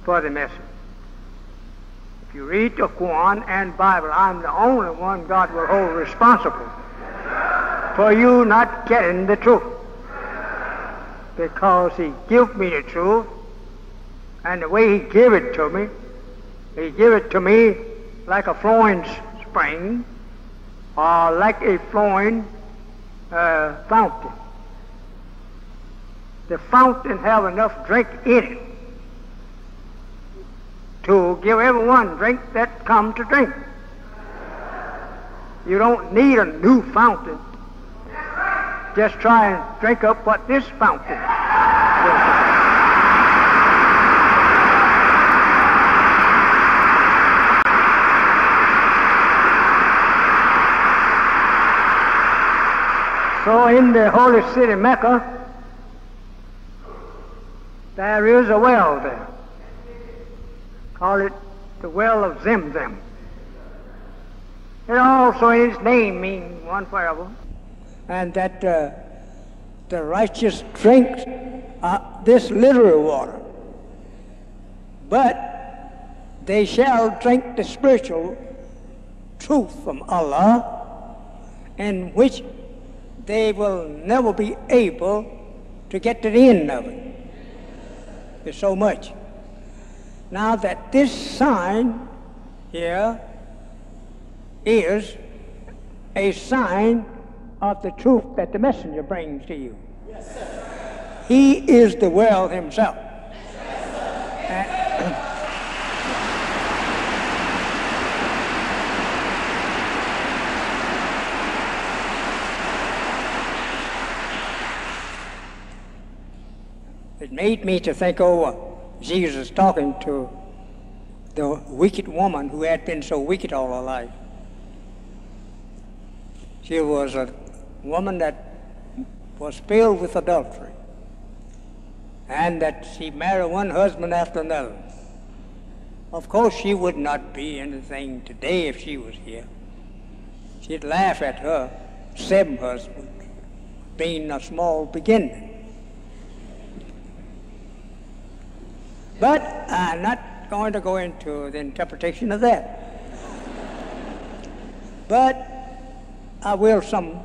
for the message. If you read the Quran and Bible, I'm the only one God will hold responsible for you not getting the truth. Because He gave me the truth, and the way He gave it to me, He gave it to me like a flowing spring or like a flowing uh, fountain. The fountain have enough drink in it to give everyone drink that come to drink. You don't need a new fountain. Just try and drink up what this fountain. So in the holy city Mecca, there is a well there. Call it the well of Zemzem. It also its name means one forever. And that uh, the righteous drink uh, this literal water. But they shall drink the spiritual truth from Allah, in which they will never be able to get to the end of it. There's so much. Now that this sign here is a sign of the truth that the messenger brings to you. Yes, he is the well himself. Yes, it made me to think over Jesus talking to the wicked woman who had been so wicked all her life. She was a woman that was filled with adultery and that she married one husband after another. Of course, she would not be anything today if she was here. She'd laugh at her seven husbands being a small beginning. But I'm not going to go into the interpretation of that. But I will some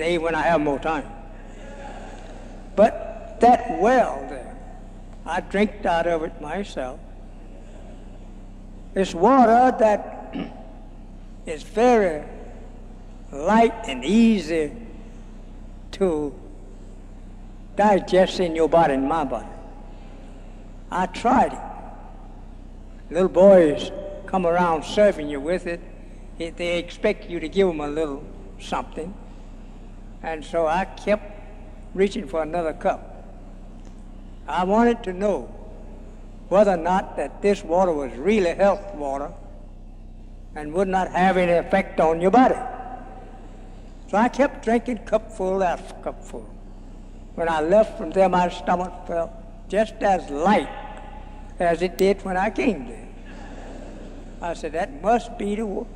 day when I have more time. But that well there, I drank out of it myself. It's water that is very light and easy to digest in your body and my body. I tried it. Little boys come around serving you with it. They expect you to give them a little something. And so I kept reaching for another cup. I wanted to know whether or not that this water was really health water and would not have any effect on your body. So I kept drinking cupful after cupful. When I left from there, my stomach felt just as light as it did when I came there. I said, that must be the,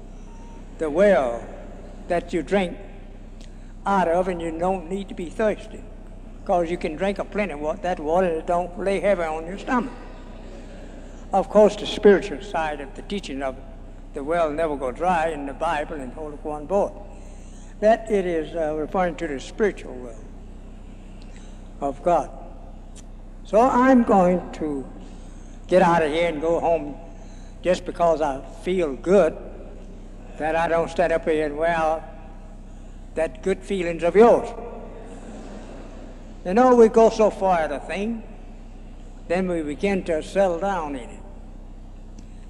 the well that you drink out of and you don't need to be thirsty because you can drink a plenty of that water that don't lay heavy on your stomach. Of course, the spiritual side of the teaching of the well never go dry in the Bible and hold up one board. That it is uh, referring to the spiritual well of God. So I'm going to get out of here and go home just because I feel good that I don't stand up here and, well, that good feelings of yours. You oh, know, we go so far at a thing then we begin to settle down in it.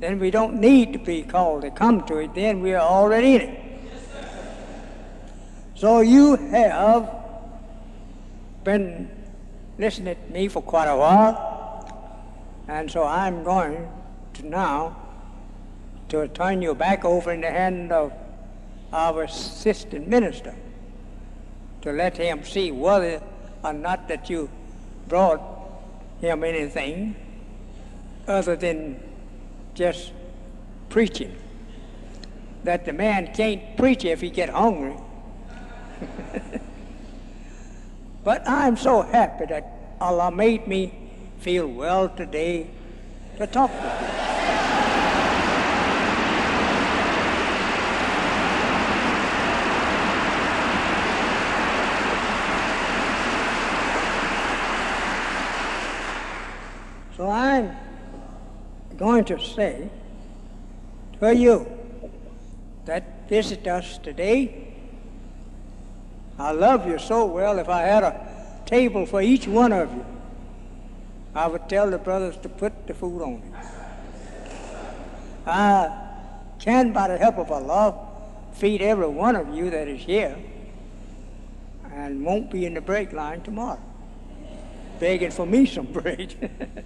Then we don't need to be called to come to it, then we are already in it. So you have been listening to me for quite a while, and so I'm going to now to turn you back over in the hand of our assistant minister to let him see whether or not that you brought him anything other than just preaching. That the man can't preach if he get hungry. but I'm so happy that Allah made me feel well today to talk with you. I'm going to say to you that visit us today. I love you so well. If I had a table for each one of you, I would tell the brothers to put the food on it. I can, by the help of Allah, feed every one of you that is here and won't be in the break line tomorrow, begging for me some bread.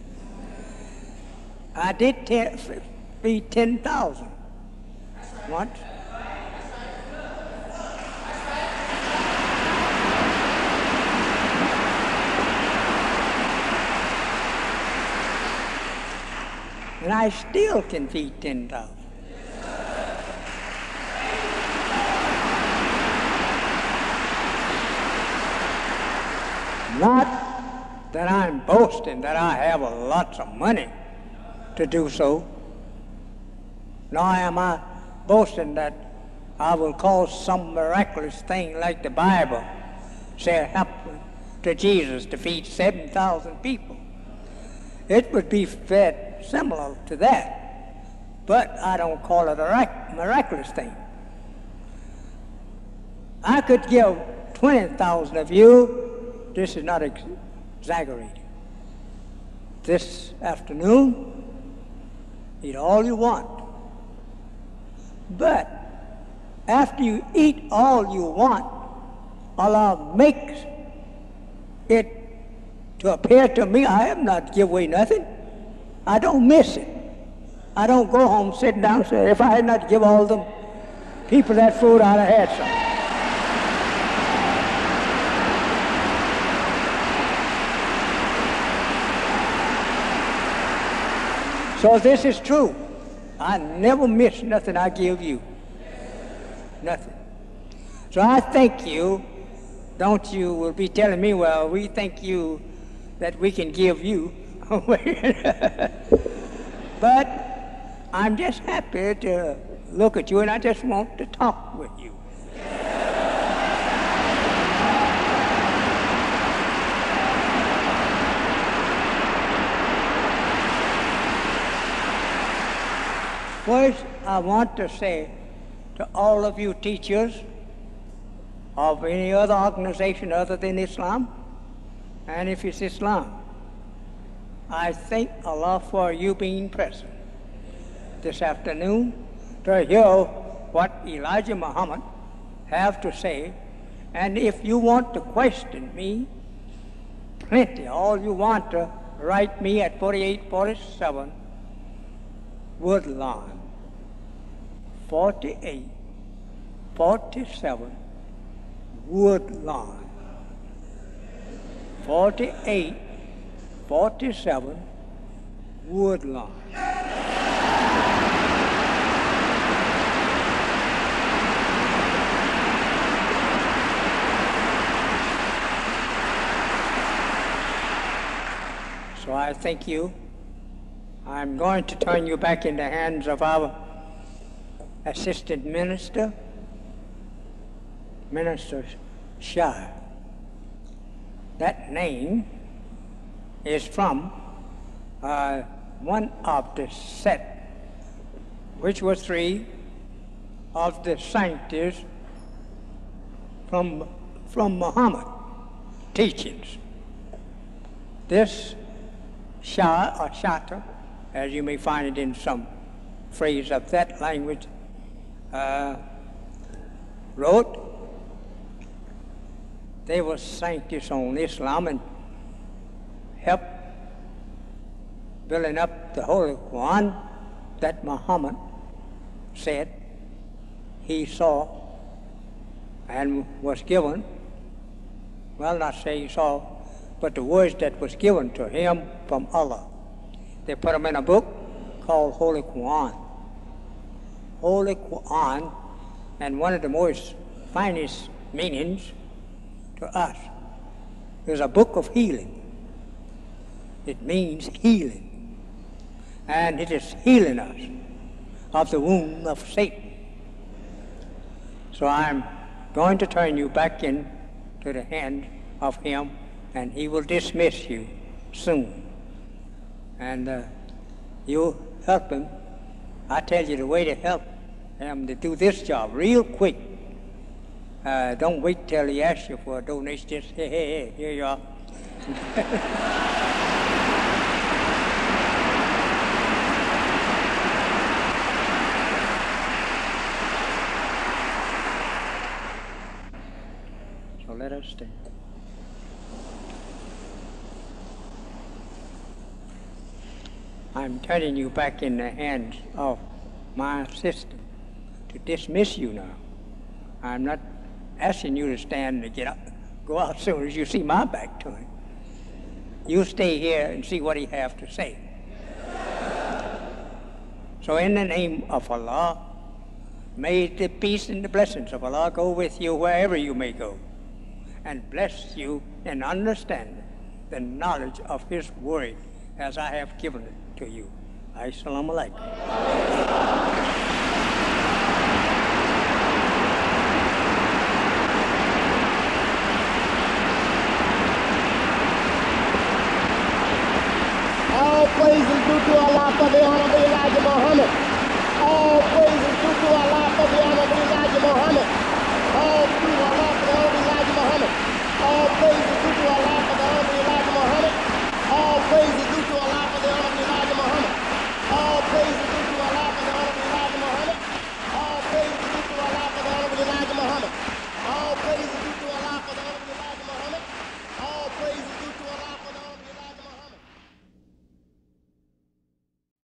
I did ten, feed 10,000 once. And I still can feed 10,000. Not that I'm boasting that I have lots of money to do so, nor am I boasting that I will cause some miraculous thing like the Bible said happened to Jesus to feed 7,000 people. It would be fed similar to that, but I don't call it a miraculous thing. I could give 20,000 of you, this is not ex- exaggerating, this afternoon, eat all you want. But after you eat all you want, Allah makes it to appear to me I have not give away nothing. I don't miss it. I don't go home sitting down say, if I had not give all them people that food, I'd have had some. So this is true. I never miss nothing I give you. Nothing. So I thank you. Don't you will be telling me, well, we thank you that we can give you. but I'm just happy to look at you and I just want to talk with you. First, I want to say to all of you teachers of any other organization other than Islam, and if it's Islam, I thank Allah for you being present this afternoon to hear what Elijah Muhammad have to say. And if you want to question me, plenty, all you want to write me at 4847 Woodlawn. 48, 47 Woodlawn. 48, 47 Woodlawn. So I thank you. I'm going to turn you back in the hands of our assistant minister, Minister Shah. That name is from uh, one of the set, which was three of the scientists from, from Muhammad teachings. This Shah or Shata, as you may find it in some phrase of that language, uh, wrote. They were scientists on Islam and helped building up the Holy Quran that Muhammad said he saw and was given. Well, not say he saw, but the words that was given to him from Allah. They put them in a book called Holy Quran. Holy Quran, and one of the most finest meanings to us is a book of healing. It means healing. And it is healing us of the wound of Satan. So I'm going to turn you back in to the hand of him, and he will dismiss you soon. And uh, you help him. I tell you the way to help them to do this job real quick. Uh, don't wait till he asks you for a donation. Just hey, hey, hey, here you are. so let us stand. I'm turning you back in the hands of my system to dismiss you now. I'm not asking you to stand and get up, go out as soon as you see my back to him. You stay here and see what he have to say. So in the name of Allah, may the peace and the blessings of Allah go with you wherever you may go and bless you in understanding the knowledge of His word as I have given it to you. Assalamu alaikum. praises due to Allah for the honor of Elijah Muhammad. All praises due to Allah for the honor of Elijah Muhammad. All